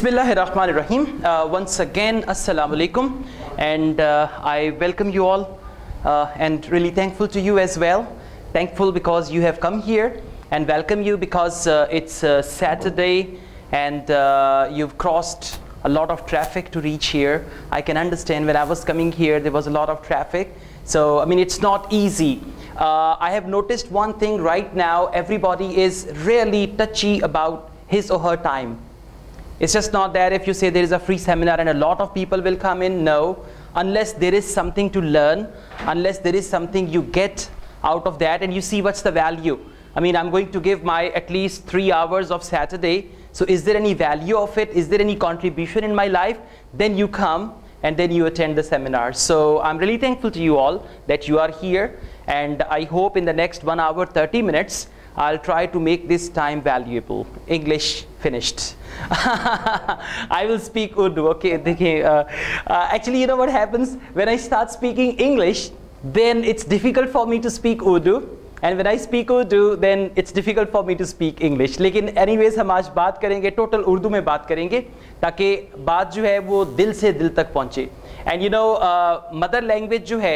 Bismillahirrahmanirrahim. Uh, once again, Assalamu alaikum, and uh, I welcome you all, uh, and really thankful to you as well. Thankful because you have come here, and welcome you because uh, it's uh, Saturday, and uh, you've crossed a lot of traffic to reach here. I can understand when I was coming here, there was a lot of traffic. So, I mean, it's not easy. Uh, I have noticed one thing right now everybody is really touchy about his or her time. It's just not that if you say there is a free seminar and a lot of people will come in. No, unless there is something to learn, unless there is something you get out of that and you see what's the value. I mean, I'm going to give my at least three hours of Saturday. So, is there any value of it? Is there any contribution in my life? Then you come and then you attend the seminar. So, I'm really thankful to you all that you are here. And I hope in the next one hour, 30 minutes, I'll try to make this time valuable. English finished. I will speak Urdu. Okay, देखिए, uh, uh, actually, you know what happens when I start speaking English, then it's difficult for me to speak Urdu. And when I speak Urdu, then it's difficult for me to speak English. लेकिन anyways हम आज बात करेंगे total Urdu में बात करेंगे ताकि बात जो है वो दिल से दिल तक पहुंचे and you know mother language जो है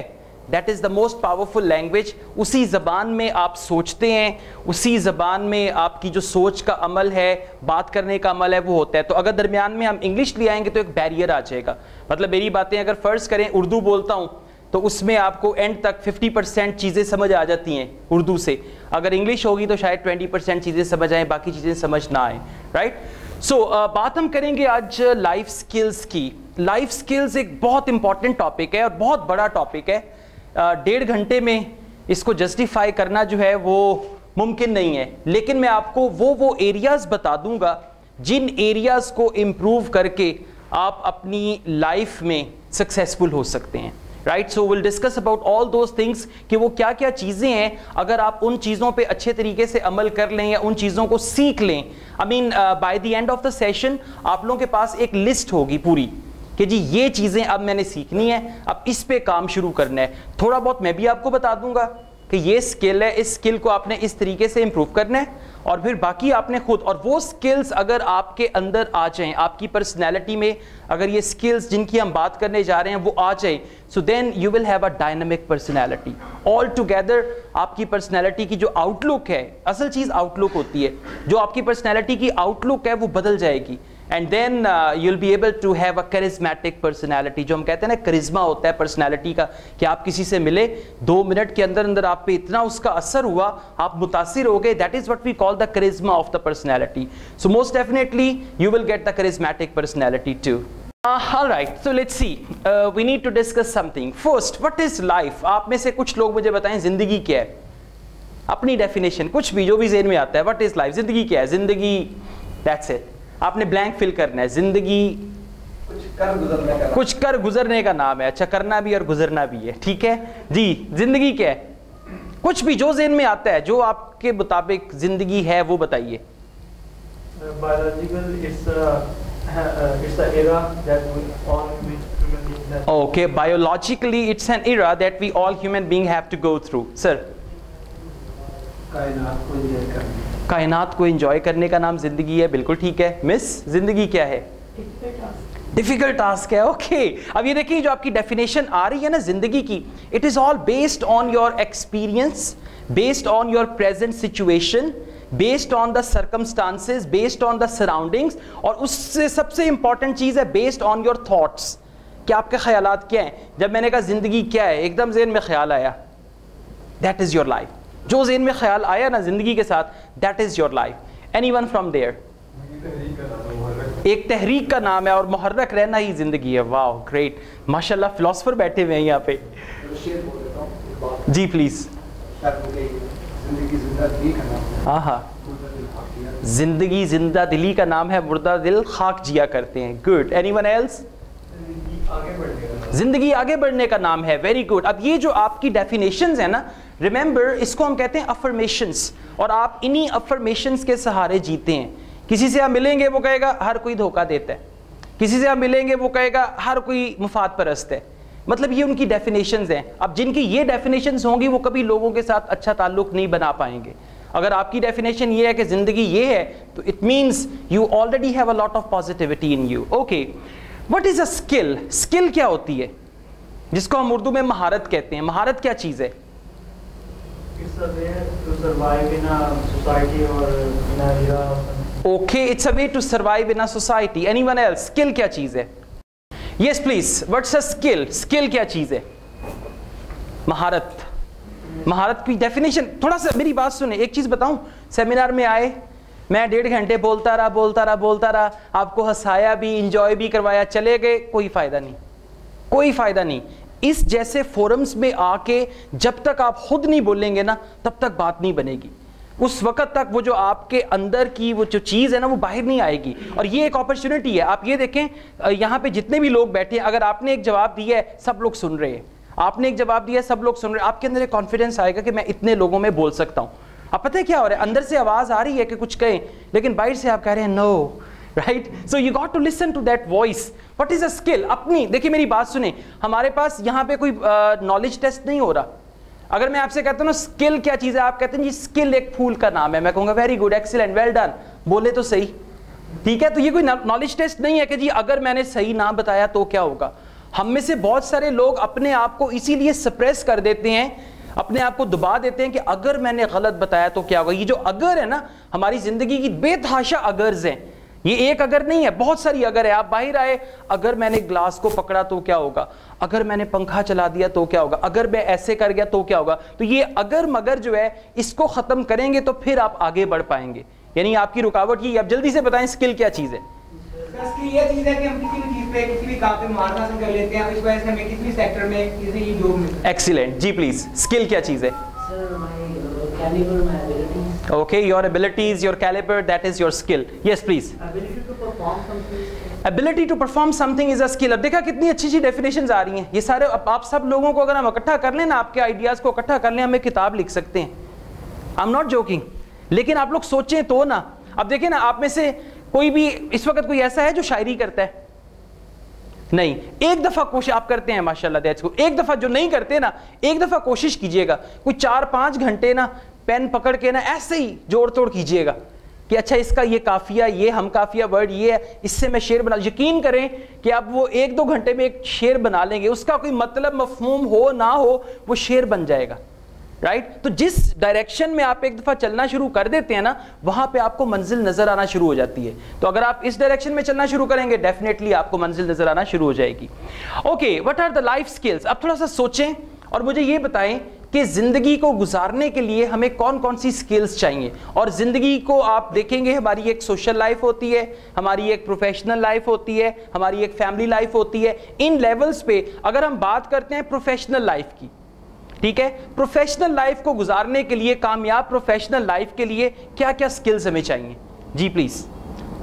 that is the most powerful language उसी ज़बान में आप सोचते हैं उसी ज़बान में आपकी जो सोच का अमल है बात करने का अमल है वो होता है। तो अगर दरमियान में हम इंग्लिश ले आएँगे तो एक बैरियर आ जाएगा। मतलब मेरी बातें अगर फ़र्ज़ करें उर्दू बोलता हूँ तो उसमें आपको एंड तक 50 परसेंट चीज़ें समझ आ जाती हैं उर्दू से। अगर इंग्लिश होगी तो शायद 20 परसेंट चीज़ें समझ आएँ बाकी चीज़ें समझ ना आए राइट सो so, बात हम करेंगे आज लाइफ स्किल्स की। लाइफ स्किल्स एक बहुत इंपॉर्टेंट टॉपिक है और बहुत बड़ा टॉपिक है। डेढ़ घंटे में इसको जस्टिफाई करना जो है वो मुमकिन नहीं है। लेकिन मैं आपको वो वो एरियाज़ बता दूँगा जिन एरियाज़ को इम्प्रूव करके आप अपनी लाइफ में सक्सेसफुल हो सकते हैं। Right so will discuss about all those things कि वो क्या क्या चीज़ें हैं। अगर आप उन चीज़ों पे अच्छे तरीके से अमल कर लें या उन चीज़ों को सीख लें। I mean by the end of the session आप लोगों के पास एक लिस्ट होगी पूरी। कि जी, ये चीज़ें अब मैंने सीखनी है, अब इस पे काम शुरू करना है। थोड़ा बहुत मैं भी आपको बता दूँगा कि ये स्किल है, इस स्किल को आपने इस तरीके से इम्प्रूव करना है और फिर बाकी आपने खुद, और वो स्किल्स अगर आपके अंदर आ जाएँ, आपकी पर्सनैलिटी में अगर ये स्किल्स जिनकी हम बात करने जा रहे हैं, वो आ जाए so then you will have a dynamic personality all together आपकी पर्सनैलिटी की जो आउटलुक है, असल चीज़ आउटलुक होती है। जो आपकी पर्सनैलिटी की आउटलुक है, वो बदल जाएगी। And then you'll be able to have a charismatic personality जो हम कहते हैं ना करिज्मा होता है पर्सनैलिटी का कि आप किसी से मिले दो मिनट के अंदर अंदर आप पे इतना उसका असर हुआ आप मुतासर हो गए that is what we call the charisma of the personality so most definitely you will get the charismatic personality too Uh, all right, so let's see. Uh, we need to discuss something. First, what is life? आप में से कुछ लोग मुझे बताएँ ज़िंदगी क्या है अपनी डेफिनेशन कुछ भी जो भी जेन में आता है वट इज़ लाइफ ज़िंदगी क्या है ज़िंदगी दैट्स इट आपने ब्लैंक फिल करना है ज़िंदगी कुछ कर गुजरने का कुछ कर गुजरने का नाम है। अच्छा करना भी और गुजरना भी है ठीक है? जी ज़िंदगी क्या है? कुछ भी जो जेन में आता है जो आपके मुताबिक ज़िंदगी है वो बताइए। Okay biologically it's an era that we all human all we human beings have okay कायनात को इंजॉय करना। कायनात को एंजॉय करने का नाम ज़िंदगी है बिल्कुल ठीक है। मिस ज़िंदगी क्या है? डिफ़िकल्ट टास्क है ओके okay. अब ये देखिए जो आपकी डेफिनेशन आ रही है ना ज़िंदगी की it is all based on your experience based on your present situation based on the circumstances based on the surroundings और उससे सबसे इंपॉर्टेंट चीज़ है बेस्ड ऑन योर थॉट्स क्या आपके ख्याल क्या हैं? जब मैंने कहा ज़िंदगी क्या है? एकदम जेन में ख्याल आया। दैट इज़ योर लाइफ जो जेन में ख्याल आया ना ज़िंदगी के साथ that is your life anyone from there एक तहरीक का नाम है और मुहर्रक रहना ही ज़िंदगी है। वाह ग्रेट माशाल्लाह फिलोसफर बैठे हुए हैं यहाँ पे। जी प्लीज़ हाँ हाँ ज़िंदगी ज़िंदा दिली का नाम है, मुर्दा दिल खाक जिया करते हैं। गुड एनी वन एल्स ज़िंदगी आगे बढ़ने का नाम है। वेरी गुड अब ये जो आपकी डेफिनेशंस है ना रिमेंबर इसको हम कहते हैं अफर्मेशंस और आप इन्हीं अफर्मेशंस के सहारे जीते हैं. किसी से आप मिलेंगे, वो कहेगा, हर कोई धोखा देता है. किसी से आप मिलेंगे, वो कहेगा, हर कोई मुफाद परस्त है. मतलब ये उनकी डेफिनेशंस हैं. अब जिनकी ये डेफिनेशंस होंगी, वो कभी लोगों के साथ अच्छा ताल्लुक नहीं बना पाएँगे. अगर आपकी डेफिनेशन ये है कि ज़िंदगी ये है तो it means you already have a lot of positivity in you okay what is a skill skill क्या होती है? जिसको हम उर्दू में महारत कहते हैं. महारत क्या चीज़ है? Okay it's a way to survive in a society anyone else skill क्या चीज़ है? Yes please what's a skill skill क्या चीज़ है? महारत महारत की डेफिनेशन थोड़ा सा मेरी बात सुने. एक चीज़ बताऊँ. सेमिनार में आए. मैं डेढ़ घंटे बोलता रहा बोलता रहा बोलता रहा. आपको हंसाया भी इंजॉय भी करवाया. चले गए. कोई फ़ायदा नहीं. कोई फ़ायदा नहीं. इस जैसे फोरम्स में आके जब तक आप खुद नहीं बोलेंगे ना, तब तक बात नहीं बनेगी। उस वक्त तक वो जो आपके अंदर की वो जो चीज़ है ना, वो बाहर नहीं आएगी। और ये एक अपॉर्चुनिटी है। आप ये देखें यहाँ पे जितने भी लोग बैठे हैं, अगर आपने एक जवाब दिया है, सब लोग सुन रहे हैं। आपने एक जवाब दिया है, सब लोग सुन रहे हैं। आपके अंदर एक कॉन्फिडेंस आएगा कि मैं इतने लोगों में बोल सकता हूँ। अब पता है क्या हो रहा है? अंदर से आवाज़ आ रही है कि कुछ कहें, लेकिन बाहर से आप कह रहे हैं no right so you got to listen to that voice what is a skill अपनी देखिए मेरी बात सुने। हमारे पास यहाँ पे कोई नॉलेज uh, टेस्ट नहीं हो रहा। अगर मैं आपसे कहता हूँ ना स्किल क्या चीज़ है आप कहते हैं जी स्किल एक फूल का नाम है। मैं कहूँगा very good excellent well done बोले तो सही। ठीक है? तो ये कोई नॉलेज टेस्ट नहीं है कि जी अगर मैंने सही ना बताया तो क्या होगा? हम में से बहुत सारे लोग अपने आप को इसीलिए सप्रेस कर देते हैं अपने आप को दबा देते हैं कि अगर मैंने गलत बताया तो क्या होगा? ये जो अगर है ना हमारी ज़िंदगी की बेतहाशा अगर्ज हैं। ये एक अगर नहीं है बहुत सारी अगर है आप बाहर आए अगर मैंने ग्लास को पकड़ा तो क्या होगा? अगर मैंने पंखा चला दिया तो क्या होगा? अगर मैं ऐसे कर गया तो क्या होगा? तो ये अगर मगर जो है इसको खत्म करेंगे तो फिर आप आगे बढ़ पाएँगे। यानी आपकी रुकावट ये आप जल्दी से बताएँ स्किल क्या चीज़ है? ये चीज़ है कि हम किसी भी चीज़ पे किसी भी काम पे महारत हासिल कर लेते हैं इस वजह से हमें किसी भी सेक्टर में किसी भी जॉब मिलता एक्सीलेंट जी प्लीज़ स्किल क्या चीज़ है? Okay your abilities your caliber that is your skill. Yes please. Ability to perform something. ability to perform something is a skill. अब देखा कितनी अच्छी अच्छी डेफिनेशंस आ रही हैं। ये सारे अब आप सब लोगों को अगर हम इकट्ठा कर लें ना आपके आइडियाज़ को इकट्ठा कर लें हम एक किताब लिख सकते हैं। आई एम नॉट जोकिंग लेकिन आप लोग सोचें तो ना। अब देखें ना आप में से कोई भी इस वक्त कोई ऐसा है जो शायरी करता है? नहीं। एक दफ़ा कोशिश आप करते हैं माशाल्लाह दैट्स को एक दफ़ा जो नहीं करते ना एक दफ़ा कोशिश कीजिएगा। कोई चार पाँच घंटे ना पेन पकड़ के ना ऐसे ही जोड़ तोड़ कीजिएगा कि अच्छा इसका ये काफिया, ये हम काफिया, वर्ड ये है, इससे मैं शेर बना, यकीन करें कि आप वो एक दो घंटे में एक शेर बना लेंगे, उसका कोई मतलब मफहूम हो ना हो, वो शेर बन जाएगा राइट तो जिस डायरेक्शन में आप एक दफ़ा चलना शुरू कर देते हैं ना, वहाँ पे आपको मंजिल नज़र आना शुरू हो जाती है। तो अगर आप इस डायरेक्शन में चलना शुरू करेंगे डेफिनेटली आपको मंजिल नज़र आना शुरू हो जाएगी। Okay what are the life skills अब थोड़ा सा सोचें और मुझे ये बताएँ कि ज़िंदगी को गुजारने के लिए हमें कौन कौन सी स्किल्स चाहिए? और ज़िंदगी को आप देखेंगे, हमारी एक सोशल लाइफ होती है, हमारी एक प्रोफेशनल लाइफ होती है, हमारी एक फैमिली लाइफ होती है। इन लेवल्स पे अगर हम बात करते हैं प्रोफेशनल लाइफ की, ठीक है? प्रोफेशनल लाइफ को गुजारने के लिए, कामयाब प्रोफेशनल लाइफ के लिए क्या क्या स्किल्स हमें चाहिए? जी प्लीज़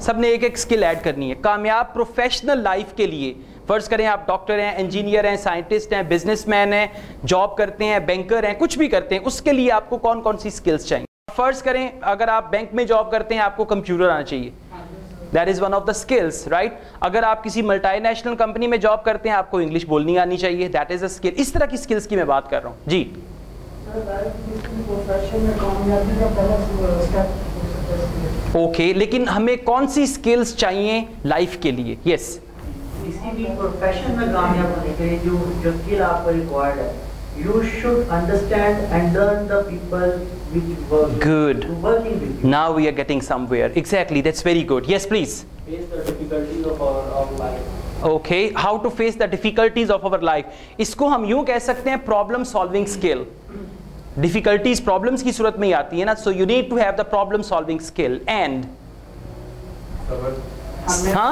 सबने एक एक स्किल ऐड करनी है। कामयाब प्रोफेशनल लाइफ के लिए फ़र्ज़ करें आप डॉक्टर हैं इंजीनियर हैं साइंटिस्ट हैं बिजनेसमैन हैं जॉब करते हैं बैंकर हैं, कुछ भी करते हैं, उसके लिए आपको कौन कौन सी स्किल्स चाहिए? फ़र्ज़ करें, अगर आप बैंक में जॉब करते हैं, आपको कंप्यूटर आना चाहिए। That is one of the skills right अगर आप किसी मल्टीनेशनल कंपनी में जॉब करते हैं, आपको इंग्लिश बोलनी आनी चाहिए। दैट इज़ अ स्किल इस तरह की स्किल्स की मैं बात कर रहा हूँ। जी। ओके लेकिन हमें कौन सी स्किल्स चाहिए लाइफ के लिए? यस किसी भी प्रोफेशन में कामयाब होने के लिए जो जो स्किल आपको रिक्वायर्ड है you should understand and learn the people Good. Working with now we are getting somewhere. Exactly that's very good. Yes please. Face the difficulties of our of life. okay how to face the difficulties of our life. इसको हम यूँ कह सकते हैं problem solving skill difficulties problems की सूरत में ही आती है ना so you need to have the problem solving skill and हाँ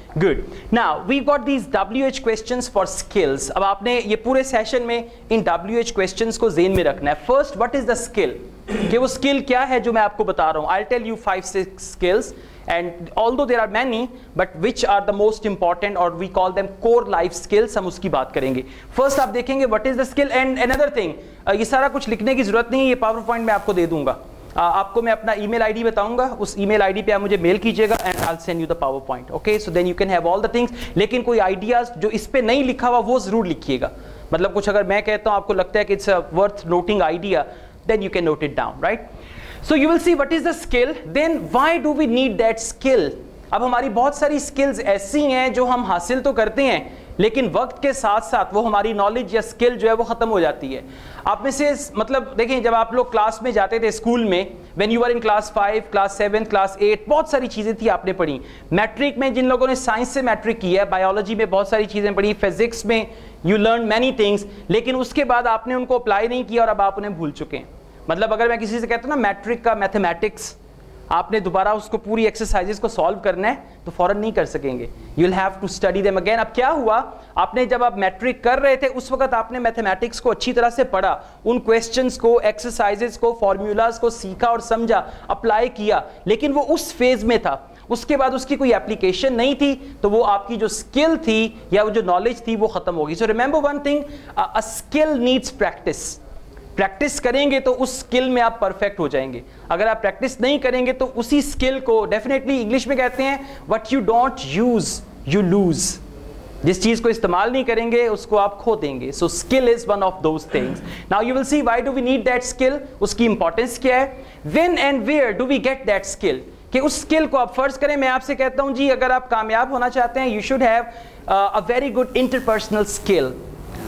nice. Good. We got these W H question for skills अब आपने ये पूरे सेशन में इन डब्ल्यू एच क्वेश्चन को जेन में रखना है. First what is the skill कि वो स्किल क्या है जो मैं आपको बता रहा हूँ I tell you five six skills and although there are many but which are the most important और we call them core life skills हम उसकी बात करेंगे फ़र्स्ट आप देखेंगे what is the skill and another thing ये सारा कुछ लिखने की ज़रूरत नहीं है, ये पावर पॉइंट मैं आपको दे दूँगा आपको मैं अपना ईमेल आईडी बताऊँगा। उस ईमेल आईडी पे आप मुझे मेल कीजिएगा and I send you the PowerPoint okay so then you can have all the things लेकिन कोई आइडियाज़ जो इस पे नहीं लिखा हुआ, वो ज़रूर लिखिएगा। मतलब कुछ अगर मैं कहता हूँ, आपको लगता है कि it's worth noting idea then you can note it down right so you will see what is the skill then why do we need that skill अब हमारी बहुत सारी स्किल्स ऐसी हैं जो हम हासिल तो करते हैं लेकिन वक्त के साथ साथ वो हमारी नॉलेज या स्किल जो है वो खत्म हो जाती है। आप में से मतलब देखें, जब आप लोग क्लास में जाते थे स्कूल में when you are in class five class seven class eight बहुत सारी चीज़ें थी आपने पढ़ी। मैट्रिक में जिन लोगों ने साइंस से मैट्रिक किया है बायोलॉजी में बहुत सारी चीज़ें पढ़ी फिजिक्स में यू लर्न मैनी थिंग्स लेकिन उसके बाद आपने उनको अप्लाई नहीं किया और अब आप उन्हें भूल चुके हैं। मतलब अगर मैं किसी से कहता हूँ ना मैट्रिक का मैथमेटिक्स आपने दोबारा उसको पूरी एक्सरसाइजेस को सॉल्व करना है तो फ़ौरन नहीं कर सकेंगे। You will have to study them again अब क्या हुआ? आपने जब आप मैट्रिक कर रहे थे, उस वक्त आपने मैथमेटिक्स को अच्छी तरह से पढ़ा, उन क्वेश्चन को एक्सरसाइजेस को फॉर्मूलाज को सीखा और समझा अप्लाई किया। लेकिन वो उस फ़ेज़ में था। उसके बाद उसकी कोई एप्लीकेशन नहीं थी तो वो आपकी जो स्किल थी या वो जो नॉलेज थी, वो खत्म होगी so remember one thing a skill needs practice practice करेंगे तो उस स्किल में आप परफेक्ट हो जाएँगे। अगर आप प्रैक्टिस नहीं करेंगे तो उसी स्किल को डेफिनेटली इंग्लिश में कहते हैं what you don't use you lose जिस चीज़ को इस्तेमाल नहीं करेंगे, उसको आप खो देंगे। So skill is one of those things now you will see why do we need that skill उसकी इंपॉर्टेंस क्या है? When and where do we get that skill कि उस स्किल को आप फ़र्ज़ करें। मैं आपसे कहता हूँ, जी, अगर आप कामयाब होना चाहते हैं you should have a very good interpersonal skill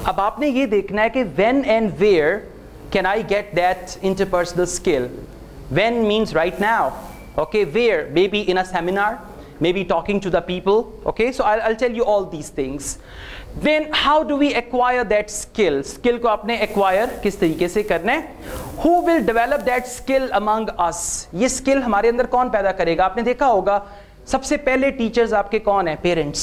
अब आपने ये देखना है कि when and where can I get that interpersonal skill? When means right now. Okay, where? Maybe in a seminar, maybe talking to the people. Okay, so I'll, I'll tell you all these things. Then how do we acquire that skill? Skill को आपने acquire किस तरीके से करना है? Who will develop that skill among us? ये skill हमारे अंदर कौन पैदा करेगा? आपने देखा होगा सबसे पहले टीचर्स आपके कौन है पेरेंट्स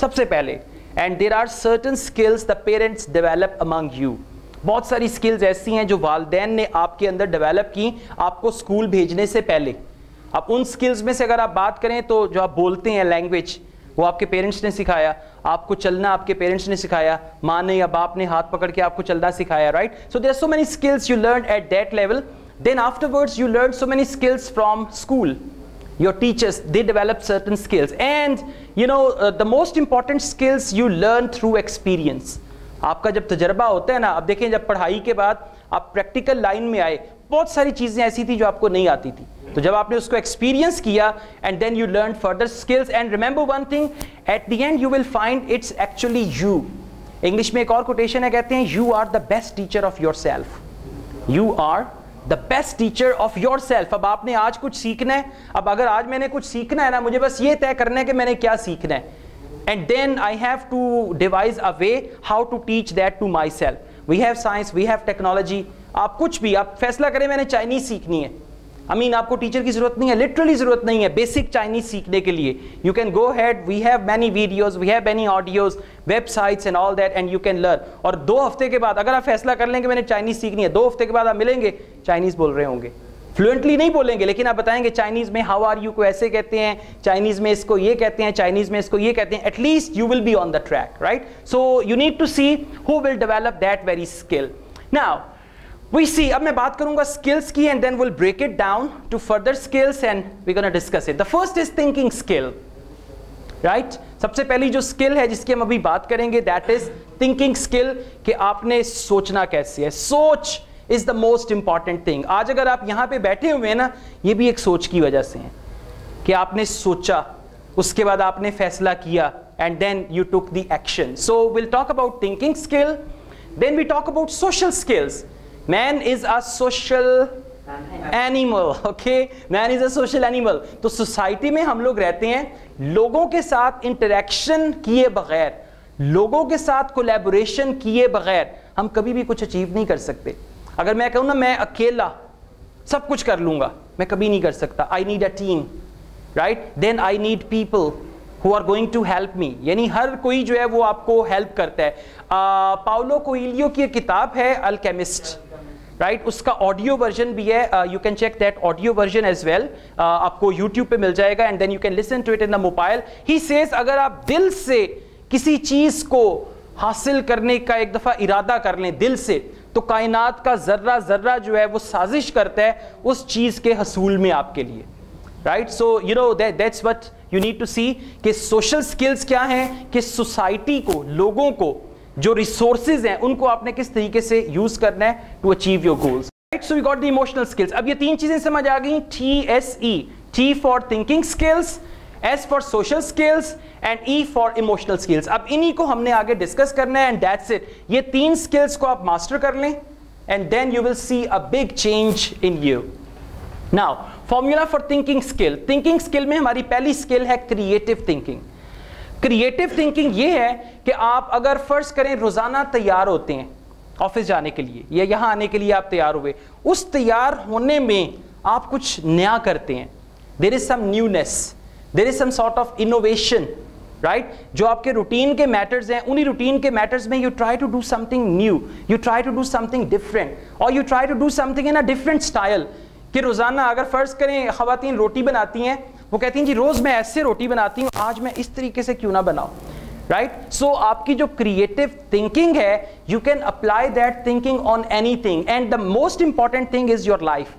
सबसे पहले and there are certain skills the parents develop among you बहुत सारी स्किल्स ऐसी हैं जो वालदेन ने आपके अंदर डेवलप की आपको स्कूल भेजने से पहले। अब उन स्किल्स में से अगर आप बात करें तो जो आप बोलते हैं लैंग्वेज वो आपके पेरेंट्स ने सिखाया आपको चलना आपके पेरेंट्स ने सिखाया माँ ने या बाप ने हाथ पकड़ के आपको चलना सिखाया right so there so many skills you learn at that level then afterwards you learn so many skills from school. Your teachers they develop certain skills. And you know uh, the most important skills you learn through experience. आपका जब तजर्बा होता है ना, अब देखें जब पढ़ाई के बाद आप प्रैक्टिकल लाइन में आए, बहुत सारी चीज़ें ऐसी थी जो आपको नहीं आती थी। तो जब आपने उसको एक्सपीरियंस किया and then you learn further skills and remember one thing at the end you will find it's actually you English में एक और कोटेशन है, कहते हैं you are the best teacher of yourself you are the best teacher of yourself अब आपने आज कुछ सीखना है, अब अगर आज मैंने कुछ सीखना है ना, मुझे बस ये तय करना है कि मैंने क्या सीखना है। And then I have to devise a way how to teach that to myself. We have science, we have technology. आप कुछ भी आप फैसला करें मैंने चाइनीज़ सीखनी है आई मीन आपको टीचर की ज़रूरत नहीं है लिटरली ज़रूरत नहीं है बेसिक चाइनीज़ सीखने के लिए you can go ahead we have many videos we have many audios websites and all that and you can learn और दो हफ़्ते के बाद अगर आप फैसला कर लेंगे मैंने चाइनीज़ सीखनी है दो हफ़्ते के बाद आप मिलेंगे चाइनीज़ बोल रहे होंगे फ्लुएंटली नहीं बोलेंगे, लेकिन आप बताएँगे चाइनीज़ में हाउ आर यू को ऐसे कहते हैं चाइनीज़ में इसको ये कहते हैं चाइनीज़ में इसको ये कहते हैं at least you will be on the track right so you need to see who will develop that very skill now we see अब मैं बात करूँगा स्किल्स की and then will break it down to further skills and we going discuss it the first is thinking skill right right? सबसे पहली जो skill है जिसकी हम अभी बात करेंगे दैट इज़ थिंकिंग स्किल कि आपने सोचना कैसे है। सोच is the most important thing आज अगर आप यहाँ पे बैठे हुए हैं ना, ये भी एक सोच की वजह से है कि आपने सोचा, उसके बाद आपने फैसला किया and then you took the action so will talk about thinking skill then we talk about social skills man is a social animal okay man is a social animal तो सोसाइटी में हम लोग रहते हैं, लोगों के साथ इंटरेक्शन किए बगैर, लोगों के साथ कोलेबोरेशन किए बगैर, हम कभी भी कुछ अचीव नहीं कर सकते। अगर मैं कहूँ ना, मैं अकेला सब कुछ कर लूँगा, मैं कभी नहीं कर सकता। I need a team right then I need people who are going to help me यानी हर कोई जो है वो आपको हेल्प करता है। पाउलो कोइलियो की एक किताब है अल्केमिस्ट राइट right? उसका ऑडियो वर्जन भी है। You can check that audio version as well आपको यूट्यूब पे मिल जाएगा and then you can listen to it in the mobile he says अगर आप दिल से किसी चीज़ को हासिल करने का एक दफ़ा इरादा कर लें, दिल से तो कायनात का जर्रा जर्रा जो है वो साजिश करता है उस चीज़ के हसूल में आपके लिए। Right so you know that's what you need to see कि सोशल स्किल्स क्या हैं, कि सोसाइटी को, लोगों को, जो रिसोर्सेज हैं, उनको आपने किस तरीके से यूज़ करना है to achieve your goals right so we got the emotional skills अब ये तीन चीज़ें समझ आ गई। T S E T for thinking skills S for social skills and E for emotional skills अब इन्हीं को हमने आगे डिस्कस करना है एंड दैट्स इट ये तीन स्किल्स को आप मास्टर कर लें and then you will see a big change in you now formula for thinking skill thinking skill में हमारी पहली स्किल है क्रिएटिव थिंकिंग क्रिएटिव थिंकिंग ये है कि आप अगर फ़र्ज़ करें, रोज़ाना तैयार होते हैं ऑफ़िस जाने के लिए या यहाँ आने के लिए आप तैयार हुए। उस तैयार होने में आप कुछ नया करते हैं। There is some newness there is some sort of innovation right जो आपके रूटीन के मैटर्स हैं उन्हीं रूटीन के मैटर्स में you try to do something new you try to do something different और you try to do something in a different style कि रोज़ाना अगर फ़र्ज़ करें खातन रोटी बनाती हैं वो कहती हैं जी रोज मैं ऐसे रोटी बनाती हूँ आज मैं इस तरीके से क्यों ना बनाऊँ? Right right? सो so, आपकी जो क्रिएटिव थिंकिंग है you can apply that thinking on anything and the most important thing is your life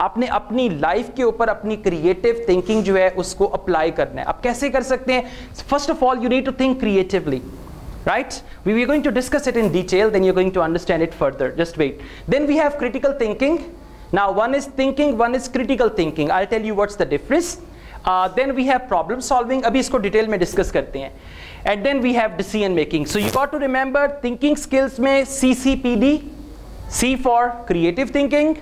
आपने अपनी लाइफ के ऊपर अपनी क्रिएटिव थिंकिंग जो है उसको अप्लाई करना है। आप कैसे कर सकते हैं? First of all you need to think creatively right we we going to discuss it in detail then you going to understand it further just wait then we have critical thinking now one is thinking one is critical thinking I tell you what's the difference then we have problem solving अभी इसको detail में discuss करते हैं. And then we have decision making so you got to remember thinking skills में C C P D C for creative thinking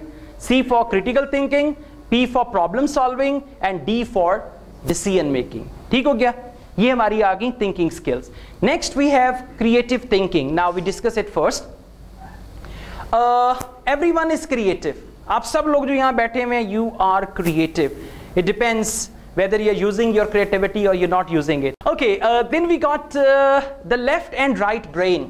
C for critical thinking, P for problem solving and D for decision making. ठीक हो गया ये हमारी आ गई thinking skills next we have creative thinking now we discuss it first everyone is creative आप सब लोग जो यहां बैठे हुए हैं you are creative it depends whether you're using your creativity or you're not using it. Okay, uh, then we got uh, the left and right brain.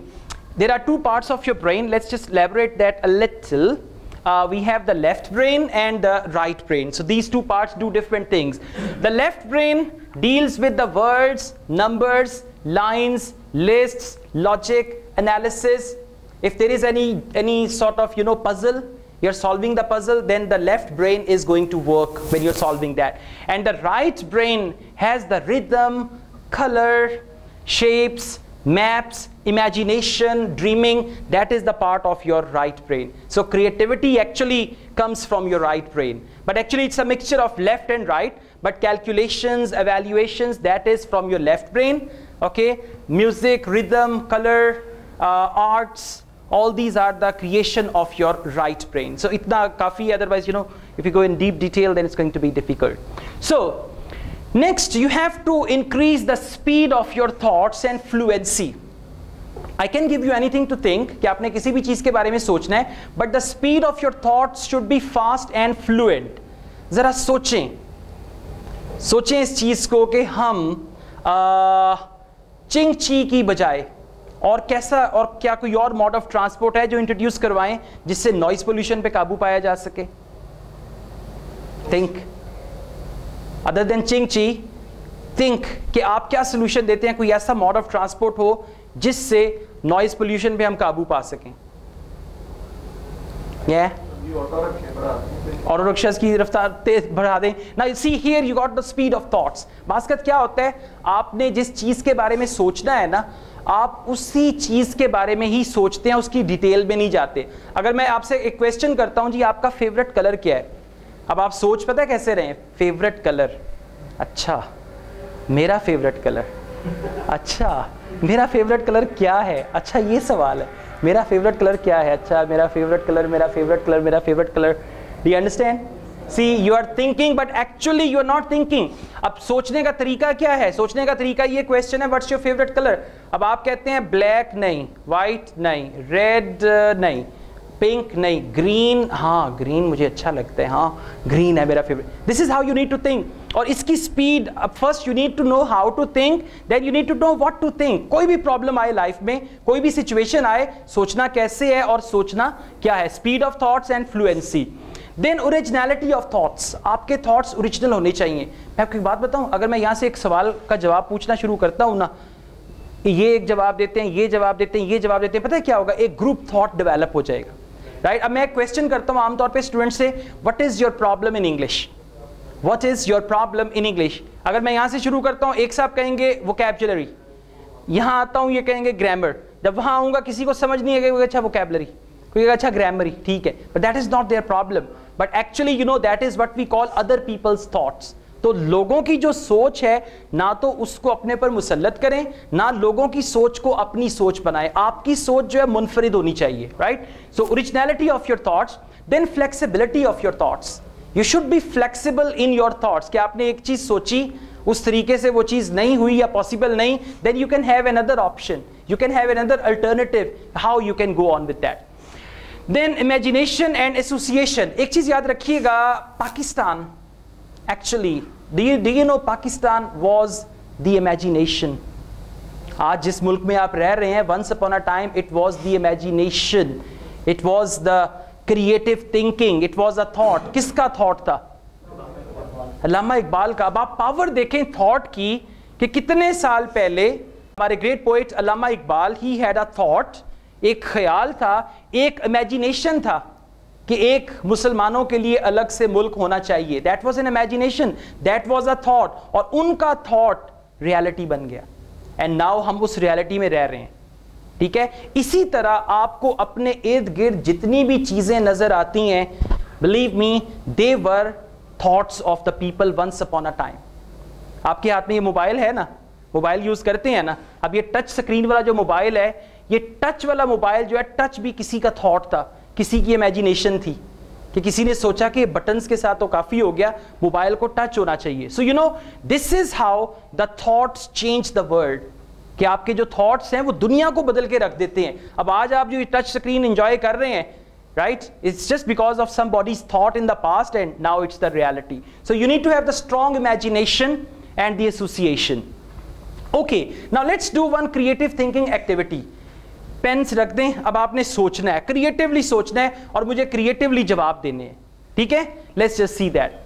There are two parts of your brain. Let's just elaborate that a little uh, we have the left brain and the right brain. So these two parts do different things. The left brain deals with the words, numbers, lines, lists, logic, analysis. If there is any, any sort of you know, puzzle, you're solving the puzzle, then the left brain is going to work when you're solving that. And the right brain has the rhythm, color, shapes, maps, imagination, dreaming, that is the part of your right brain. So creativity actually comes from your right brain. But actually it's a mixture of left and right, but calculations, evaluations, that is from your left brain. Okay, music, rhythm, color, uh, arts, all these are the creation of your right brain. So itna kafi, otherwise, you know, if you go in deep detail, then it's going to be difficult. So Next, you have to increase the speed of your thoughts and fluency. I can give you anything to think कि आपने किसी भी चीज़ के बारे में सोचना है but the speed of your thoughts should be fast and fluent. जरा सोचें। सोचें इस चीज़ को कि हम चिंग ची की बजाय और कैसा और क्या कोई और मोड ऑफ़ ट्रांसपोर्ट है जो इंट्रोड्यूस करवाएँ जिससे नॉइस पोल्यूशन पे काबू पाया जा सके? थिंक अदर देन चिंग ची थिंक कि आप क्या सोल्यूशन देते हैं, कोई ऐसा मोड ऑफ़ ट्रांसपोर्ट हो जिससे नॉइज़ पोल्यूशन पे हम काबू पा सकें। yeah? ऑटो रिक्शा की रफ्तार तेज बढ़ा दें। ना see here you got the speed of thoughts बास्कत क्या होता है? आपने जिस चीज़ के बारे में सोचना है ना, आप उसी चीज़ के बारे में ही सोचते हैं, उसकी डिटेल में नहीं जाते। अगर मैं आपसे एक क्वेश्चन करता हूँ, जी, आपका फेवरेट कलर क्या है? अब आप सोच पता है कैसे रहे फेवरेट कलर अच्छा मेरा फेवरेट कलर अच्छा मेरा फेवरेट कलर क्या है? अच्छा ये सवाल है। मेरा फेवरेट कलर क्या है? अच्छा मेरा फेवरेट कलर मेरा फेवरेट कलर मेरा favourite colour D understand see you are thinking but actually you are not thinking अब सोचने का तरीका क्या है? सोचने का तरीका ये क्वेश्चन है वट्स योर फेवरेट कलर अब आप कहते हैं ब्लैक नहीं वाइट नहीं रेड नहीं। पिंक नहीं ग्रीन हाँ ग्रीन मुझे अच्छा लगता है हाँ ग्रीन है मेरा favourite this is how you need to think और इसकी speed first you need to know how to think then you need to know what to think कोई भी प्रॉब्लम आए लाइफ में, कोई भी सिचुएशन आए, सोचना कैसे है और सोचना क्या है? Speed of thoughts and fluency then originality of thoughts आपके थॉट्स ओरिजिनल होने चाहिए. मैं आपको एक बात बताऊँ? अगर मैं यहाँ से एक सवाल का जवाब पूछना शुरू करता हूँ ना, ये एक जवाब देते हैं, ये जवाब देते हैं, ये जवाब देते हैं, पता है क्या होगा? एक ग्रुप थॉट डेवलप हो जाएगा. राइट? अब मैं क्वेश्चन करता हूँ आमतौर पे स्टूडेंट से what is your problem in English what is your problem in English अगर मैं यहाँ से शुरू करता हूँ, एक साहब कहेंगे वो कैबचुलरी यहाँ आता हूँ, ये कहेंगे ग्रामर जब वहाँ आऊँगा, किसी को समझ नहीं आएगा अच्छा वोकेबलरी कोई अच्छा ग्रामरी ठीक है. But that is not their problem but actually you know that is what we call other people's thoughts तो लोगों की जो सोच है, ना तो उसको अपने पर मुसलत करें, ना लोगों की सोच को अपनी सोच बनाए। आपकी सोच जो है मुनफरिद होनी चाहिए right so originality of your thoughts then flexibility of your thoughts you should be flexible in your thoughts कि आपने एक चीज़ सोची? उस तरीके से वो चीज़ नहीं हुई या पॉसिबल नहीं then you can have another option you can have another alternative how you can go on with that then imagination and association एक चीज़ याद रखिएगा, Pakistan actually do you do you know pakistan was the imagination? आज जिस मुल्क में आप रह रहे हैं once upon a time it was the imagination it was the creative thinking it was a thought किसका थॉट था? अल्लामा इकबाल का। अब आप पावर देखें थॉट की कि कितने साल पहले हमारे great poet Allama Iqbal he had a thought एक ख्याल था, एक इमेजिनेशन था। कि एक मुसलमानों के लिए अलग से मुल्क होना चाहिए। That was an imagination that was a thought और उनका थॉट रियलिटी बन गया। एंड नाउ हम उस रियलिटी में रह रहे हैं। ठीक है? इसी तरह आपको अपने इर्द गिर्द जितनी भी चीज़ें नज़र आती हैं believe me they were thoughts of the people once upon a time आपके हाथ में ये मोबाइल है ना? मोबाइल यूज़ करते हैं ना? अब ये टच स्क्रीन वाला जो मोबाइल है, ये टच वाला मोबाइल जो है टच भी किसी का थॉट था। किसी की इमेजिनेशन थी कि किसी ने सोचा कि बटन के साथ तो काफ़ी हो गया मोबाइल को टच होना चाहिए। So you know this is how the thoughts change the world कि आपके जो थॉट्स हैं, वो दुनिया को बदल के रख देते हैं। अब आज आप जो टच स्क्रीन एंजॉय कर रहे हैं right it's just because of somebody's thought in the past and now it's the reality so you need to have the strong imagination and the association okay now let's do one creative thinking activity pens रख दें, अब आपने सोचना है creatively सोचना है और मुझे क्रिएटिवली जवाब देने हैं, ठीक है? लेट्स जस्ट सी दैट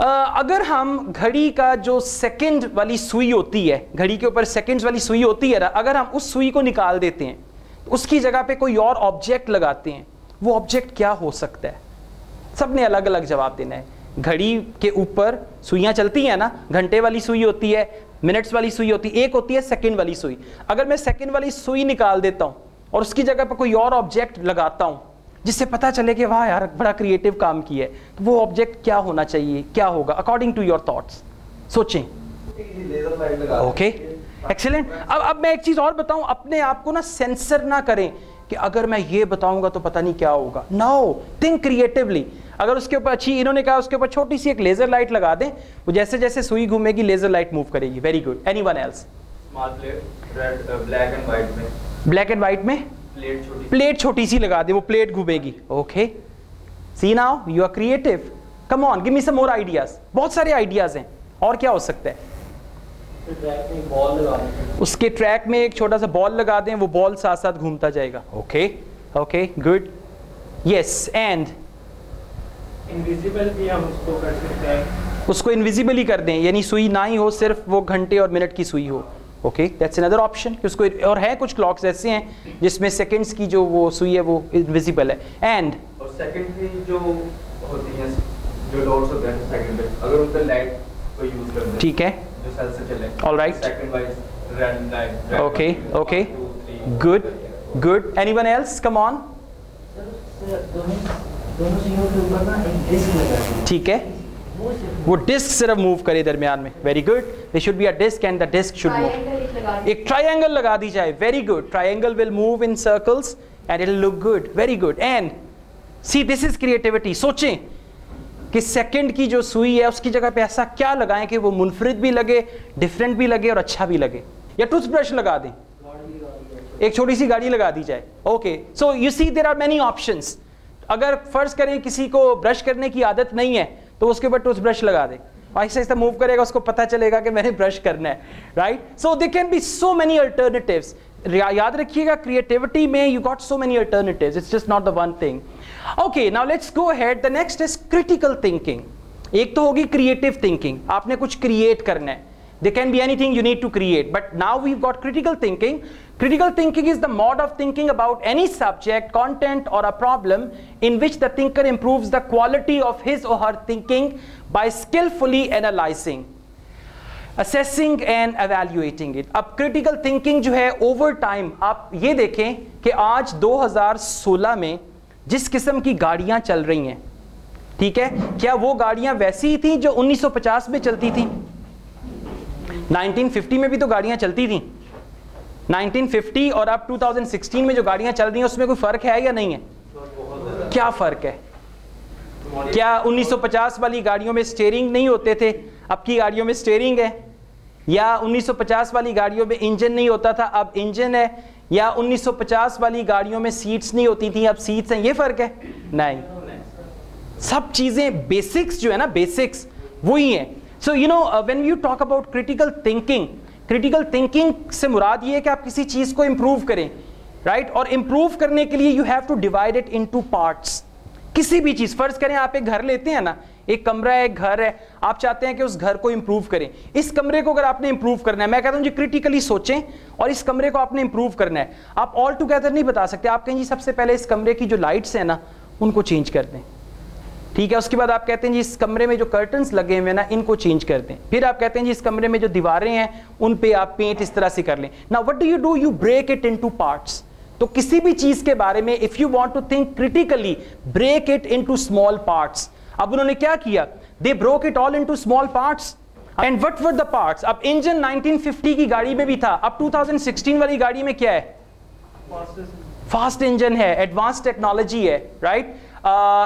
अगर हम घड़ी का जो सेकंड वाली सुई होती है, घड़ी के ऊपर सेकंड्स वाली सुई होती है ना, अगर हम उस सुई को निकाल देते हैं, उसकी जगह पे कोई और ऑब्जेक्ट लगाते हैं, वो ऑब्जेक्ट क्या हो सकता है? सबने अलग अलग जवाब देना है। घड़ी के ऊपर सुइयाँ चलती हैं ना, घंटे वाली सुई होती है मिनट्स वाली सुई होती है एक होती है सेकंड वाली सुई। अगर मैं सेकंड वाली सुई निकाल देता हूँ और उसकी जगह पर कोई और ऑब्जेक्ट लगाता हूँ, जिससे पता चले कि वाह यार, बड़ा क्रिएटिव काम किया है तो वो ऑब्जेक्ट क्या होना चाहिए, क्या होगा? अकॉर्डिंग टू योर थॉट्स सोचें। ओके एक्सीलेंट अब अब मैं एक चीज़ और बताऊँ, अपने आप को ना सेंसर ना करें कि अगर मैं ये बताऊँगा तो पता नहीं क्या होगा। नो थिंक क्रिएटिवली अगर उसके ऊपर अच्छी इन्होंने कहा उसके ऊपर छोटी सी एक लेजर लाइट लगा दें वो जैसे जैसे सुई घूमेगी लेजर लाइट मूव करेगी। Very good any one else black and white में। ब्लैक एंड व्हाइट में? प्लेट छोटी प्लेट छोटी सी लगा दे वो प्लेट घूमेगी। Okay see now you are creative come on give me some more ideas बहुत सारे आइडियाज़ हैं। और क्या हो सकता है? उसके ट्रैक में एक छोटा सा बॉल लगा दें वो बॉल साथ साथ घूमता जाएगा। Okay okay good yes and invisible भी हम उसको कर सकते हैं। उसको इनविजिबल ही कर दें यानी सुई ना ही हो सिर्फ़ वो घंटे और मिनट की सुई हो। ओके दैट्स अनदर ऑप्शन उसको और है कुछ क्लॉक्स ऐसे हैं जिसमें सेकंड्स की जो वो सुई है वो इनविजिबल है। एंड और सेकंड की जो होती हैं जो डॉट्स होते हैं सेकंड पे अगर उन पे लाइट को यूज़ कर दें ठीक है। जो सेल से चले All right. Second wise random light Okay, okay. Good good anyone else come on दोनों दोनों सिंगों के ऊपर ना एक डिस्क लगा ठीक है? वो डिस्क सिर्फ़ मूव करे दरमियान में। Very good they should be a disc and the disc should move एक ट्रायंगल लगा दी जाए। Very good triangle will move in circles and it look good very good and see this is creativity सोचें कि second की जो सुई है उसकी जगह पे ऐसा क्या लगाएँ कि वो मुनफरिद भी लगे डिफरेंट भी लगे और अच्छा भी लगे। या टूथब्रश लगा दें। एक छोटी सी गाड़ी लगा दी जाए। Okay so you see there are many option अगर फ़र्ज़ करें किसी को ब्रश करने की आदत नहीं है तो उसके ऊपर टूथ ब्रश लगा दे। ऐसे ऐसे मूव करेगा, उसको पता चलेगा कि मैंने ब्रश करना है right so they can be so many alternatives याद रखिएगा क्रिएटिविटी में you got so many alternatives it's just not the one thing okay now let's go ahead the next is critical thinking एक तो होगी creative thinking आपने कुछ create करना है। There can be anything you need to create but now we've got critical thinking critical thinking is the mode of thinking about any subject content or a problem in which the thinker improves the quality of his or her thinking by skillfully analyzing assessing and evaluating it अब critical thinking जो है over time आप ये देखें कि आज 2016 में जिस किस्म की गाड़ियाँ चल रही हैं ठीक है क्या वो गाड़ियाँ वैसी ही थी जो 1950 में चलती थी 1950 में भी तो गाड़ियाँ चलती थी। 1950 और अब 2016 में जो गाड़ियाँ चल रही हैं, उसमें कोई फ़र्क है या नहीं है? क्या फ़र्क है? क्या 1950 वाली गाड़ियों में स्टेयरिंग नहीं होते थे? अब की गाड़ियों में स्टेयरिंग है? या 1950 वाली गाड़ियों में इंजन नहीं होता था? अब इंजन है। या 1950 वाली गाड़ियों में सीट्स नहीं होती थी? अब सीट्स हैं। ये फ़र्क है? नहीं। सब चीज़ें बेसिक्स जो है ना बेसिक्स वही हैं। So you know when you talk about critical thinking critical thinking से मुराद ये है कि आप किसी चीज़ को इंप्रूव करें राइट right? और इंप्रूव करने के लिए you have to divide it into parts किसी भी चीज़, फ़र्ज़ करें आप एक घर लेते हैं ना, एक कमरा है, एक घर है, आप चाहते हैं कि उस घर को इंप्रूव करें। इस कमरे को अगर आपने इंप्रूव करना है, मैं कहता हूँ जी क्रिटिकली सोचें और इस कमरे को आपने इंप्रूव करना है। आप ऑल टुगेदर नहीं बता सकते, आप कहें जी सबसे पहले इस कमरे की जो लाइट्स हैं ना, उनको चेंज कर दें। ठीक है उसके बाद आप कहते हैं जी इस कमरे में जो कर्टन्स लगे हुए ना इनको चेंज कर दें फिर आप कहते हैं जी इस कमरे में जो दीवारें हैं उन पे आप पेंट इस तरह से कर लें। ना what do you do you break it into parts तो किसी भी चीज़ के बारे में if you want to think critically break it into small parts अब उन्होंने क्या किया? They broke it all into small parts and what were the parts अब इंजन 1950 की गाड़ी में भी था। अब 2016 वाली गाड़ी में क्या है? फास्ट इंजन है एडवांस टेक्नोलॉजी है राइट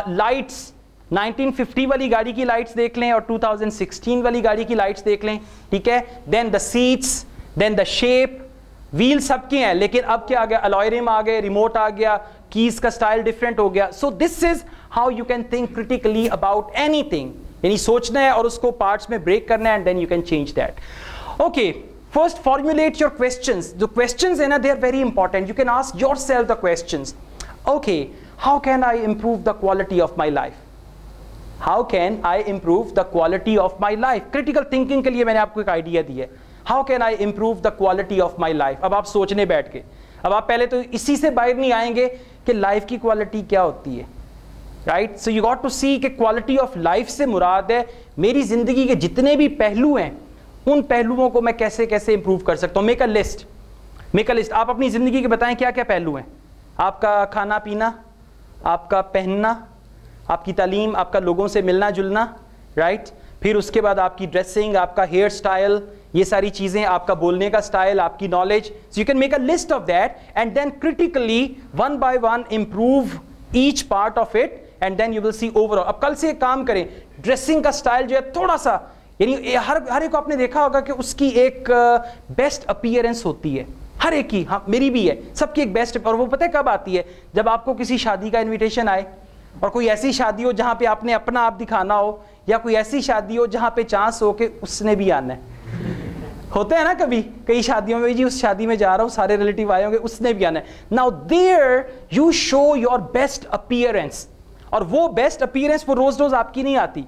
लाइट्स 1950 वाली गाड़ी की लाइट्स देख लें और 2016 वाली गाड़ी की लाइट्स देख लें, ठीक है? Then the seats then the shape wheel सबके हैं, लेकिन अब क्या आ गया? अलॉयरिम आ गए रिमोट आ गया कीज का स्टाइल डिफरेंट हो गया। So this is how you can think critically about anything यानी सोचना है और उसको पार्ट्स में ब्रेक करना है and then you can change that okay first formulate your question जो क्वेश्चंस है ना they are very important you can ask yourself the question okay how can I improve the quality of my life how can I improve the quality of my life critical thinking के लिए मैंने आपको एक idea दिया how can I improve the quality of my life अब आप सोचने बैठ के। अब आप पहले तो इसी से बाहर नहीं आएँगे कि लाइफ की क्वालिटी क्या होती है। Right so you got to see कि क्वालिटी ऑफ़ लाइफ से मुराद है। मेरी ज़िंदगी के जितने भी पहलू हैं, उन पहलुओं को मैं कैसे कैसे इंप्रूव कर सकता हूँ? Make a list make a list आप अपनी ज़िंदगी के बताएँ क्या क्या पहलू हैं? आपका खाना पीना आपका पहनना आपकी तालीम, आपका लोगों से मिलना जुलना राइट फिर उसके बाद आपकी ड्रेसिंग आपका हेयर स्टाइल ये सारी चीज़ें, आपका बोलने का स्टाइल आपकी knowledge so you can make a list of that and then critically one by one improve each part of it and then you will see overall अब कल से एक काम करें। ड्रेसिंग का स्टाइल जो है थोड़ा सा, यानी हर हर एक को आपने देखा होगा कि उसकी एक बेस्ट अपियरेंस होती है। हर एक की हाँ मेरी भी है। सबकी एक बेस्ट और वो पता है कब आती है? जब आपको किसी शादी का इन्विटेशन आए और कोई ऐसी शादी हो जहाँ पे आपने अपना आप दिखाना हो, या कोई ऐसी शादी हो जहाँ पे चांस हो कि उसने भी आना है। होते हैं ना कभी, कई शादियों में जी, उस शादी में जा रहा हूँ, सारे रिलेटिव आए होंगे, उसने भी आना है। Now there you show your best appearance और वो बेस्ट अपियरेंस वो रोज रोज आपकी नहीं आती।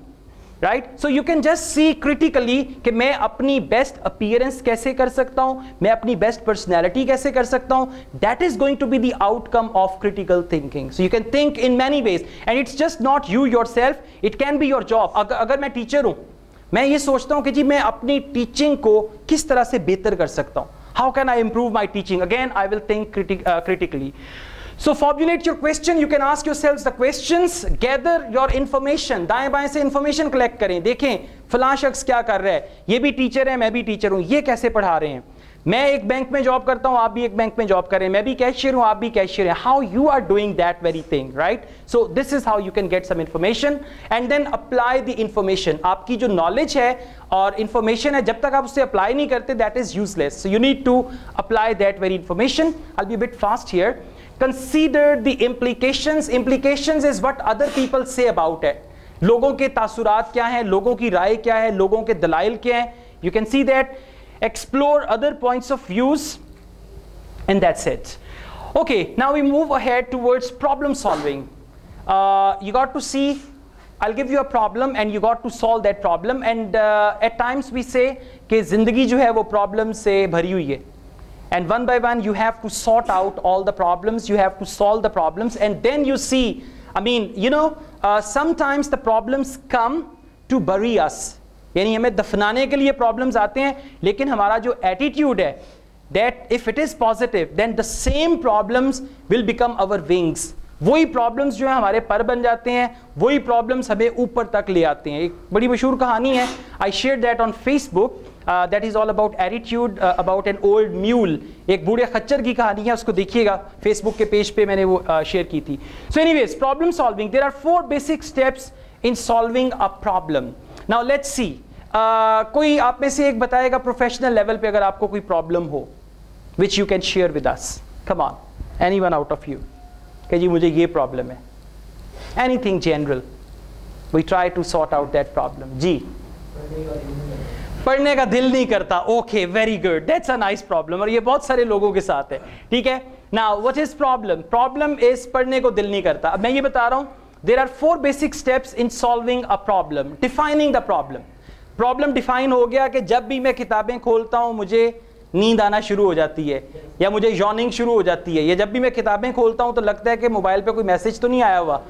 Right so you can just see critically कि मैं अपनी बेस्ट अपियरेंस कैसे कर सकता हूँ? मैं अपनी बेस्ट पर्सनैलिटी कैसे कर सकता हूँ? That is going to be the outcome of critical thinking so you can think in many ways and it's just not you yourself it can be your job अगर मैं टीचर हूँ, मैं ये सोचता हूँ कि जी मैं अपनी टीचिंग को किस तरह से बेहतर कर सकता हूँ? How can I improve my teaching again I will think critically So formulate your question. You can ask yourselves the questions. Gather your information. दाएँ बाएँ से information collect करें. देखें, फलां शख्स क्या कर रहा है? ये भी टीचर है, मैं भी टीचर हूँ. ये कैसे पढ़ा रहे हैं? मैं एक बैंक में जॉब करता हूँ, आप भी एक बैंक में जॉब करें. मैं भी कैशियर हूँ, आप भी कैशियर हैं. How you are doing that very thing right so this is how you can get some information and then apply the information आपकी जो नॉलेज है और इन्फॉर्मेशन है, जब तक आप उसे अप्लाई नहीं करते that is useless so you need to apply that very information I be bit fast here consider the implications implications is what other people say about it लोगों के तासुरात क्या हैं लोगों की राय क्या है लोगों के दलाइल क्या हैं you can see that explore other points of views and that's it okay now we move ahead towards problem solving uh, you got to see I'll give you a problem and you got to solve that problem and uh, at times we say कि ज़िंदगी जो है वो problem से भरी हुई है and one by one you have to sort out all the problems you have to solve the problems and then you see I mean you know uh, sometimes the problems come to bury us यानी हमें दफनाने के लिए problems आते हैं लेकिन हमारा जो attitude है that if it is positive then the same problems will become our wings वही प्रॉब्लम्स जो है हमारे पर बन जाते हैं वही प्रॉब्लम्स हमें ऊपर तक ले आते हैं एक बड़ी मशहूर कहानी है I share that on Facebook that is all about attitude about an old mule एक बूढ़े खच्चर की कहानी है उसको देखिएगा। फेसबुक के पेज पे मैंने वो शेयर uh, की थी। So anyways problem solving there are four basic steps in solving a problem now let's see कोई आप में से एक बताएगा प्रोफेशनल लेवल पे अगर आपको कोई प्रॉब्लम हो which you can share with us come on any one out of you कि जी मुझे ये प्रॉब्लम है। Any thing general we try to sort out that problem जी। पढ़ने का दिल नहीं करता। Okay very good that's a nice problem और ये बहुत सारे लोगों के साथ है। ठीक है? ना what is problem problem is पढ़ने को दिल नहीं करता। अब मैं ये बता रहा हूँ there are four basic steps in solving a problem defining the problem problem define हो गया कि जब भी मैं किताबें खोलता हूँ, मुझे नींद आना शुरू हो जाती है, या मुझे जॉनिंग शुरू हो जाती है, या जब भी मैं किताबें खोलता हूँ तो लगता है कि मोबाइल पे कोई मैसेज तो नहीं आया हुआ।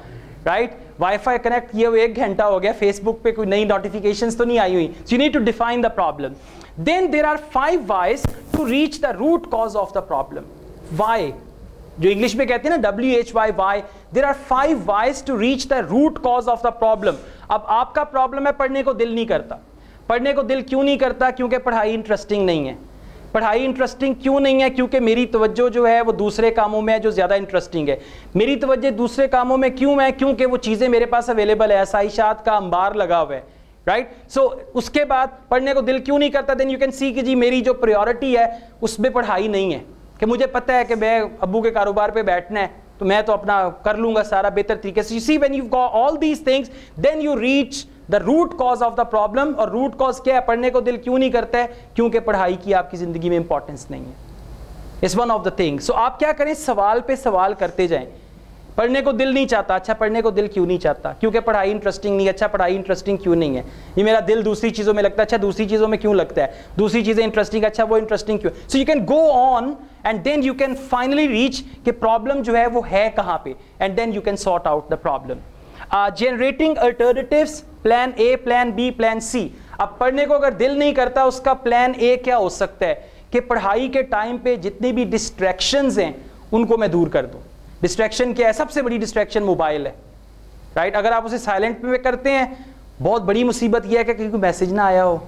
राइट वाईफाई कनेक्ट किए हुए एक घंटा हो गया फेसबुक पे कोई नई नोटिफिकेशन तो नहीं आई हुई। So you need to define the problem then there are five whys to reach the root cause of the problem why जो इंग्लिश में कहते हैं ना W H Y why there are five whys to reach the root cause of the problem अब आपका problem है, पढ़ने को दिल नहीं करता। पढ़ने को दिल क्यों नहीं करता? क्योंकि पढ़ाई इंटरेस्टिंग नहीं है। पढ़ाई इंटरेस्टिंग क्यों नहीं है? क्योंकि मेरी तवज्जो जो है वो दूसरे कामों में है जो ज़्यादा इंटरेस्टिंग है। मेरी तवज्जो दूसरे कामों में क्यों है? क्योंकि वो चीज़ें मेरे पास अवेलेबल है। आसाइशात का अंबार लगा हुआ है राइट right? सो so, उसके बाद पढ़ने को दिल क्यों नहीं करता? देन यू कैन सी कि जी मेरी जो प्रायोरिटी है उसमें पढ़ाई नहीं है। कि मुझे पता है कि मैं अबू के कारोबार पे बैठना है तो मैं तो अपना कर लूँगा सारा बेहतर तरीके से। You see when you got all these things then you reach the root cause of the problem और रूट कॉज क्या है? पढ़ने को दिल क्यों नहीं करता है? क्योंकि पढ़ाई की आपकी ज़िंदगी में इंपॉर्टेंस नहीं है। Is one of the thing सो आप क्या करें? सवाल पे सवाल करते जाएँ। पढ़ने को दिल नहीं चाहता। अच्छा पढ़ने को दिल क्यों नहीं चाहता? क्योंकि पढ़ाई इंटरेस्टिंग नहीं अच्छा पढ़ाई इंटरेस्टिंग क्यों नहीं है? ये मेरा दिल दूसरी चीज़ों में लगता है। अच्छा दूसरी चीज़ों में क्यों लगता है? दूसरी चीज़ें इंटरेस्टिंग अच्छा वो इंटरेस्टिंग क्यों? So you can go on and then you can finally reach कि प्रॉब्लम जो है वो है कहाँ पे? And then you can sort out the problem generating alternative plan A plan B plan C अब पढ़ने को अगर दिल नहीं करता, उसका प्लान ए क्या हो सकता है? कि पढ़ाई के टाइम पे जितनी भी डिस्ट्रैक्शंस हैं, उनको मैं दूर कर दूँ। डिस्ट्रैक्शन क्या है? सबसे बड़ी डिस्ट्रैक्शन मोबाइल है। राइट अगर आप उसे साइलेंट पे करते हैं, बहुत बड़ी मुसीबत यह है कि कोई मैसेज ना आया हो।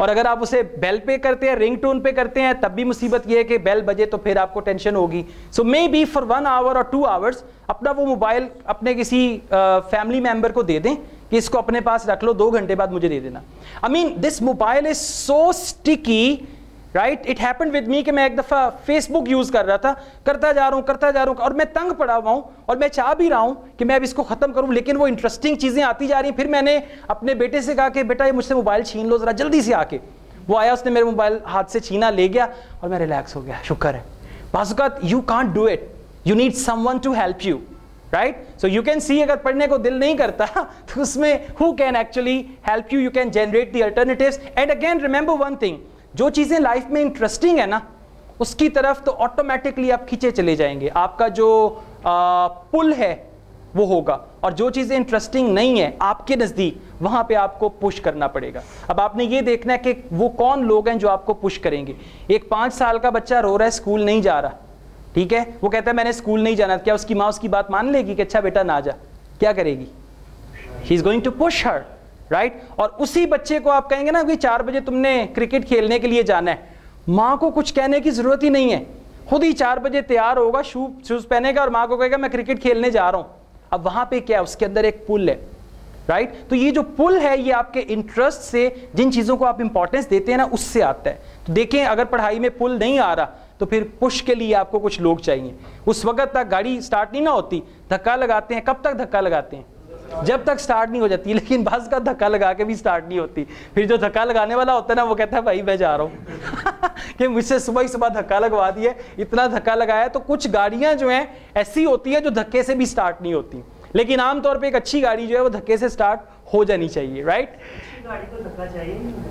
और अगर आप उसे बेल पे करते हैं रिंग टोन पे करते हैं, तब भी मुसीबत यह है कि बेल बजे तो फिर आपको टेंशन होगी। So maybe for one hour और टू आवर्स अपना वो मोबाइल अपने किसी फैमिली मेंबर को दे दें कि इसको अपने पास रख लो, दो घंटे बाद मुझे दे देना। I mean this mobile is so sticky right it happen with me कि मैं एक दफ़ा फेसबुक यूज़ कर रहा था, करता जा रहा हूँ, करता जा रहा हूँ, और मैं तंग पड़ा हुआ हूँ, और मैं चाह भी रहा हूँ कि मैं अब इसको ख़त्म करूँ, लेकिन वो इंटरेस्टिंग चीज़ें आती जा रही फिर मैंने अपने बेटे से कहा कि, बेटा, ये मुझसे मोबाइल छीन लो ज़रा, जल्दी से आके। वो आया, उसने मेरे मोबाइल हाथ से छीना, ले गया, और मैं रिलैक्स हो गया। शुक्र है। बाजुकात you can't do it you need someone to help you right so you can see अगर पढ़ने को दिल नहीं करता तो उसमें who can actually help you you can generate the alternative and again remember one thing जो चीज़ें लाइफ में इंटरेस्टिंग है ना उसकी तरफ़ तो ऑटोमेटिकली आप खींचे चले जाएँगे। आपका जो आ, पुल है वो होगा। और जो चीज़ें इंटरेस्टिंग नहीं है आपके नज़दीक वहाँ पे आपको पुश करना पड़ेगा। अब आपने ये देखना है कि वो कौन लोग हैं जो आपको पुश करेंगे। एक पाँच साल का बच्चा रो रहा है स्कूल नहीं जा रहा। ठीक है? वो कहता है मैंने स्कूल नहीं जाना। क्या उसकी माँ उसकी बात मान लेगी कि अच्छा बेटा ना जा? क्या करेगी? He is going to push her right और उसी बच्चे को आप कहेंगे ना कि चार बजे तुमने क्रिकेट खेलने के लिए जाना है। माँ को कुछ कहने की ज़रूरत ही नहीं है। खुद ही चार बजे तैयार होगा, शू, शूज़ पहनेगा और माँ को कहेगा, मैं क्रिकेट खेलने जा रहा हूँ। अब वहाँ पे क्या है? उसके अंदर एक पुल है राइट तो ये जो पुल है, ये आपके इंटरेस्ट से, जिन चीज़ों को आप इंपॉर्टेंस देते हैं ना, उससे आता है। तो देखें, अगर पढ़ाई में पुल नहीं आ रहा तो फिर पुश के लिए आपको कुछ लोग चाहिए। उस वक्त तक गाड़ी स्टार्ट नहीं ना होती। धक्का लगाते हैं। कब तक धक्का लगाते हैं? जब तक स्टार्ट नहीं हो जाती लेकिन बस का धक्का लगा के भी स्टार्ट नहीं होती। फिर जो धक्का लगाने वाला होता है ना वो कहता है भाई मैं जा रहा हूँ। कि मुझसे सुबह ही सुबह धक्का लगवा दिए इतना धक्का लगाया तो कुछ गाड़ियाँ जो हैं ऐसी होती है जो धक्के से भी स्टार्ट नहीं होती। लेकिन आमतौर पर एक अच्छी गाड़ी जो है वो धक्के से स्टार्ट हो जानी चाहिए राइट।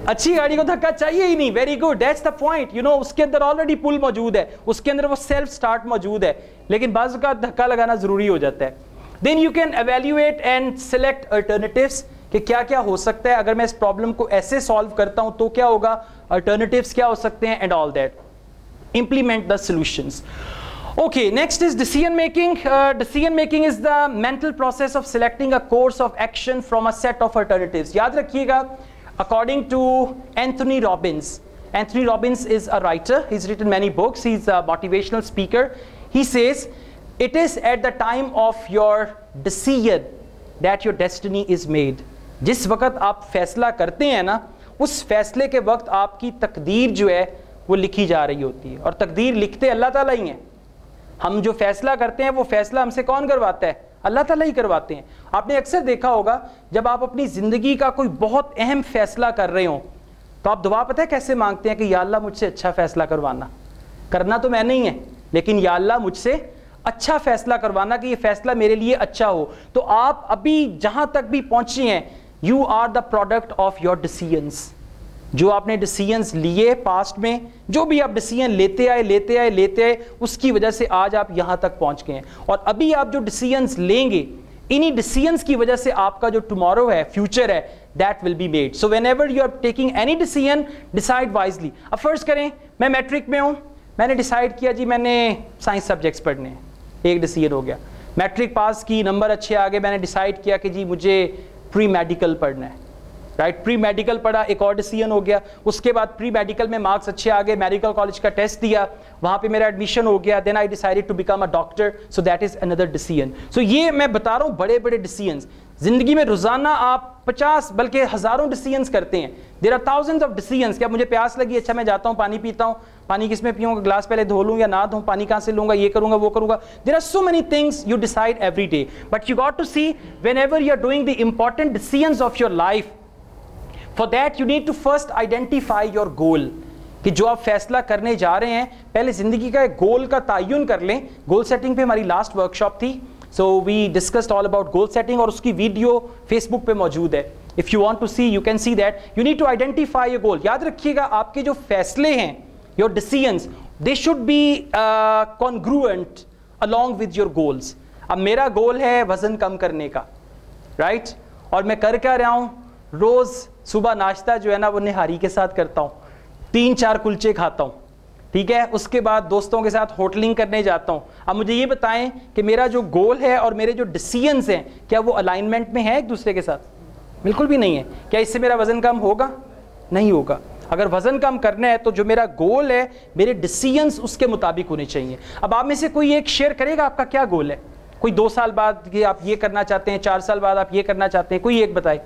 अच्छी गाड़ी को धक्का चाहिए ही नहीं। Very good that's the point you know उसके अंदर ऑलरेडी पुल मौजूद है। उसके अंदर वो सेल्फ स्टार्ट मौजूद है। लेकिन बाज का धक्का लगाना ज़रूरी हो जाता है। then you can evaluate and select alternatives कि क्या क्या हो सकता है अगर मैं इस प्रॉब्लम को ऐसे सॉल्व करता हूं तो क्या होगा अल्टरनेटिव्स क्या हो सकते हैं and all that implement the solutions okay next is decision making uh, decision making is the mental process of selecting a course of action from a set of alternatives याद रखिएगा according to Anthony Robbins Anthony Robbins is a writer he's written many books he's a motivational speaker he says it is at the time of your decision that your destiny is made. जिस वक्त आप फैसला करते हैं ना, उस फैसले के वक्त आपकी तकदीर जो है, वो लिखी जा रही होती है। और तकदीर लिखते अल्लाह ताला ही हैं। हम जो फैसला करते हैं, वो फैसला हमसे कौन करवाता है? अल्लाह ताला ही करवाते हैं। आपने अक्सर देखा होगा, जब आप अपनी ज़िंदगी का कोई बहुत अहम फैसला कर रहे हो तो आप दुआ पता है कैसे मांगते हैं कि या अल्लाह मुझसे अच्छा फैसला करवाना? करना तो मैं नहीं है, लेकिन या अल्लाह मुझसे अच्छा फैसला करवाना कि ये फैसला मेरे लिए अच्छा हो। तो आप अभी जहाँ तक भी पहुँची हैं you are the product of your decisions जो आपने डिसीजंस लिए पास्ट में, जो भी आप डिसीज़न लेते आए लेते आए लेते आए, उसकी वजह से आज आप यहाँ तक पहुँच गए हैं। और अभी आप जो डिसीजंस लेंगे, इन्हीं डिसीजंस की वजह से आपका जो टुमारो है फ्यूचर है that will be made so whenever you are taking any decision decide wisely अब फ़र्स्ट करें, मैं मैट्रिक में हूँ, मैंने डिसाइड किया जी, मैंने साइंस सब्जेक्ट्स पढ़ने हैं। एक डिसीज़न हो गया। मैट्रिक पास की नंबर अच्छे आ गए, मैंने डिसाइड किया कि जी मुझे प्री मेडिकल पढ़ना है। राइट प्री मेडिकल पढ़ा, एक और डिसीज़न हो गया। उसके बाद प्री मेडिकल में मार्क्स अच्छे आ गए मेडिकल कॉलेज का टेस्ट दिया। वहाँ पे मेरा एडमिशन हो गया। Then I decided to become a doctor so that is another decision सो ये मैं बता रहा हूँ बड़े बड़े डिसीज़न ज़िंदगी में रोज़ाना आप पचास बल्कि हज़ारों डिसीजंस करते हैं। There are thousands of decisions क्या मुझे प्यास लगी? अच्छा मैं जाता हूँ, पानी पीता हूँ। पानी किसमें पीऊँगा? ग्लास पहले धो लूँ या ना धो पानी कहाँ से लूँगा? ये करूँगा, वो करूँगा। There are so many things you decide every day but you got to see whenever you are doing the important decisions of your life for that you need to first identify your goal कि जो आप फैसला करने जा रहे हैं, पहले ज़िंदगी का एक गोल का तयन कर लें। गोल सेटिंग पे हमारी लास्ट वर्कशॉप थी। So we discussed all about goal setting और उसकी वीडियो फेसबुक पे मौजूद है। If you want to see you can see that you need to identify your goal याद रखिएगा, आपके जो फैसले हैं your decisions they should be congruent along with your goals अब मेरा गोल है वज़न कम करने का राइट right? और मैं कर क्या रहा हूँ? रोज सुबह नाश्ता जो है ना, वो निहारी के साथ करता हूँ। तीन चार कुलचे खाता हूँ। ठीक है? उसके बाद दोस्तों के साथ होटलिंग करने जाता हूँ। अब मुझे ये बताएँ कि मेरा जो गोल है और मेरे जो डिसीजंस हैं, क्या वो अलाइनमेंट में है एक दूसरे के साथ? बिल्कुल भी नहीं है। क्या इससे मेरा वज़न कम होगा? नहीं होगा। अगर वज़न कम करना है तो जो मेरा गोल है, मेरे डिसीजंस उसके मुताबिक होने चाहिए। अब आप में से कोई एक शेयर करेगा आपका क्या गोल है? कोई दो साल बाद कि आप ये करना चाहते हैं, चार साल बाद आप ये करना चाहते हैं, कोई एक बताए।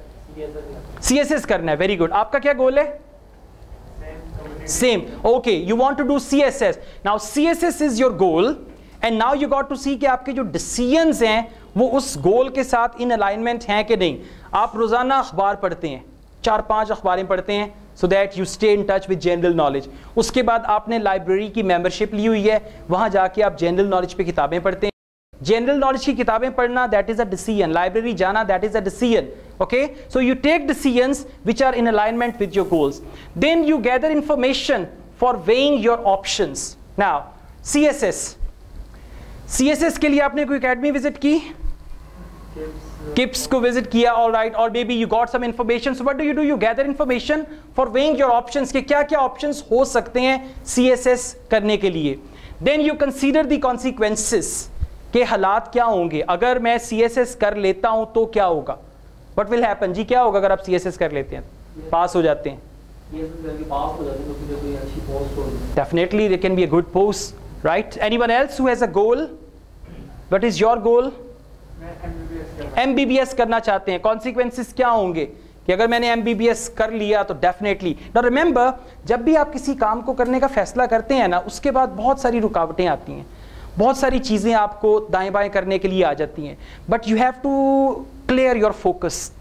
सी एस एस करना है वेरी गुड आपका क्या गोल है? Same okay you want to do C S S now C S is your goal and now you got to see कि आपके जो डिसीजंस हैं, वो उस गोल के साथ इन अलाइनमेंट हैं कि नहीं। आप रोज़ाना अखबार पढ़ते हैं, चार पाँच अखबारें पढ़ते हैं so that you stay in touch with general knowledge उसके बाद आपने लाइब्रेरी की मेंबरशिप ली हुई है, वहाँ जाके आप जनरल नॉलेज पे किताबें पढ़ते हैं। जनरल नॉलेज की किताबें पढ़ना that is a decision library जाना that is a decision okay? So you take decisions which are in alignment with your goals. Then you gather information for weighing your options. Now css css के लिए आपने कोई academy visit की? Kips को visit किया all right और maybe you got some information what do you do you gather information for weighing your options के क्या क्या ऑप्शंस हो सकते हैं सीएसएस करने के लिए. Then you consider the consequences के हालात क्या होंगे? अगर मैं सीएसएस कर लेता हूँ तो क्या होगा? वट विल हैपन जी क्या होगा अगर आप सीएसएस कर लेते हैं? पास हो जाते हैं। हो जाते तो मुझे कोई अच्छी पोस्ट हो Definitely, there can be a good post, right? Anyone else who has a goal? What is your goal? एम करना चाहते हैं। कॉन्सिक्वेंसिस क्या होंगे? कि अगर मैंने एम बी बी एस कर लिया तो डेफिनेटली ना रिमेंबर जब भी आप किसी काम को करने का फैसला करते हैं ना उसके बाद बहुत सारी रुकावटें आती हैं। बहुत सारी चीज़ें आपको दाएँ बाएँ करने के लिए आ जाती हैं। But you have to clear your focus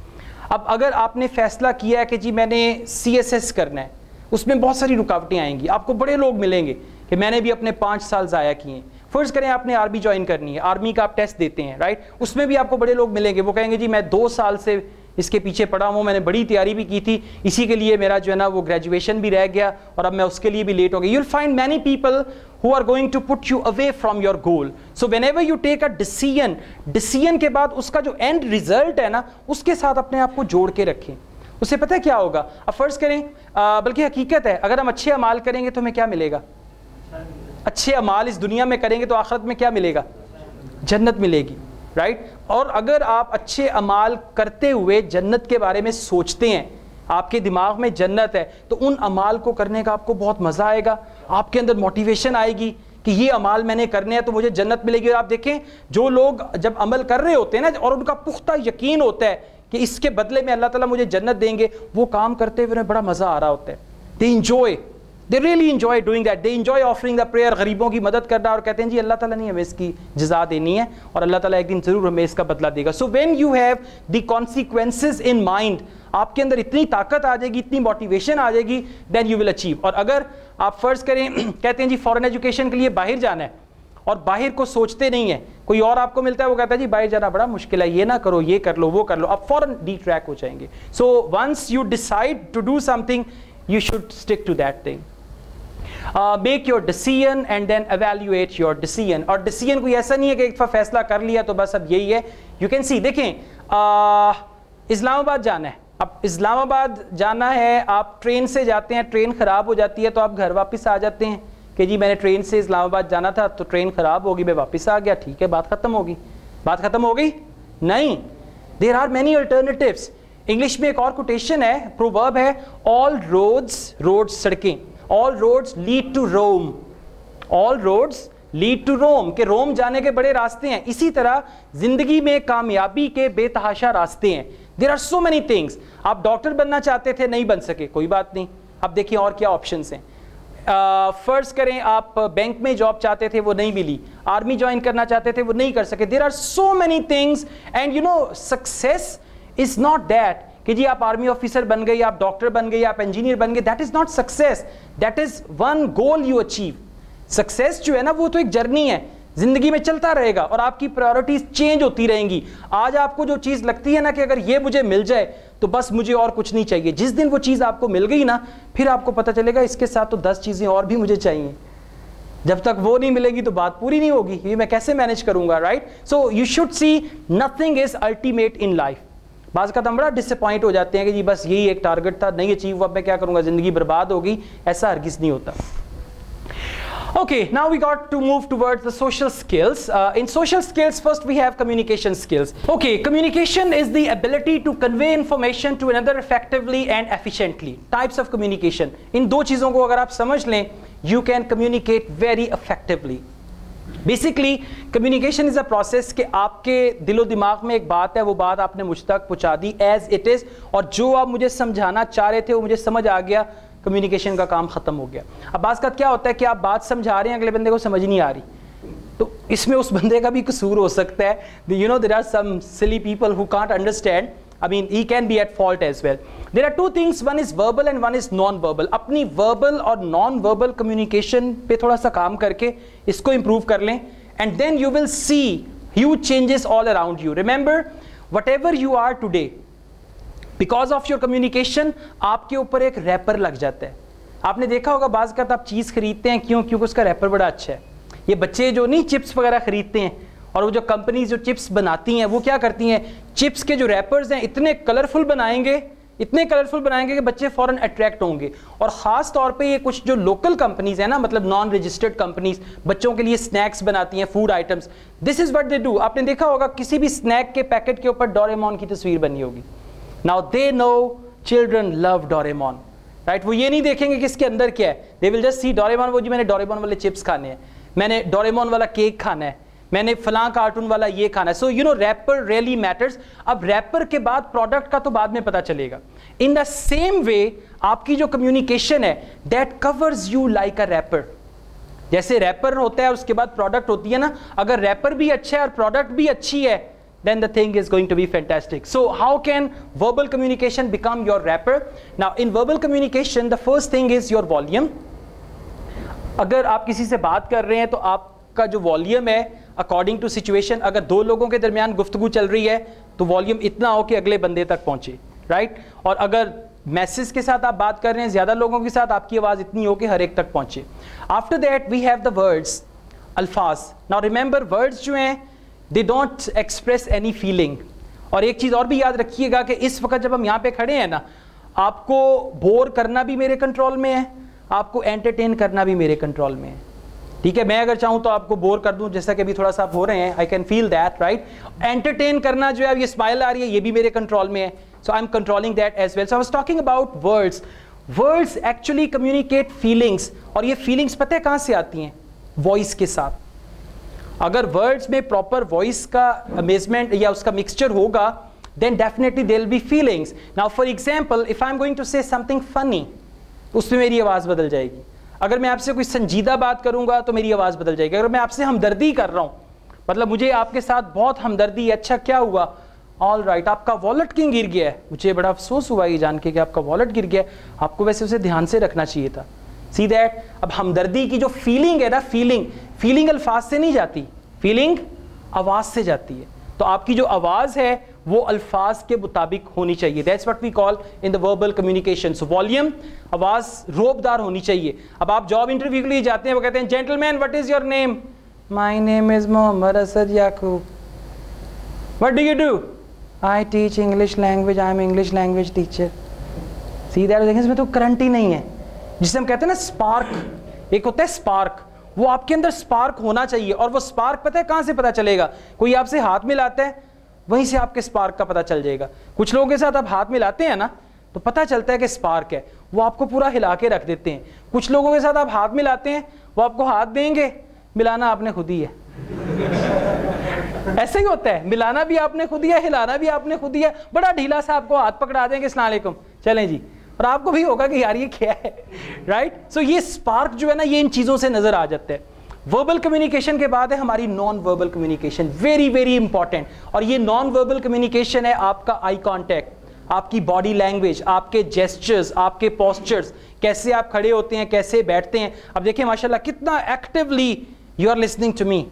अब अगर आपने फैसला किया है कि जी मैंने सी एस एस करना है, उसमें बहुत सारी रुकावटें आएँगी। आपको बड़े लोग मिलेंगे कि मैंने भी अपने पाँच साल ज़ाया किए हैं। फ़र्ज़ करें, आपने आर्मी ज्वाइन करनी है। आर्मी का आप टेस्ट देते हैं राइट उसमें भी आपको बड़े लोग मिलेंगे। वो कहेंगे, जी, मैं दो साल से इसके पीछे पड़ा हूँ, मैंने बड़ी तैयारी भी की थी। इसी के लिए मेरा जो है ना, वो ग्रेजुएशन भी रह गया और अब मैं उसके लिए भी लेट हो गया। You'll find many people who are going to put you away from your goal so whenever you take a decision decision के बाद उसका जो एंड रिज़ल्ट है ना, उसके साथ अपने आप को जोड़ के रखें। उससे पता है क्या होगा? अब फ़र्ज़ करें बल्कि हकीकत है, अगर हम अच्छे अमाल करेंगे तो हमें क्या मिलेगा? अच्छे अमाल इस दुनिया में करेंगे तो आखिरत में क्या मिलेगा? जन्नत मिलेगी। राइट और अगर आप अच्छे अमाल करते हुए जन्नत के बारे में सोचते हैं, आपके दिमाग में जन्नत है तो उन अमाल को करने का आपको बहुत मज़ा आएगा। आपके अंदर मोटिवेशन आएगी कि ये अमाल मैंने करने हैं तो मुझे जन्नत मिलेगी। और आप देखें, जो लोग जब अमल कर रहे होते हैं ना, और उनका पुख्ता यकीन होता है कि इसके बदले में अल्लाह ताला मुझे जन्नत देंगे, वो काम करते हुए उन्हें बड़ा मज़ा आ रहा होता है। They enjoy they really enjoy doing that they enjoy offering the prayer गरीबों की मदद करना और कहते हैं, जी, अल्लाह ताला ने हमें इसकी जजा देनी है और अल्लाह ताला एक दिन ज़रूर हमें इसका बदला देगा. So when you have the consequences in mind आपके अंदर इतनी ताकत आ जाएगी, इतनी मोटिवेशन आ जाएगी देन यू विल अचीव और अगर आप फ़र्ज़ करें, कहते हैं, जी फॉरेन एजुकेशन के लिए बाहर जाना है और बाहर को सोचते नहीं है, कोई और आपको मिलता है, वो कहता है, जी, बाहर जाना बड़ा मुश्किल है, ये ना करो, ये कर लो, वो कर लो। अब फॉरन डी ट्रैक हो जाएँगे। So once you decide to do something you should stick to that thing make your decision and then evaluate your decision और डिसीज़न कोई ऐसा नहीं है कि एक दफ़ा फैसला कर लिया तो बस अब यही है। यू कैन सी देखें इस्लामाबाद जाना है। अब इस्लामाबाद जाना है, आप ट्रेन से जाते हैं ट्रेन ख़राब हो जाती है तो आप घर वापस आ जाते हैं कि जी मैंने ट्रेन से इस्लामाबाद जाना था तो ट्रेन ख़राब होगी, मैं वापस आ गया, ठीक है, बात ख़त्म होगी। बात ख़त्म हो गई नहीं। There are many alternatives English में एक और कोटेशन है प्रोवर्ब है ऑल रोड्स रोड सड़कें। All roads lead to Rome all roads lead to Rome के रोम जाने के बड़े रास्ते हैं। इसी तरह ज़िंदगी में कामयाबी के बेतहाशा रास्ते हैं। There are so many things आप डॉक्टर बनना चाहते थे नहीं बन सके। कोई बात नहीं। अब देखिए और क्या ऑप्शन हैं। फ़र्ज़ uh, करें आप बैंक में जॉब चाहते थे वो नहीं मिली। आर्मी ज्वाइन करना चाहते थे वो नहीं कर सके। There are so many things and you know success is not that कि जी आप आर्मी ऑफिसर बन गए, आप डॉक्टर बन गए, आप इंजीनियर बन गए that is not success that is one goal you achieve success जो है ना, वो तो एक जर्नी है. ज़िंदगी में चलता रहेगा और आपकी प्रायोरिटीज चेंज होती रहेंगी. आज आपको जो चीज़ लगती है ना कि अगर ये मुझे मिल जाए तो बस मुझे और कुछ नहीं चाहिए. जिस दिन वो चीज़ आपको मिल गई ना, फिर आपको पता चलेगा इसके साथ तो दस चीज़ें और भी मुझे चाहिए. जब तक वो नहीं मिलेगी तो बात पूरी नहीं होगी. ये मैं कैसे मैनेज करूँगा right so you should see nothing is ultimate in life बाज का तो दम बड़ा डिसअपॉइंट हो जाते हैं कि जी बस यही एक टारगेट था, नहीं अचीव हुआ मैं क्या करूँगा? ज़िंदगी बर्बाद होगी ऐसा हरगिज नहीं होता। Okay now we got to move towards the social skills in social skills first we have communication skills okay communication is the ability to convey information to another effectively and efficiently types of communication इन दो चीज़ों को अगर आप समझ लें you can communicate very effectively basically communication is a process कि आपके दिलो दिमाग में एक बात है, वो बात आपने मुझ तक पहुँचा दी एज इट इज़ और जो आप मुझे समझाना चाह रहे थे, वो मुझे समझ आ गया कम्युनिकेशन का काम ख़त्म हो गया। अब बात का क्या होता है कि आप बात समझा रहे हैं, अगले बंदे को समझ नहीं आ रही। तो इसमें उस बंदे का भी कसूर हो सकता है। You know there are some silly people who can't understand I mean, he can be at fault as well. There are two things, one is verbal and one is non-verbal. अपनी verbal और non-verbal communication पे थोड़ा सा काम करके इसको improve कर लें and then you will see huge changes all around you. Remember, whatever you are today, because of your communication, आपके ऊपर एक रैपर लग जाता है आपने देखा होगा बाज़ का आप चीज़ खरीदते हैं क्यों क्योंकि उसका रैपर बड़ा अच्छा है ये बच्चे जो नहीं चिप्स वगैरह खरीदते हैं और वो जो कंपनीज़ जो चिप्स बनाती हैं, वो क्या करती हैं? चिप्स के जो रैपर्स हैं, इतने कलरफुल बनाएँगे, इतने कलरफुल बनाएँगे कि बच्चे फॉरन अट्रैक्ट होंगे। और ख़ास तौर पे ये कुछ जो लोकल कंपनीज़ हैं ना मतलब नॉन रजिस्टर्ड कंपनीज़ बच्चों के लिए स्नैक्स बनाती हैं food items this is what they do आपने देखा होगा, किसी भी स्नैक के पैकेट के ऊपर डोरेमोन की तस्वीर बनी होगी। Now they know children love Doraemon right वो ये नहीं देखेंगे कि इसके अंदर क्या है। They will just see Doraemon वो जी मैंने डोरेमोन वाले चिप्स खाने हैं। मैंने डोरेमोन वाला केक खाना है। मैंने फलां कार्टून वाला ये खाना है so you know wrapper really matters अब रैपर के बाद प्रोडक्ट का तो बाद में पता चलेगा इन द सेम वे आपकी जो कम्युनिकेशन है that covers you like a wrapper जैसे रैपर होता है उसके बाद प्रोडक्ट होती है ना अगर रैपर भी अच्छा है और प्रोडक्ट भी अच्छी है then the thing is going to be fantastic. So how can verbal communication become your rapper? Now in verbal communication, the first thing is your volume. अगर आप किसी से बात कर रहे हैं तो आपका जो वॉल्यूम है अकॉर्डिंग टू सिचुएशन अगर दो लोगों के दरमियान गुफ्तगु चल रही है तो वॉल्यूम इतना हो कि अगले बंदे तक पहुँचे राइट और अगर मैसेज के साथ आप बात कर रहे हैं, ज़्यादा लोगों के साथ आपकी आवाज़ इतनी हो कि हर एक तक पहुँचे। After that we have the words अल्फाज नाउ रिमेंबर वर्ड्स जो हैं they don't express any feeling और एक चीज़ और भी याद रखिएगा कि इस वक्त जब हम यहाँ पे खड़े हैं ना, आपको बोर करना भी मेरे कंट्रोल में है, आपको एंटरटेन करना भी मेरे कंट्रोल में है। ठीक है, मैं अगर चाहूँ तो आपको बोर कर दूँ, जैसा कि अभी थोड़ा सा आप हो रहे हैं I can feel that right entertain करना जो है ये स्माइल आ रही है, ये भी मेरे कंट्रोल में है। So I am controlling that as well so I was talking about words words actually communicate feelings और ये फीलिंग्स पता है कहाँ से आती हैं? वॉइस के साथ। अगर वर्ड्स में प्रॉपर वॉइस का अमेजमेंट या उसका मिक्सचर होगा then definitely there be feelings now for example if I am going to say something funny उसमें मेरी आवाज़ बदल जाएगी। अगर मैं आपसे कोई संजीदा बात करूँगा तो मेरी आवाज़ बदल जाएगी। अगर मैं आपसे हमदर्दी कर रहा हूँ मतलब मुझे आपके साथ बहुत हमदर्दी है अच्छा क्या हुआ? ऑल राइट right, आपका वॉलेट क्यों गिर गया है? मुझे बड़ा अफसोस हुआ ये जान के कि आपका वॉलेट गिर गया आपको वैसे उसे ध्यान से रखना चाहिए था। सी दैट अब हमदर्दी की जो फीलिंग है ना फीलिंग फीलिंग अल्फाज से नहीं जाती। फीलिंग आवाज़ से जाती है। तो आपकी जो आवाज़ है, वो अल्फाज के मुताबिक होनी चाहिए। That's what we call in the verbal communication so volume आवाज़ रोबदार होनी चाहिए। अब आप जॉब इंटरव्यू के लिए जाते हैं, वो कहते हैं gentleman what is your name my name is Mohammad Asad Yaqoob what do you do I teach English language I am English language teacher see that इसमें तो करंट ही नहीं है। जिसे हम कहते हैं ना स्पार्क एक होता है स्पार्क वो आपके अंदर स्पार्क होना चाहिए और वो स्पार्क पता है कहाँ से पता चलेगा? कोई आपसे हाथ मिलाता है, वहीं से आपके स्पार्क का पता चल जाएगा। कुछ लोगों के साथ आप हाथ मिलाते हैं ना तो पता चलता है कि स्पार्क है। वो आपको पूरा हिला के रख देते हैं। कुछ लोगों के साथ आप हाथ मिलाते हैं, वो आपको हाथ देंगे, मिलाना आपने खुद ही है। ऐसे ही होता है। मिलाना भी आपने खुद ही है, हिलाना भी आपने खुद ही है। बड़ा ढीला सा आपको हाथ पकड़ा देंगे सलामकुम चलें जी। और आपको भी होगा कि यार ये क्या है राइट right? सो so ये स्पार्क जो है ना, ये इन चीज़ों से नज़र आ जाते हैं। वर्बल कम्युनिकेशन के बाद है हमारी non verbal communication very very important और ये नॉन वर्बल कम्युनिकेशन है आपका आई कॉन्टैक्ट आपकी बॉडी लैंग्वेज आपके जेस्टर्स आपके पोस्चर्स कैसे आप खड़े होते हैं, कैसे बैठते हैं। अब देखिए, माशाल्लाह, कितना actively you are listening to me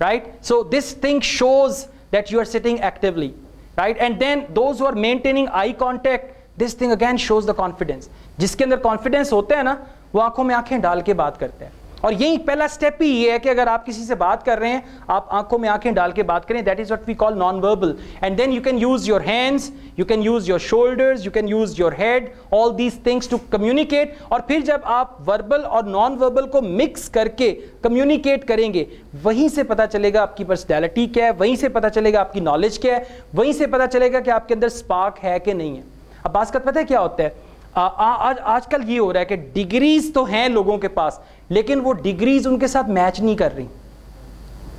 right so this thing shows that you are sitting actively right and then those are maintaining eye contact this thing again shows the confidence जिसके अंदर कॉन्फिडेंस होते हैं ना, वो आँखों में आँखें डाल के बात करते हैं। और यही पहला स्टेप ही ये है कि अगर आप किसी से बात कर रहे हैं, आप आँखों में आँखें डाल के बात करें that is what we call non verbal and then you can use your hands you can use your shoulders you can use your head all these things to communicate और फिर जब आप वर्बल और नॉन वर्बल को mix करके communicate करेंगे, वहीं से पता चलेगा आपकी पर्सनैलिटी क्या है, वहीं से पता चलेगा आपकी नॉलेज क्या है, वहीं से पता चलेगा कि आपके अंदर स्पार्क है कि नहीं है। अब बात पता है क्या होता है? आ, आ, आज आजकल ये हो रहा है कि डिग्रीज तो हैं लोगों के पास लेकिन वो डिग्रीज उनके साथ मैच नहीं कर रही।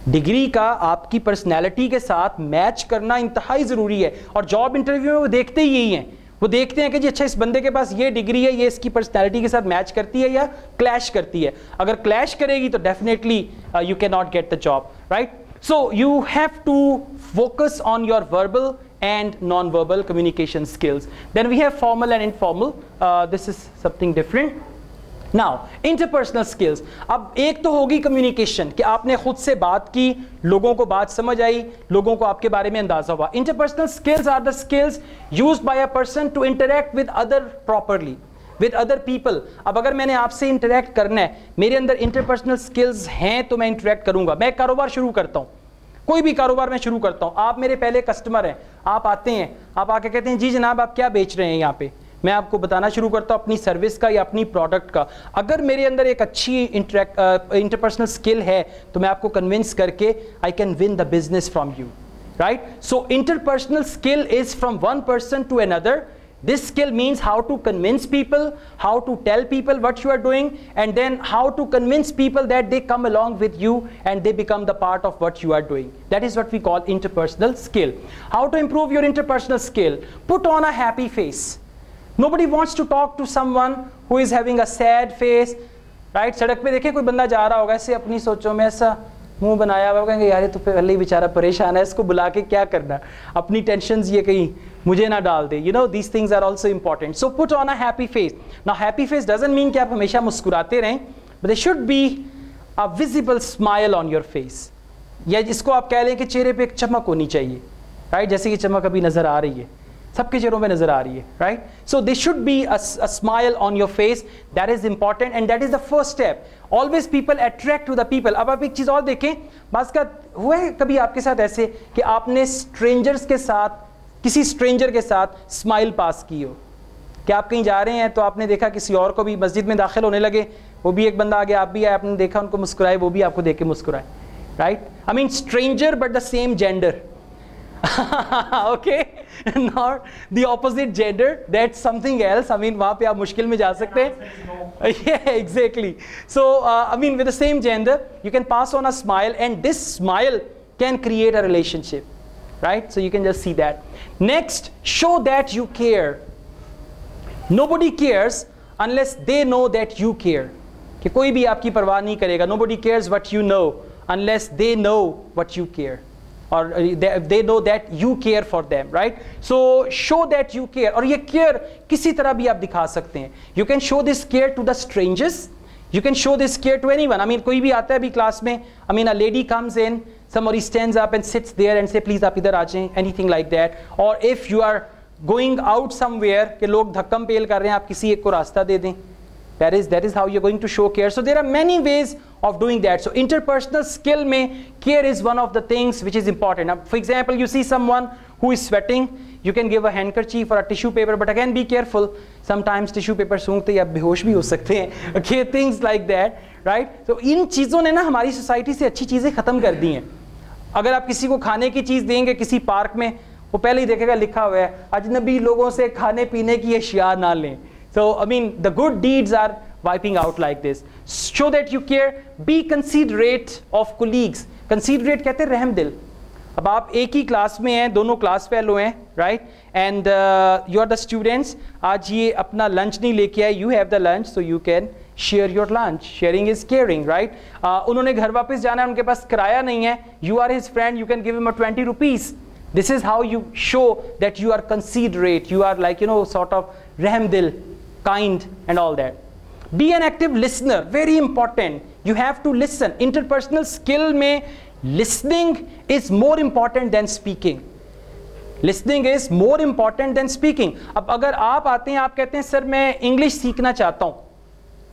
डिग्री का आपकी पर्सनैलिटी के साथ मैच करना इंतहाई ज़रूरी है। और जॉब इंटरव्यू में वो देखते ही यही हैं। वो देखते हैं कि जी अच्छा इस बंदे के पास ये डिग्री है ये इसकी पर्सनैलिटी के साथ मैच करती है या क्लैश करती है। अगर क्लैश करेगी तो definitely you can not get the job right so you have to focus on your verbal and non-verbal communication skills. Then we have formal and informal. Uh, this is something different. Now interpersonal skills अब एक तो होगी communication कि आपने खुद से बात की लोगों को बात समझ आई लोगों को आपके बारे में अंदाज़ा हुआ। Interpersonal skills are the skills used by a person to interact with other properly with other people अब अगर मैंने आपसे इंटरेक्ट करना है मेरे अंदर इंटरपर्सनल स्किल्स हैं तो मैं इंटरेक्ट करूँगा। मैं कारोबार शुरू करता हूँ। कोई भी कारोबार मैं शुरू करता हूँ। आप मेरे पहले कस्टमर हैं। आप आते हैं, आप आके कहते हैं, जी जनाब, आप क्या बेच रहे हैं यहाँ पे? मैं आपको बताना शुरू करता हूँ, अपनी सर्विस का या अपनी प्रोडक्ट का। अगर मेरे अंदर एक अच्छी इंटरपर्सनल स्किल है तो मैं आपको कन्विंस करके I can win the business from you right so interpersonal skill is from one person to another This skill means how to convince people, how to tell people what you are doing, and then how to convince people that they come along with you and they become the part of what you are doing. That is what we call interpersonal skill. How to improve your interpersonal skill? Put on a happy face. Nobody wants to talk to someone who is having a sad face. Right right? सड़क पे देखे कोई बंदा जा रहा होगा ऐसे अपनी सोचों में ऐसा मुँह बनाया हुआ कहेंगे, यार, ये तो पहले ही बेचारा परेशान है, इसको बुला के क्या करना अपनी टेंशन ये कहीं मुझे ना डाल दे. You know these things are also important so put on a happy face ना हैप्पी फेस डजेंट मीन कि आप हमेशा मुस्कुराते रहें but they should be a visible smile on your face या जिसको आप कह लें कि चेहरे पे एक चमक होनी चाहिए राइट? जैसे कि चमक अभी नज़र आ रही है। सबके चेहरों में नज़र आ रही है right so this should be smile on your face that is important and that is the first step always people attract to the people अब आप एक चीज़ और देखें बात का हुआ है कभी आपके साथ ऐसे कि आपने स्ट्रेंजर्स के साथ, किसी स्ट्रेंजर के साथ स्माइल पास की हो? कि आप कहीं जा रहे हैं तो आपने देखा किसी और को भी मस्जिद में दाखिल होने लगे, वो भी एक बंदा आगे आप भी आए, आपने देखा, उनको मुस्कुराए, वो भी आपको देख के मुस्कुराए right I mean stranger but the same gender okay not the opposite gender that's something else i mean wahan pe aap mushkil mein ja sakte hain yeah exactly so uh, i mean with the same gender you can pass on a smile and this smile can create a relationship right so you can just see that next show that you care nobody cares unless they know that you care कि कोई भी आपकी परवाह नहीं करेगा nobody cares what you know unless they know what you care और they know that you care for them right so show that you care और ये केयर किसी तरह भी आप दिखा सकते हैं. You can show this care to the strangers you can show this care to anyone I mean कोई भी आता है अभी क्लास में I mean a lady comes in summary stand up and sits there and say please आप इधर आ जाए एनी थिंग लाइक दैट और if you are going out somewhere के लोग धक्कम पेल कर रहे हैं, आप किसी एक को रास्ता दे दें. That is that is how you're going to show care so there are many ways of doing that so interpersonal skill may care is one of the things which is important now, for example you see someone who is sweating you can give a handkerchief or a tissue paper but again be careful sometimes tissue paper सूंघते या बेहोश भी हो सकते हैं okay things like that right so इन चीज़ों ने ना हमारी सोसाइटी से अच्छी चीज़ें ख़त्म कर दी हैं अगर आप किसी को खाने की चीज़ देंगे किसी पार्क में वो पहले ही देखेगा लिखा हुआ है अजनबी लोगों से खाने पीने की अशिया ना लें So, I mean, the good deeds are wiping out like this. Show that you care. Be considerate of colleagues. Considerate कहते हैं रहम दिल अब आप एक ही क्लास में हैं दोनों क्लास फेलो हैं right and you are the students आज ये अपना लंच नहीं लेके आए you have the lunch so you can share your lunch sharing is caring right उन्होंने घर वापस जाना है उनके पास किराया नहीं है you are his friend you can give him a twenty rupees this is how you show that you are considerate you are like you know sort of rahmdil kind and all that be an active listener very important you have to listen interpersonal skill may listening is more important than speaking listening is more important than speaking अब अगर आप आते हैं आप कहते हैं sir मैं English सीखना चाहता हूँ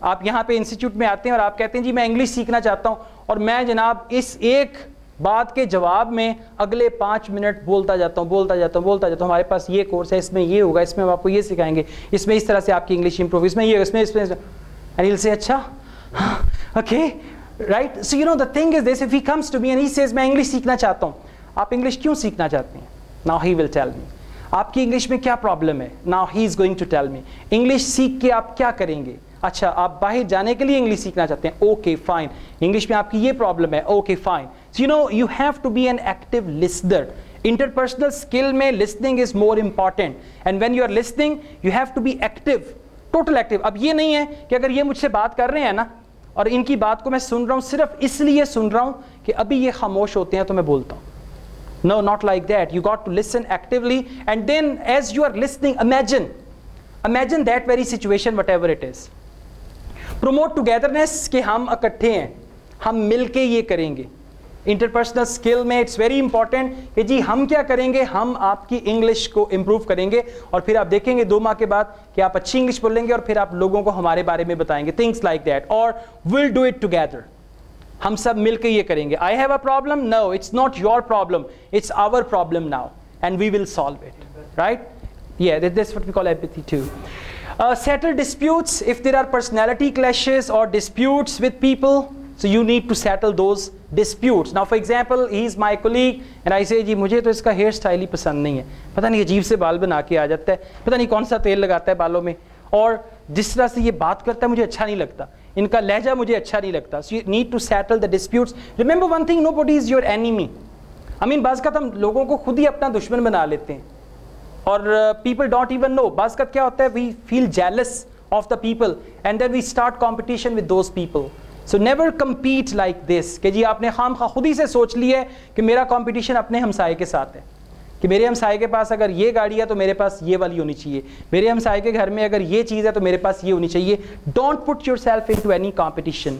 आप यहाँ पे इंस्टीट्यूट में आते हैं और आप कहते हैं जी मैं इंग्लिश सीखना चाहता हूँ और मैं जनाब इस एक बात के जवाब में अगले पाँच मिनट बोलता जाता हूँ, बोलता जाता हूँ, बोलता जाता हूँ। हमारे पास ये कोर्स है, इसमें ये होगा, इसमें हम आपको ये सिखाएँगे। इसमें इस तरह से आपकी इंग्लिश इंप्रूव इसमें ये इसमें इसमें एंड से अच्छा okay right so you know the thing is this if he comes to me and he says मैं इंग्लिश सीखना चाहता हूँ, आप इंग्लिश क्यों सीखना चाहते हैं? Now he will tell me आपकी इंग्लिश में क्या प्रॉब्लम है? Now he is going to tell me English सीख के आप क्या करेंगे? अच्छा आप बाहर जाने के लिए इंग्लिश सीखना चाहते हैं? ओके फाइन इंग्लिश में आपकी ये प्रॉब्लम है? Okay fine So, you know, you have to be an active listener. Interpersonal skill में listening is more important. And when you are listening, you have to be active. Total active. अब ये नहीं है कि अगर ये मुझसे बात कर रहे हैं ना और इनकी बात को मैं सुन रहा हूँ सिर्फ़ इसलिए सुन रहा हूँ कि अभी ये खामोश होते हैं तो मैं बोलता हूँ No, not like that. You got to listen actively, and then as you are listening, imagine, imagine that very situation, whatever it is. Promote togetherness कि हम इकट्ठे हैं हम मिलके ये करेंगे इंटरपर्सनल स्किल में इट्स वेरी इंपॉर्टेंट कि जी हम क्या करेंगे? हम आपकी इंग्लिश को इम्प्रूव करेंगे और फिर आप देखेंगे दो माह के बाद कि आप अच्छी इंग्लिश बोलेंगे और फिर आप लोगों को हमारे बारे में बताएँगे। थिंग्स लाइक दैट और विल डू इट टुगेदर हम सब मिलकर ये करेंगे। I have a problem no it's not your problem it's our problem now and we will solve it right Yeah, that's what we call empathy too. Uh, settle disputes. If there are personality clashes or disputes with people so you need to settle those disputes. Now, for example he is my colleague and I say, जी, मुझे तो इसका hair style ही पसंद नहीं है। पता नहीं, अजीब से बाल बना के आ जाता है। पता नहीं कौन सा तेल लगाता है बालों में। और जिस तरह से ये बात करता है, मुझे अच्छा नहीं लगता। इनका लहजा मुझे अच्छा नहीं लगता। So you need to settle the disputes remember one thing nobody is your enemy I mean बाज़ हम लोगों को खुद ही अपना दुश्मन बना लेते हैं। और पीपल डोंट इवन नो बाज़ क्या होता है we feel jealous of the people and then we start competition with those people so never compete like this कि जी आपने खाम खा खुद ही से सोच लिया है कि मेरा कॉम्पिटिशन अपने हमसाए के साथ है। कि मेरे हमसाए के पास अगर ये गाड़ी है तो मेरे पास ये वाली होनी चाहिए। मेरे हमसाए के घर में अगर ये चीज़ है तो मेरे पास ये होनी चाहिए। Don't put yourself into any competition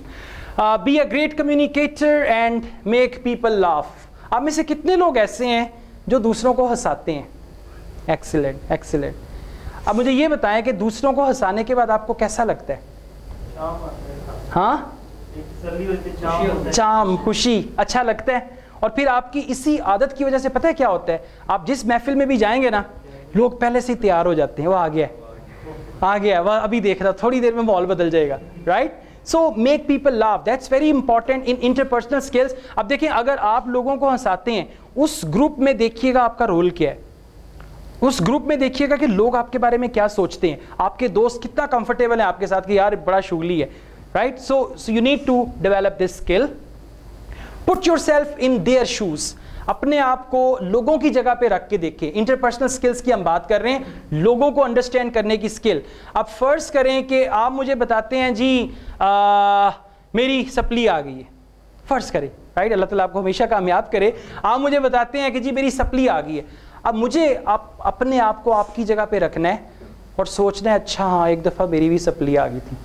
be a great communicator and make people laugh आप में से कितने लोग ऐसे हैं जो दूसरों को हंसाते हैं? एक्सीलेंट एक्सीलेंट अब मुझे ये बताएँ कि दूसरों को हंसाने के बाद आपको कैसा लगता है। हाँ? चाम खुशी अच्छा लगता है। और फिर आपकी इसी आदत की वजह से पता है क्या होता है? आप जिस महफिल में भी जाएँगे ना लोग पहले से ही तैयार हो जाते हैं वो आ गया। आ गया वह अभी देख रहा थोड़ी देर में माहौल बदल जाएगा right so make people laugh that's very important in interpersonal skills अब देखिए अगर आप लोगों को हंसाते हैं उस ग्रुप में देखिएगा आपका रोल क्या है। उस ग्रुप में देखिएगा कि लोग आपके बारे में क्या सोचते हैं। आपके दोस्त कितना कंफर्टेबल है आपके साथ कि यार बड़ा शुगली है। So so you need to develop this skill put yourself in their shoes अपने आप को लोगों की जगह पे रख के देखिए। इंटरपर्सनल स्किल्स की हम बात कर रहे हैं। लोगों को अंडरस्टैंड करने की स्किल अब फ़र्ज़ करें कि आप मुझे बताते हैं जी आ, मेरी सप्ली आ गई है। फ़र्ज़ करें राइट अल्लाह ताला आपको हमेशा कामयाब करे। आप मुझे बताते हैं कि जी मेरी सप्ली आ गई है। अब मुझे आप अपने आप को आपकी जगह पे रखना है और सोचना है अच्छा हाँ एक दफ़ा मेरी भी सप्ली आ गई थी।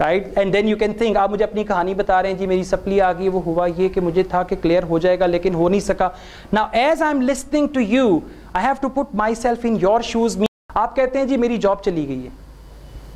Right and then you can think आप मुझे अपनी कहानी बता रहे हैं जी मेरी सप्ली आ गई वो हुआ ये कि मुझे था कि क्लियर हो जाएगा लेकिन हो नहीं सका. Now as I am listening to you I have to put myself in your shoes me आप कहते हैं जी मेरी जॉब चली गई है।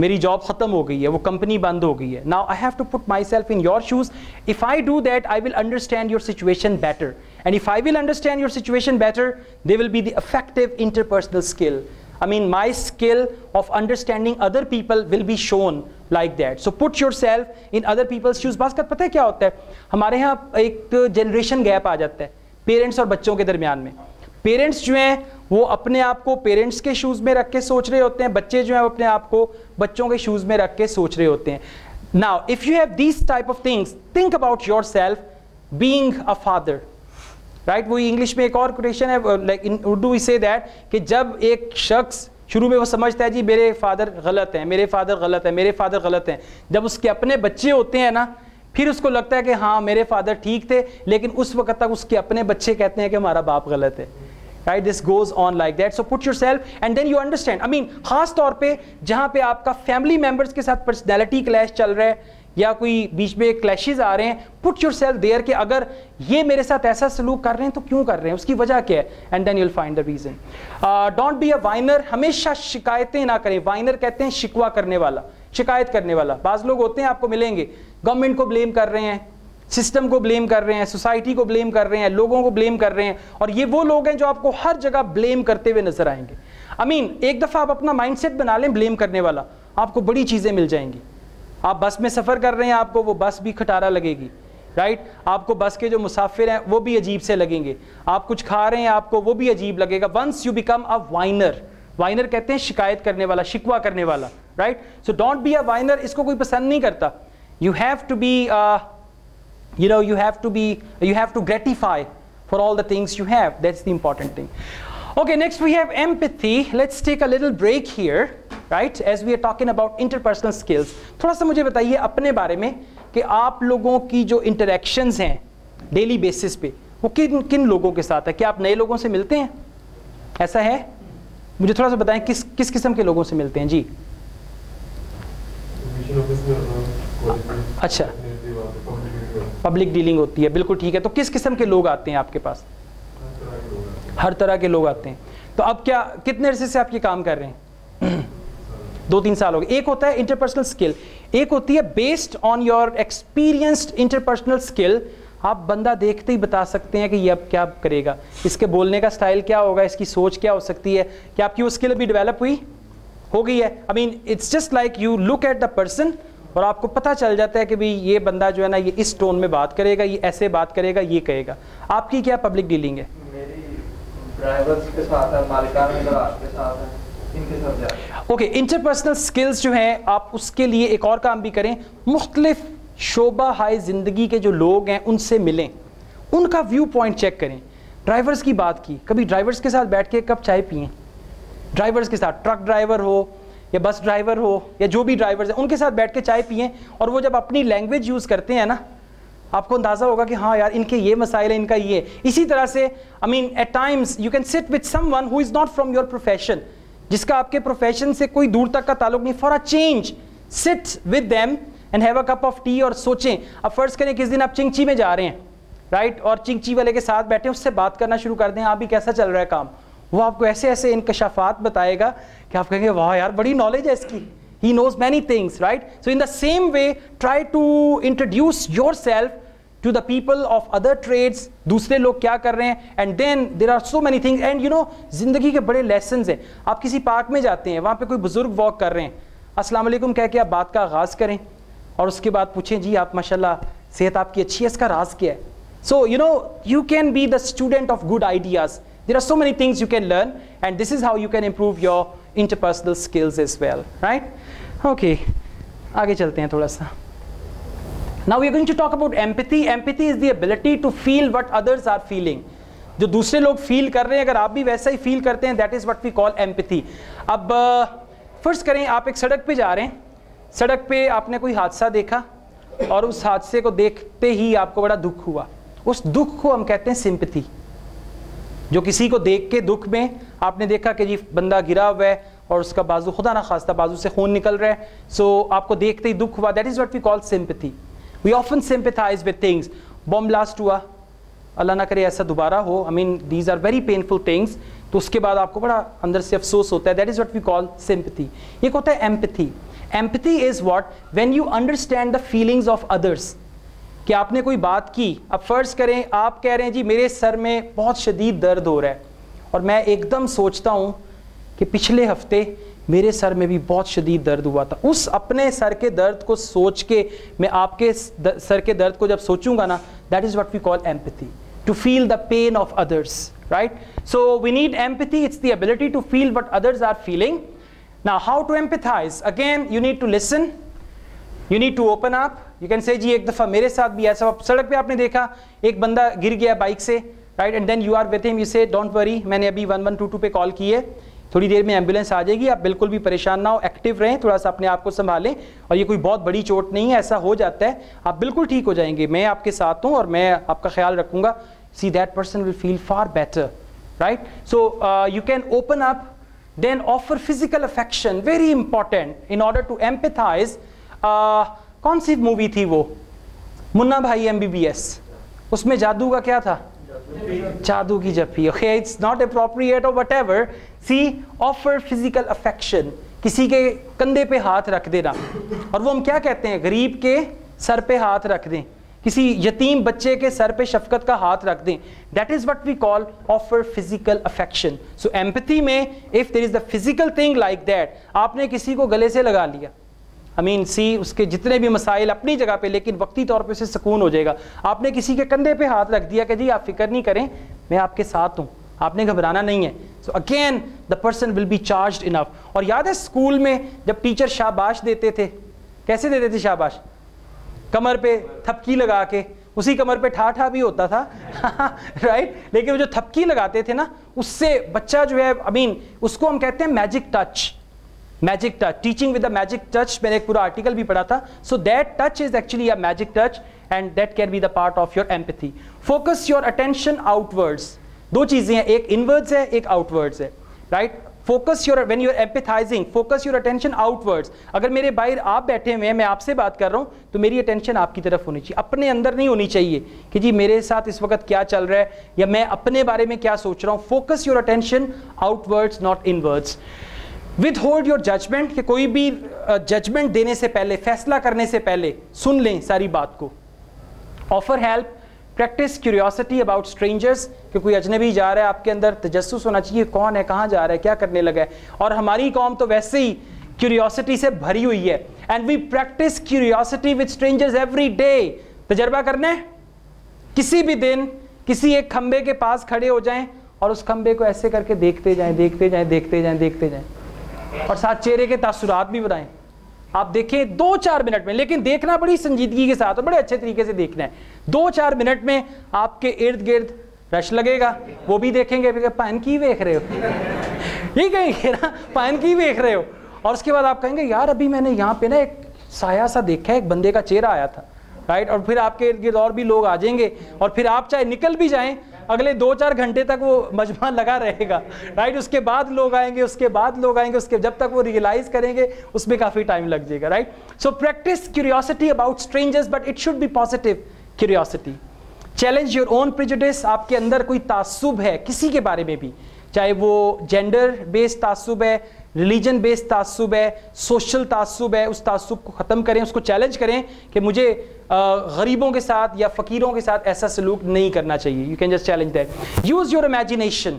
मेरी जॉब खत्म हो गई है वो कंपनी बंद हो गई है। Now I have to put myself in your shoes if I do that I will understand your situation better and if I will understand your situation better they will be the effective interpersonal skill I mean, my skill of understanding other people will be shown like that. So put yourself in other people's shoes. बात पता है क्या होता है? हमारे यहाँ एक generation gap आ जाता है पेरेंट्स और बच्चों के दरमियान में। पेरेंट्स जो हैं, वो अपने आप को पेरेंट्स के शूज़ में रख के सोच रहे होते हैं। बच्चे जो हैं, वो अपने आप को बच्चों के शूज़ में रख के सोच रहे होते हैं। Now if you have these type of things think about yourself being a father right वो इंग्लिश में एक और कोटेशन है like in Urdu say that कि जब एक शख्स शुरू में वो समझता है, जी, मेरे फादर गलत हैं, मेरे फादर गलत हैं, मेरे फादर गलत हैं। जब उसके अपने बच्चे होते हैं ना, फिर उसको लगता है कि हाँ मेरे फादर ठीक थे, लेकिन उस वक्त तक उसके अपने बच्चे कहते हैं कि, हमारा बाप गलत है। Right this goes on like that so put yourself and then you understand I mean खास तौर पे जहाँ पे आपका फैमिली मेंबर्स के साथ पर्सनैलिटी क्लैश चल रहा है या कोई बीच में क्लैशेज आ रहे हैं पुट योर सेल्फ देयर कि अगर ये मेरे साथ ऐसा सलूक कर रहे हैं तो क्यों कर रहे हैं? उसकी वजह क्या है? And then you'll find the reason don't be a whiner हमेशा शिकायतें ना करें. वाइनर कहते हैं शिकवा करने वाला, शिकायत करने वाला. बाज लोग होते हैं, आपको मिलेंगे. गवर्नमेंट को ब्लेम कर रहे हैं सिस्टम को ब्लेम कर रहे हैं सोसाइटी को ब्लेम कर रहे हैं, लोगों को ब्लेम कर रहे हैं. और ये वो लोग हैं जो आपको हर जगह ब्लेम करते हुए नज़र आएँगे. आई मीन एक दफ़ा आप अपना माइंडसेट बना लें ब्लेम करने वाला. आपको बड़ी चीज़ें मिल जाएँगी. आप बस में सफ़र कर रहे हैं, आपको वो बस भी खटारा लगेगी राइट आपको बस के जो मुसाफिर हैं, वो भी अजीब से लगेंगे। आप कुछ खा रहे हैं, आपको वो भी अजीब लगेगा। Once you become a whiner whiner कहते हैं शिकायत करने वाला, शिकवा करने वाला right so don't be a whiner इसको कोई पसंद नहीं करता। You have to be you know you have to be you have to gratify for all the things you have. That's the important thing. Okay, next we have empathy. Let's take a little break here. Right as we are talking about interpersonal skills थोड़ा सा मुझे बताइए अपने बारे में कि आप लोगों की जो इंटरेक्शंस हैं डेली बेसिस पे वो किन किन लोगों के साथ है? क्या आप नए लोगों से मिलते हैं? ऐसा है? मुझे थोड़ा सा बताएँ किस किस किस्म के लोगों से मिलते हैं? जी। अच्छा। पब्लिक डीलिंग होती है बिल्कुल ठीक है। तो किस किस्म के लोग आते हैं आपके पास? हर तरह के लोग आते हैं। तो अब क्या कितने अरसे से आप ये काम कर रहे हैं? दो तीन साल हो गए। एक होता है इंटरपर्सनल स्किल एक होती है based on your experienced interpersonal skill आप बंदा देखते ही बता सकते हैं कि ये अब क्या करेगा। इसके बोलने का स्टाइल क्या होगा, इसकी सोच क्या हो सकती है? कि आपकी वो स्किल अभी डेवलप हुई? हो गई है। I mean it's just like you look at the person और आपको पता चल जाता है कि भाई ये बंदा जो है ना, ये इस टोन में बात करेगा, ये ऐसे बात करेगा, ये कहेगा। आपकी क्या पब्लिक डीलिंग है? है है जाए ओके इंटरपर्सनल स्किल्स जो हैं, आप उसके लिए एक और काम भी करें। मुख्तलिफ़ शोबा हाई ज़िंदगी के जो लोग हैं, उनसे मिलें। उनका व्यू पॉइंट चेक करें। ड्राइवर्स की बात की। कभी ड्राइवर्स के साथ बैठ के कब चाय पिए? ड्राइवर्स के साथ ट्रक ड्राइवर हो, या बस ड्राइवर हो, या जो भी ड्राइवर्स हैं, उनके साथ बैठ के चाय पिए। और वो जब अपनी लैंग्वेज यूज़ करते हैं ना, आपको अंदाज़ा होगा कि हाँ यार, इनके ये मसाइल है, इनका ये। इसी तरह से I mean at times you can sit with someone who is not from your profession जिसका आपके प्रोफेशन से कोई दूर तक का ताल्लुक नहीं for a change sit with them and have a cup of tea और सोचें, अब फ़र्ज़ करें किस दिन आप चिंगची में जा रहे हैं राइट और चिंगची वाले के साथ बैठे, उससे बात करना शुरू कर दें, आप भी कैसा चल रहा है काम? वो आपको ऐसे ऐसे इनकशाफात बताएगा कि आप कहेंगे, वाह यार, बड़ी नॉलेज है इसकी। He knows many things right so in the same way try to introduce yourself to the people of other trades दूसरे लोग क्या कर रहे हैं? And then there are so many things and you know ज़िंदगी के बड़े लेसन हैं। आप किसी पार्क में जाते हैं, वहाँ पे कोई बुज़ुर्ग वॉक कर रहे हैं। वालेकुम कह के आप बात का आगाज़ करें। और उसके बाद पूछें, जी, आप माशाल्लाह, सेहत आपकी अच्छी है? इसका राज क्या है? So you know you can be the student of good ideas there are so many things you can learn, and this is how you can improve your interpersonal skills as well, right? Okay, आगे चलते हैं थोड़ा सा। Now we are going to talk about empathy. Empathy is the ability to feel what others are feeling. जो दूसरे लोग feel कर रहे हैं अगर आप भी वैसा ही फील करते हैं that is what we call empathy अब फ़र्स्ट करें आप एक सड़क पे जा रहे हैं। सड़क पे आपने कोई हादसा देखा? और उस हादसे को देखते ही आपको बड़ा दुख हुआ। उस दुख को हम कहते हैं सिंपथी जो किसी को देख के दुख में आपने देखा कि जी बंदा गिरा हुआ है और उसका बाजू खुदा ना खास्ता बाजू से खून निकल रहा है। सो so, आपको देखते ही दुख हुआ। That is what we call sympathy we often sympathize with things bomb blast हुआ। अल्लाह ना करे ऐसा दोबारा हो। I mean these are very painful things तो उसके बाद आपको बड़ा अंदर से अफसोस होता है। That is what we call sympathy एक होता है empathy empathy is what when you understand the feelings of others कि आपने कोई बात की। अब फ़र्ज़ करें, आप कह रहे हैं, जी, मेरे सर में बहुत शदीद दर्द हो रहा है। और मैं एकदम सोचता हूँ कि पिछले हफ़्ते मेरे सर में भी बहुत शदीद दर्द हुआ था। उस अपने सर के दर्द को सोच के मैं आपके सर के दर्द को जब सोचूँगा ना that is what we call empathy to feel the pain of others right so we need empathy it's the ability to feel what others are feeling ना how to empathize again you need to listen you need to open up you can say जी, एक दफ़ा मेरे साथ भी ऐसा सड़क पे आपने देखा, एक बंदा गिर गया बाइक से right and then you are with him you say don't worry मैंने अभी वन वन टू टू पे कॉल की है। थोड़ी देर में एंबुलेंस आ जाएगी, आप बिल्कुल भी परेशान ना हो, एक्टिव रहें थोड़ा सा अपने आप को संभालें, और ये कोई बहुत बड़ी चोट नहीं है, ऐसा हो जाता है, आप बिल्कुल ठीक हो जाएँगे। मैं आपके साथ हूँ और मैं आपका ख्याल रखूँगा। See that person will feel far better right so you can open up then offer physical affection very important in order to empathize कौन सी मूवी थी वो? मुन्ना भाई एमबीबीएस उसमें जादू का क्या था? जादू की जप्पी ओके इट्स नॉट अप्रोप्रिएट और whatever see offer physical affection किसी के कंधे पे हाथ रख देना। और वो हम क्या कहते हैं? गरीब के सर पे हाथ रख दें। किसी यतीम बच्चे के सर पे शफकत का हाथ रख दें। That is what we call offer physical affection so empathy में if there is the physical thing like that आपने किसी को गले से लगा लिया। अमीन सी उसके जितने भी मसाइल अपनी जगह पे, लेकिन वक्ती तौर पे उसे सुकून हो जाएगा। आपने किसी के कंधे पे हाथ रख दिया कि जी, आप फ़िक्र नहीं करें, मैं आपके साथ हूँ। आपने घबराना नहीं है। So again the person will be charge enough और याद है स्कूल में जब टीचर शाबाश देते थे, कैसे देते थे शाबाश? कमर पे थपकी लगा के, उसी कमर पे ठा ठा भी होता था राइट लेकिन वो जो थपकी लगाते थे ना, उससे बच्चा जो है आई मीन उसको हम कहते हैं magic touch magic touch teaching with the magic touch मैंने एक पूरा आर्टिकल भी पढ़ा था। So that touch is actually a magic touch and that can be the part of your empathy focus your attention outwards दो चीज़ें हैं, एक इनवर्ड्स है, एक आउटवर्ड्स है। Right focus your when you're empathizing focus your attention outwards अगर मेरे बाहर आप बैठे हुए हैं, मैं आपसे बात कर रहा हूँ तो मेरी अटेंशन आपकी तरफ़ होनी चाहिए। अपने अंदर नहीं होनी चाहिए कि जी मेरे साथ इस वक्त क्या चल रहा है या मैं अपने बारे में क्या सोच रहा हूँ। Focus your attention outwards not inwards withhold your judgement कि कोई भी जजमेंट देने से पहले, फैसला करने से पहले सुन लें सारी बात को। Offer help practice curiosity about strangers कि कोई अजनबी जा रहा है आपके अंदर तजस्स होना चाहिए, कौन है, कहाँ जा रहा है, क्या करने लगा है? और हमारी कौम तो वैसे ही क्यूरियोसिटी से भरी हुई है। And we practice curiosity with strangers every day तजर्बा करना किसी भी दिन किसी एक खंबे के पास खड़े हो जाएँ और उस खंबे को ऐसे करके देखते जाएँ देखते जाएँ देखते जाएँ देखते जाएँ। और साथ चेहरे के तासुरात भी बनाएँ आप देखें दो चार मिनट में, लेकिन देखना बड़ी संजीदगी के साथ और बड़े अच्छे तरीके से देखना है। दो चार मिनट में आपके इर्द गिर्द रश लगेगा, वो भी देखेंगे पान की देख रहे हो? यही कहेंगे ना, पान की देख रहे हो? और उसके बाद आप कहेंगे, यार, अभी मैंने यहाँ पे ना एक साया सा देखा है, एक बंदे का चेहरा आया था। राइट और फिर आपके इर्द गिर्द और भी लोग आ जाएँगे, और फिर आप चाहे निकल भी जाएँ अगले दो चार घंटे तक वो मजमा लगा रहेगा। राइट उसके बाद लोग आएँगे, उसके बाद लोग आएँगे, उसके जब तक वो रियलाइज़ करेंगे, उसमें काफ़ी टाइम लग जाएगा right so practice curiosity about strangers but it should be positive curiosity challenge your own prejudice आपके अंदर कोई तासुब है किसी के बारे में भी, चाहे वो जेंडर बेस्ड तासुब है रिलीजन बेस्ड तासुब है सोशल तासुब है, उस तासुब को ख़त्म करें, उसको चैलेंज करें कि मुझे गरीबों के साथ या फ़कीरों के साथ ऐसा सलूक नहीं करना चाहिए। You can just challenge that use your imagination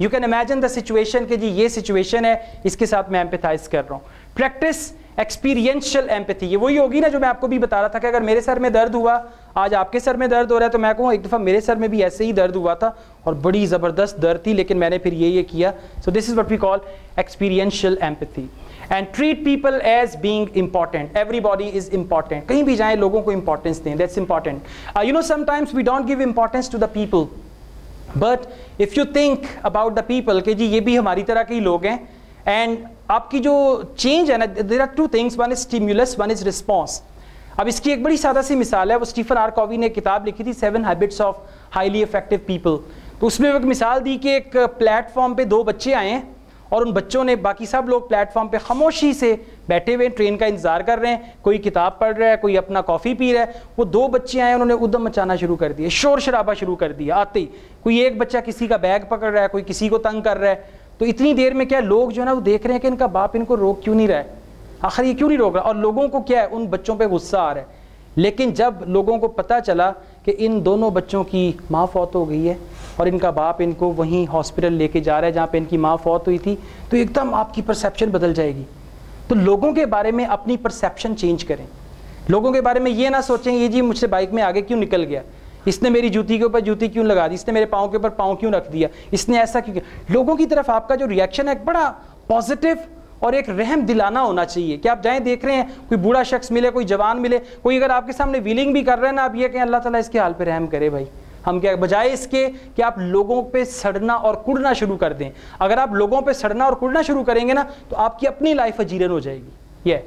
you can imagine the situation कि जी, ये सिचुएशन है, इसके साथ मैं एम्पेथाइज कर रहा हूँ। प्रैक्टिस एक्सपीरियंशियल एम्पथी ये वही होगी ना जो मैं आपको भी बता रहा था कि अगर मेरे सर में दर्द हुआ, आज आपके सर में दर्द हो रहा है तो मैं कहूँ, एक दफ़ा मेरे सर में भी ऐसे ही दर्द हुआ था और बड़ी ज़बरदस्त दर्द थी, लेकिन मैंने फिर ये ये किया। So this is what we call experiential empathy and treat people as being important everybody is important कहीं भी जाए, लोगों को इंपॉर्टेंस दें. That's important you know sometimes we don't give importance to the people but if you think about the people कि जी, ये भी हमारी तरह के ही लोग हैं एंड आपकी जो चेंज है ना there are two things one is stimulus one is response अब इसकी एक बड़ी सादा सी मिसाल है, वो स्टीफन आर कॉवी ने किताब लिखी थी seven habits of highly effective people तो उसमें एक मिसाल दी कि एक प्लेटफॉर्म पे दो बच्चे आए हैं और उन बच्चों ने, बाकी सब लोग प्लेटफॉर्म पे खामोशी से बैठे हुए ट्रेन का इंतज़ार कर रहे हैं, कोई किताब पढ़ रहा है, कोई अपना कॉफ़ी पी रहा है। वो दो बच्चे आए, उन्होंने उदम मचाना शुरू कर दिया, शोर शराबा शुरू कर दिया, आते ही। कोई एक बच्चा किसी का बैग पकड़ रहा है, कोई किसी को तंग कर रहा है। तो इतनी देर में क्या लोग जो है ना वो देख रहे हैं कि इनका बाप इनको रोक क्यों नहीं रहा है? आखिर ये क्यों नहीं रोक रहा? और लोगों को क्या है? उन बच्चों पे गुस्सा आ रहा है। लेकिन जब लोगों को पता चला कि इन दोनों बच्चों की माँ फौत हो गई है और इनका बाप इनको वहीं हॉस्पिटल लेके जा रहा है जहाँ पे इनकी माँ फौत हुई थी तो एकदम आपकी परसेप्शन बदल जाएगी। तो लोगों के बारे में अपनी परसेप्शन चेंज करें। लोगों के बारे में ये ना सोचें, ये जी मुझसे बाइक में आगे क्यों निकल गया? इसने मेरी जूती के ऊपर जूती क्यों लगा दी? इसने मेरे पाँव के ऊपर पाँव क्यों रख दिया? इसने ऐसा क्यों किया? लोगों की तरफ़ आपका जो रिएक्शन है, बड़ा पॉजिटिव और एक रहम दिलाना होना चाहिए। कि आप जाएँ, देख रहे हैं, कोई बूढ़ा शख्स मिले, कोई जवान मिले, कोई अगर आपके सामने विलिंग भी कर रहे हैं ना, आप ये कहें, अल्लाह ताला इसके हाल पे रहम करे भाई। हम क्या, बजाय इसके कि आप लोगों पे सड़ना और कुड़ना शुरू कर दें। अगर आप लोगों पे सड़ना और कुड़ना शुरू करेंगे ना तो आपकी अपनी लाइफ अजीरन हो जाएगी। ये.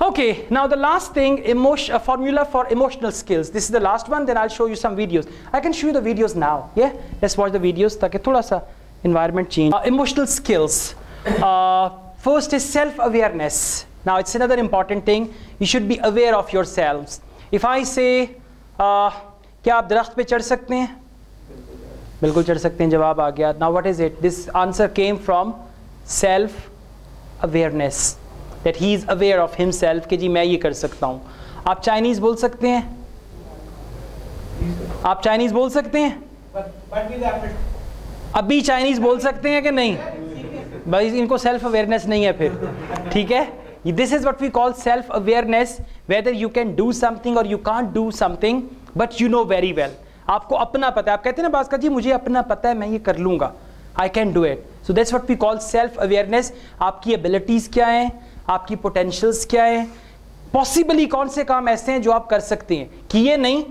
Okay, now the last thing, emotion, a formula for emotional skills. This is the last one, then I'll show you some videos. I can show you the videos now. Yeah, let's watch the videos ताकि थोड़ा सा environment change. Uh, emotional skills. Uh, first is self-awareness. Now it's another important thing. You should be aware of yourselves. If I say, uh, क्या आप दरख्त पे चढ़ सकते हैं बिल्कुल चढ़ सकते हैं जवाब आ गया Now what is it? This answer came from self-awareness. that he is aware of himself कि जी मैं ये कर सकता हूँ। आप चाइनीज़ बोल सकते हैं? आप चाइनीज़ बोल सकते हैं? अभी चाइनीज़ बोल सकते हैं कि नहीं? भाई, इनको सेल्फ अवेयरनेस नहीं है फिर। ठीक है? This is what we call self awareness whether you can do something और you can't do something but you know very well आपको अपना पता है। आप कहते हैं ना बात जी, मुझे अपना पता है, मैं ये कर लूँगा। I can do it so that's what we call self awareness आपकी एबिलिटीज़ क्या हैं? आपकी पोटेंशियल्स क्या है? पॉसिबली कौन से काम ऐसे हैं जो आप कर सकते हैं? किए नहीं,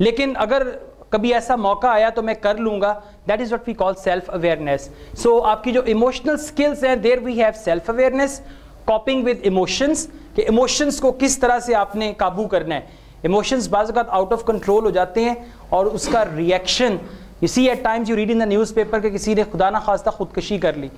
लेकिन अगर कभी ऐसा मौका आया तो मैं कर लूँगा। That is what we call self awareness so आपकी जो इमोशनल स्किल्स हैं there we have self awareness coping with emotions कि इमोशंस को किस तरह से आपने काबू करना है। इमोशंस बाज़ आउट ऑफ़ कंट्रोल हो जाते हैं, और उसका रिएक्शन इसी at times you read in the newspaper कि किसी ने खुदा ना खास्ता खुदकशी कर ली।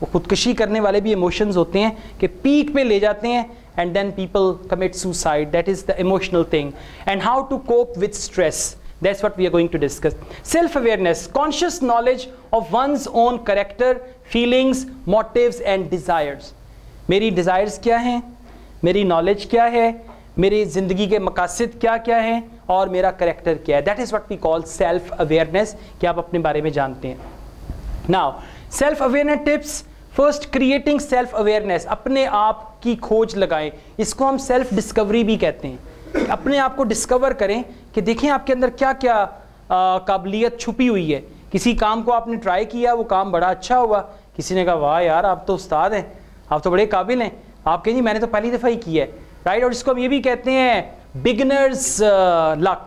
वो खुदकशी करने वाले भी इमोशंस होते हैं कि पीक पे ले जाते हैं and then people commit suicide that is the emotional thing and how to cope with stress that's what we are going to discuss. Self awareness conscious knowledge of one's own character, feelings, motives and desires. मेरी desires क्या हैं? मेरी knowledge क्या है? मेरी ज़िंदगी के मकासद क्या क्या हैं? और मेरा करेक्टर क्या है? That is what we call self awareness कि आप अपने बारे में जानते हैं। Now Self-awareness tips first creating self awareness अपने आप की खोज लगाएँ। इसको हम सेल्फ डिस्कवरी भी कहते हैं। अपने आप को डिस्कवर करें कि देखें आपके अंदर क्या क्या काबिलियत छुपी हुई है। किसी काम को आपने ट्राई किया, वो काम बड़ा अच्छा हुआ। किसी ने कहा, वाह यार, आप तो उस्ताद हैं। आप तो बड़े काबिल हैं। आप कहें, जी, मैंने तो पहली दफ़ा ही किया है। राइट और इसको हम ये भी कहते हैं बिगनर्स लक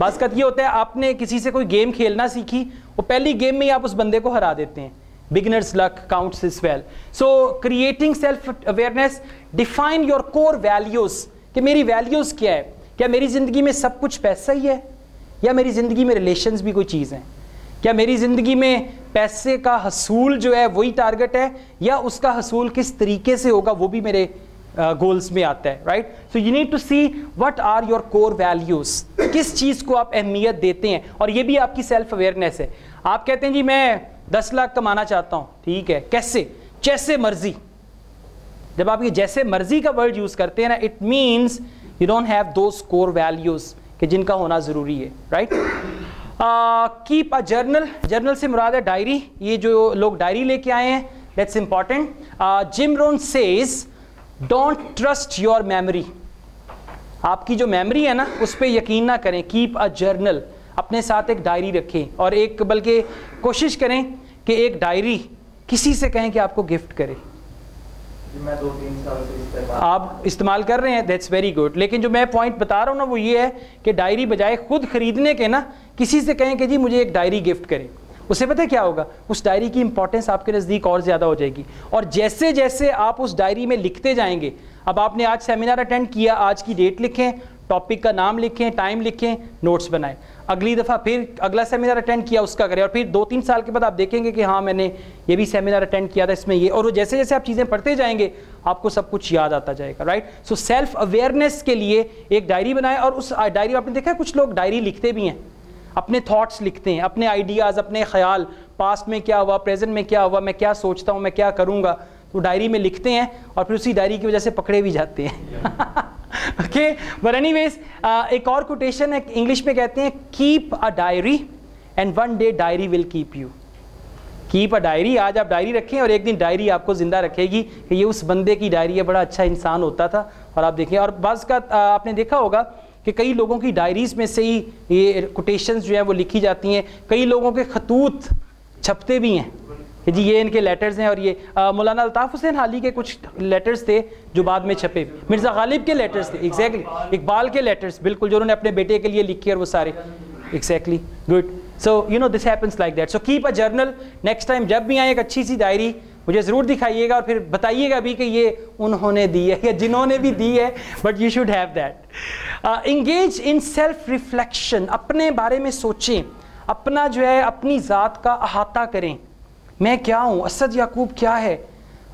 बात ये होता है, आपने किसी से कोई गेम खेलना सीखी, वो पहली गेम में ही आप उस बंदे को हरा देते हैं। Beginners luck counts is well so creating self awareness define your core values कि मेरी वैल्यूज़ क्या है? क्या मेरी ज़िंदगी में सब कुछ पैसा ही है? या मेरी ज़िंदगी में रिलेशंस भी कोई चीज़ है? क्या मेरी ज़िंदगी में पैसे का हसूल जो है, वही टारगेट है? या उसका हसूल किस तरीके से होगा, वो भी मेरे गोल्स uh, में आता है right so you need to see what are your core values किस चीज़ को आप अहमियत देते हैं? और ये भी आपकी सेल्फ अवेयरनेस है। आप कहते हैं जी मैं दस लाख कमाना चाहता हूँ। ठीक है। कैसे? जैसे मर्ज़ी। जब आप ये जैसे मर्ज़ी का वर्ड यूज़ करते हैं ना it means you don't have those core values कि जिनका होना ज़रूरी है right keep a journal journal से मुराद है डायरी ये जो लोग डायरी लेके आए हैं that's important Jim Rohn says don't trust your memory आपकी जो मेमोरी है ना, उस पर यकीन ना करें। कीप अ जर्नल अपने साथ एक डायरी रखें। और एक, बल्कि कोशिश करें कि एक डायरी किसी से कहें कि आपको गिफ्ट करें। आप इस्तेमाल कर रहे हैं दैट्स वेरी गुड लेकिन जो मैं पॉइंट बता रहा हूँ ना, वो ये है कि डायरी बजाय खुद खरीदने के ना, किसी से कहें कि जी मुझे एक डायरी गिफ्ट करें। उससे पता क्या होगा? उस डायरी की इंपॉर्टेंस आपके नज़दीक और ज़्यादा हो जाएगी। और जैसे जैसे आप उस डायरी में लिखते जाएँगे, अब आपने आज सेमिनार अटेंड किया, आज की डेट लिखें टॉपिक का नाम लिखें टाइम लिखें नोट्स बनाएँ। अगली दफ़ा फिर अगला सेमिनार अटेंड किया, उसका करें। और फिर दो तीन साल के बाद आप देखेंगे कि हाँ मैंने ये भी सेमिनार अटेंड किया था, इसमें ये। और वो जैसे जैसे आप चीज़ें पढ़ते जाएँगे, आपको सब कुछ याद आता जाएगा राइट सो सेल्फ अवेयरनेस के लिए एक डायरी बनाए। और उस डायरी आपने देखा है, कुछ लोग डायरी लिखते भी हैं। अपने थॉट्स लिखते हैं, अपने आइडियाज़ अपने ख्याल पास्ट में क्या हुआ प्रेजेंट में क्या हुआ, मैं क्या सोचता हूँ, मैं क्या करूँगा तो डायरी में लिखते हैं और फिर उसी डायरी की वजह से पकड़े भी जाते हैं। ओके बट एनीवेज एक और कोटेशन है इंग्लिश में कहते हैं keep a diary and one day diary will keep you keep a diary आज आप डायरी रखें और एक दिन डायरी आपको ज़िंदा रखेगी कि ये उस बंदे की डायरी है, बड़ा अच्छा इंसान होता था। और आप देखें, और बस का आपने देखा होगा कि कई लोगों की डायरीज में से ही ये कोटेशंस जो है वो लिखी जाती हैं। कई लोगों के खतूत छपते भी हैं कि जी ये इनके लेटर्स हैं और ये मौलाना अल्ताफ़ हुसैन हाली के कुछ लेटर्स थे जो बाद में छपे। मिर्ज़ा गालिब के लेटर्स थे एग्जैक्टली इकबाल के लेटर्स बिल्कुल, जो उन्होंने अपने बेटे के लिए लिखे और वो सारे। Exactly good so you know this happens like that so keep a journal next time जब भी आए एक अच्छी सी डायरी मुझे ज़रूर दिखाइएगा और फिर बताइएगा भी कि ये उन्होंने दी है या जिन्होंने भी दी है but you should have that engage in self reflection अपने बारे में सोचें। अपना जो है, अपनी ज़ात का अहाता करें। मैं क्या हूँ? असद याकूब क्या है?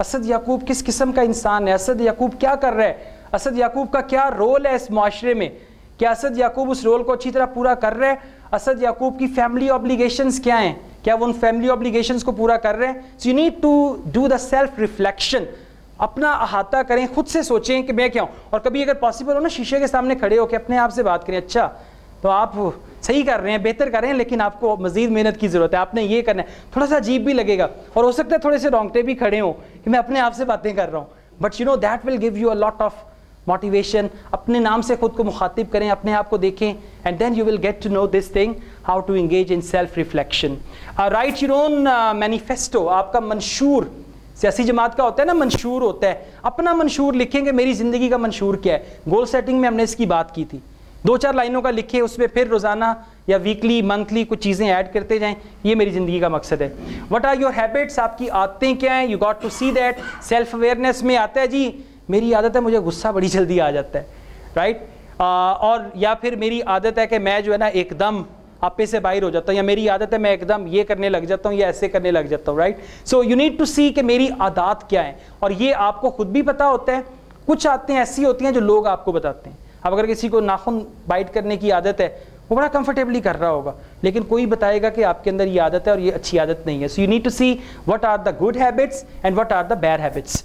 असद याकूब किस किस्म का इंसान है? असद याकूब क्या कर रहा है? असद याकूब का क्या रोल है इस माशरे में? क्या असद याकूब उस रोल को अच्छी तरह पूरा कर रहा है? असद याकूब की फैमिली ऑब्लिगेशंस क्या हैं? क्या वो उन फैमिली ऑब्लिगेशंस को पूरा कर रहे हैं? So you need to do the self reflection अपना अहाता करें, खुद से सोचें कि मैं क्या हूँ। और कभी अगर पॉसिबल हो ना, शीशे के सामने खड़े होकर अपने आप से बात करें अच्छा तो आप सही कर रहे हैं, बेहतर कर रहे हैं, लेकिन आपको मजीद मेहनत की ज़रूरत है, आपने ये करना है। थोड़ा सा अजीब भी लगेगा। और हो सकता है थोड़े से रोंगटे भी खड़े हों कि मैं अपने आप से बातें कर रहा हूँ। But you know that will give you a lot of motivation अपने नाम से खुद को मुखातिब करें, अपने आप को देखें and then you will get to know this thing how to engage in self reflection write your own manifesto आपका मंशूर, सियासी जमात का होता है ना, मंशूर होता है। अपना मंशूर लिखेंगे, मेरी ज़िंदगी का मंशूर क्या है? गोल सेटिंग में हमने इसकी बात की थी। दो चार लाइनों का लिखे, उसमें फिर रोज़ाना या वीकली मंथली कुछ चीज़ें ऐड करते जाएँ, ये मेरी ज़िंदगी का मकसद है। वट आर योर हैबिट्स आपकी आदतें क्या हैं? You got to see that self awareness में आता है जी मेरी आदत है, मुझे गुस्सा बड़ी जल्दी आ जाता है राइट और या फिर मेरी आदत है कि मैं जो है ना एकदम आपे से बाहर हो जाता हूँ, या मेरी आदत है, मैं एकदम ये करने लग जाता हूँ, या ऐसे करने लग जाता हूँ right so you need to see कि मेरी आदत क्या है, और ये आपको खुद भी पता होता है। कुछ आदतें ऐसी होती हैं जो लोग आपको बताते हैं। अब अगर किसी को नाखून बाइट करने की आदत है, वो बड़ा कंफर्टेबली कर रहा होगा, लेकिन कोई बताएगा कि आपके अंदर ये आदत है और ये अच्छी आदत नहीं है। So you need to see what are the good habits and what are the bad habits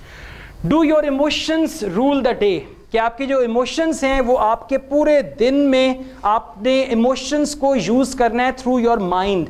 do your emotions rule the day कि आपके जो इमोशंस हैं, वो आपके पूरे दिन में आपने इमोशंस को यूज़ करना है through your mind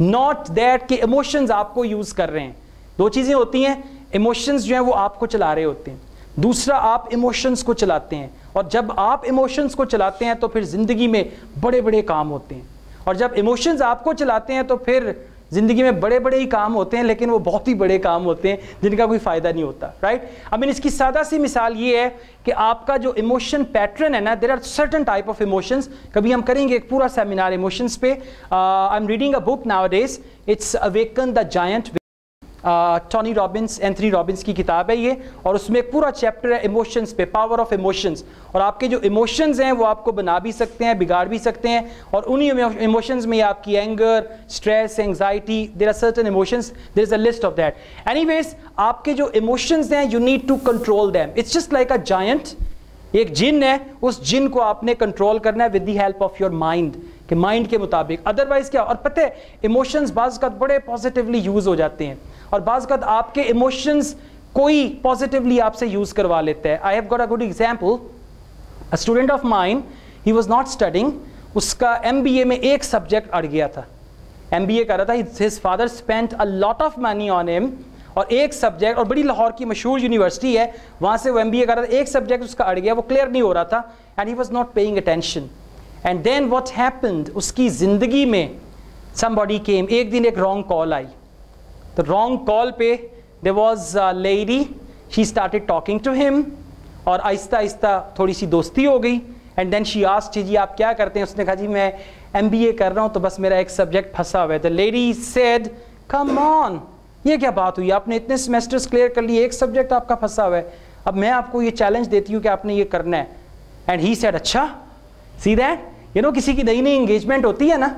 not that कि इमोशंस आपको यूज़ कर रहे हैं। दो चीज़ें होती हैं इमोशंस जो हैं, वो आपको चला रहे होते हैं। दूसरा, आप इमोशंस को चलाते हैं। और जब आप इमोशंस को चलाते हैं तो फिर ज़िंदगी में बड़े बड़े काम होते हैं। और जब इमोशंस आपको चलाते हैं तो फिर ज़िंदगी में बड़े बड़े ही काम होते हैं, लेकिन वो बहुत ही बड़े काम होते हैं, जिनका कोई फ़ायदा नहीं होता राइट आई मीन इसकी सादा सी मिसाल ये है कि आपका जो इमोशन पैटर्न है ना there are certain type of emotions कभी हम करेंगे एक पूरा सेमिनार इमोशंस पे। I am reading a book nowadays it's awaken the giant Tony Robbins Anthony Robbins की किताब है ये, और उसमें एक पूरा चैप्टर है इमोशंस पे पावर ऑफ़ इमोशंस और आपके जो इमोशंस हैं, वो आपको बना भी सकते हैं, बिगाड़ भी सकते हैं, और उन्हीं इमोशंस में आपकी anger stress anxiety there are certain emotions there is a list of that anyways आपके जो इमोशंस हैं you need to control them it's just like a giant एक जिन है, उस जिन को आपने कंट्रोल करना है with the help of your mind कि माइंड के मुताबिक। अदरवाइज़ क्या? और पता है इमोशंस बाज का बड़े पॉजिटिवली यूज़ हो जाते हैं। और बाज का आपके इमोशंस कोई पॉजिटिवली आपसे यूज़ करवा लेता है। I have got a good example a student of mind he was not studying उसका एमबीए में एक सब्जेक्ट अड़ गया था। एमबीए कर रहा था his father spent a lot of money on him और एक सब्जेक्ट और बड़ी लाहौर की मशहूर यूनिवर्सिटी है, वहाँ से वो एमबीए कर रहा था, एक सब्जेक्ट उसका अड़ गया, वो क्लियर नहीं हो रहा था। And he was not paying attention and then what happened उसकी ज़िंदगी में समबॉडी केम एक दिन एक रॉन्ग कॉल आई. तो रॉन्ग कॉल पे they was lady she started talking to him और आहिस्ता आहिस्ता थोड़ी सी दोस्ती हो गई. एंड देन शी आस्ट जी आप क्या करते हैं? उसने कहा, जी, मैं एम बी ए कर रहा हूँ तो बस मेरा एक सब्जेक्ट फंसा हुआ है. The lady said come on ये क्या बात हुई? आपने इतने सेमेस्टर्स क्लियर कर लिए, एक सब्जेक्ट आपका फंसा हुआ है. अब मैं आपको ये चैलेंज देती हूँ कि आपने ये करना है. एंड ही सेड अच्छा सी दैट यू नो किसी की नई नई इंगेजमेंट होती है ना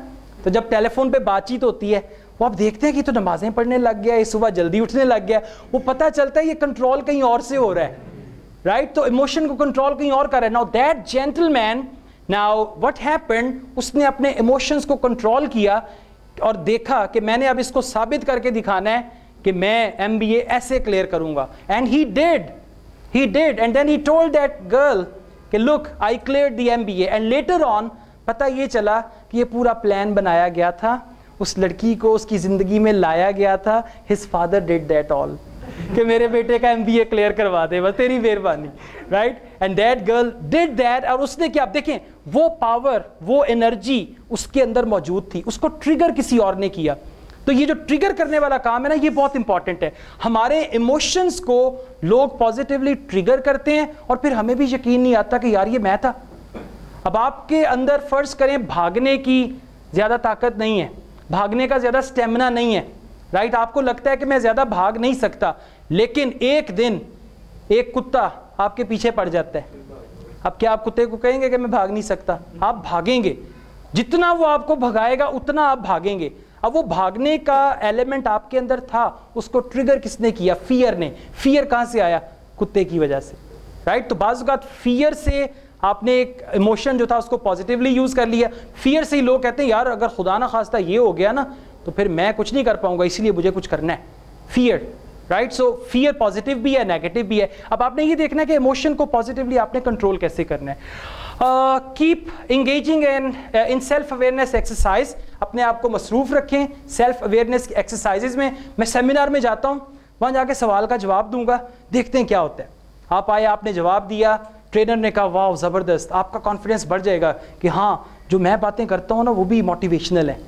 तो जब टेलीफोन पे बातचीत होती है, वो आप देखते हैं कि तो नमाजें पढ़ने लग गया ये सुबह जल्दी उठने लग गया वो पता चलता है ये कंट्रोल कहीं और से हो रहा है राइट right? तो इमोशन को कंट्रोल कहीं और कर रहा है। Now that gentleman now what happen उसने अपने इमोशंस को कंट्रोल किया और देखा कि मैंने अब इसको साबित करके दिखाना है कि मैं एम ऐसे क्लियर करूँगा। And he did he did and then he told that girl कि look I clear the M B and later on पता ये चला कि ये पूरा प्लान बनाया गया था। उस लड़की को उसकी ज़िंदगी में लाया गया था। His father did that all कि मेरे बेटे का एम बी क्लियर करवा दे, बस तेरी मेहरबानी right and that girl did that और उसने क्या, आप देखें, वो पावर वो एनर्जी उसके अंदर मौजूद थी। उसको ट्रिगर किसी और ने किया। तो ये जो ट्रिगर करने वाला काम है ना, ये बहुत इंपॉर्टेंट है। हमारे इमोशंस को लोग पॉजिटिवली ट्रिगर करते हैं और फिर हमें भी यकीन नहीं आता कि यार ये मैं था। अब आपके अंदर फ़र्ज़ करें, भागने की ज़्यादा ताकत नहीं है। भागने का ज़्यादा स्टेमिना नहीं है। राइट आपको लगता है कि मैं ज़्यादा भाग नहीं सकता। लेकिन एक दिन एक कुत्ता आपके पीछे पड़ जाता है। अब क्या आप कुत्ते को कहेंगे कि मैं भाग नहीं सकता? आप भागेंगे। जितना वो आपको भगाएगा, उतना आप भागेंगे। अब वो भागने का एलिमेंट आपके अंदर था, उसको ट्रिगर किसने किया? फियर ने। फियर कहाँ से आया? कुत्ते की वजह से। राइट तो बाज़ फियर से आपने एक इमोशन जो था, उसको पॉजिटिवली यूज़ कर लिया। फियर से ही लोग कहते हैं, यार, अगर खुदा ना खास्ता ये हो गया ना तो फिर मैं कुछ नहीं कर पाऊँगा, इसलिए मुझे कुछ करना है। Fear right so fear positive भी है नेगेटिव भी है। अब आपने ये देखना है कि इमोशन को पॉजिटिवली आपने कंट्रोल कैसे करना है। Keep engaging in in self awareness exercise अपने आप को मसरूफ रखें सेल्फ अवेयरनेस एक्सरसाइजेज में। मैं सेमिनार में जाता हूँ, वहाँ जाके सवाल का जवाब दूँगा। देखते हैं क्या होता है। आप आए, आपने जवाब दिया ट्रेनर ने कहा, वाह, ज़बरदस्त, आपका कॉन्फिडेंस बढ़ जाएगा। कि हाँ जो मैं बातें करता हूँ ना, वो भी मोटिवेशनल है।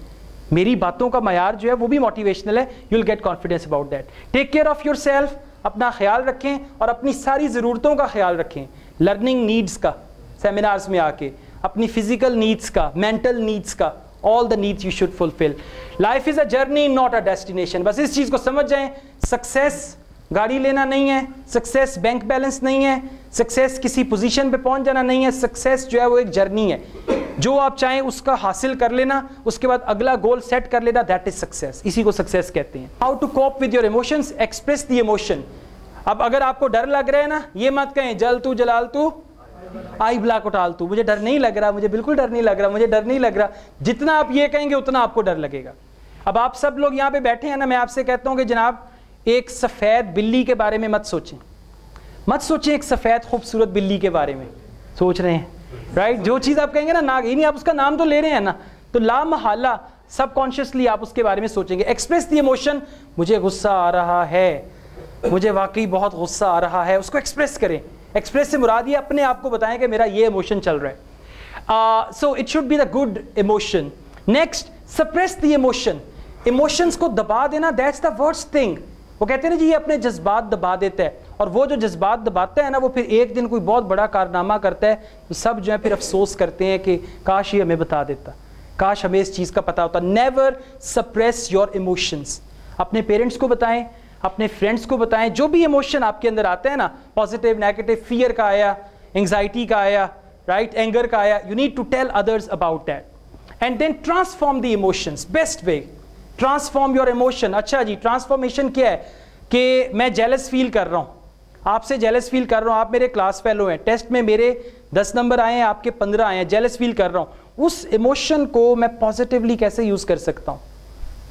मेरी बातों का मैार जो है, वो भी मोटिवेशनल है। You will get confidence about that take care of yourself अपना ख्याल रखें और अपनी सारी ज़रूरतों का ख्याल रखें। लर्निंग नीड्स का। सेमिनार्स में आके, अपनी फ़िज़िकल नीड्स का मेंटल नीड्स का all the needs you should fulfil life is a journey not a destination बस इस चीज़ को समझ जाएँ सक्सेस गाड़ी लेना नहीं है सक्सेस बैंक बैलेंस नहीं है सक्सेस किसी पोजीशन पे पहुँच जाना नहीं है सक्सेस जो है वो एक जर्नी है। जो आप चाहें उसका हासिल कर लेना, उसके बाद अगला गोल सेट कर लेना दैट इज़ सक्सेस इसी को सक्सेस कहते हैं। How to cope with your emotions express the emotion अब अगर आपको डर लग रहा है ना, ये मत कहें, जल तू, जलाल तू आई ब्लैक उटाल तू। मुझे डर नहीं लग रहा, मुझे बिल्कुल डर नहीं लग रहा, मुझे डर नहीं लग रहा। जितना आप ये कहेंगे, उतना आपको डर लगेगा। अब आप सब लोग यहाँ पे बैठे हैं ना, मैं आपसे कहता हूँ कि जनाब, एक सफ़ेद बिल्ली के बारे में मत सोचें। मत सोचें एक सफ़ेद खूबसूरत बिल्ली के बारे में। सोच रहे हैं राइट जो चीज़ आप कहेंगे ना, नाग नहीं, आप उसका नाम तो ले रहे हैं ना। तो ला महला सबकॉन्शियसली आप उसके बारे में सोचेंगे। एक्सप्रेस द इमोशन मुझे गुस्सा आ रहा है। मुझे वाकई बहुत गुस्सा आ रहा है। उसको एक्सप्रेस करें। एक्सप्रेस से मुराद ये अपने आप को बताएँ कि मेरा ये इमोशन चल रहा है। So it should be the good emotion next suppress the emotion emotions को दबा देना दैट्स द वर्स्ट थिंग वो कहते हैं ना जी, ये अपने जज्बात दबा देता है। और वो जो जज्बात दबाता है ना, वो फिर एक दिन कोई बहुत बड़ा कारनामा करता है तो सब जो है फिर अफसोस करते हैं कि काश ये हमें बता देता। काश हमें इस चीज़ का पता होता। नेवर सप्रेस योर इमोशंस अपने पेरेंट्स को बताएँ अपने फ्रेंड्स को बताएँ, जो भी इमोशन आपके अंदर आते हैं ना पॉजिटिव नेगेटिव फियर का आया एंग्जाइटी का आया राइट right? एंगर का आया you need to tell others about that and then transform the emotions best way transform your emotion अच्छा जी ट्रांसफॉर्मेशन क्या है? कि मैं जेलस फील कर रहा हूँ। आपसे जेलस फील कर रहा हूँ। आप मेरे क्लास फेलो हैं। टेस्ट में मेरे दस नंबर आए हैं, आपके पंद्रह आए हैं। जेलस फील कर रहा हूँ। उस इमोशन को मैं पॉजिटिवली कैसे यूज़ कर सकता हूँ?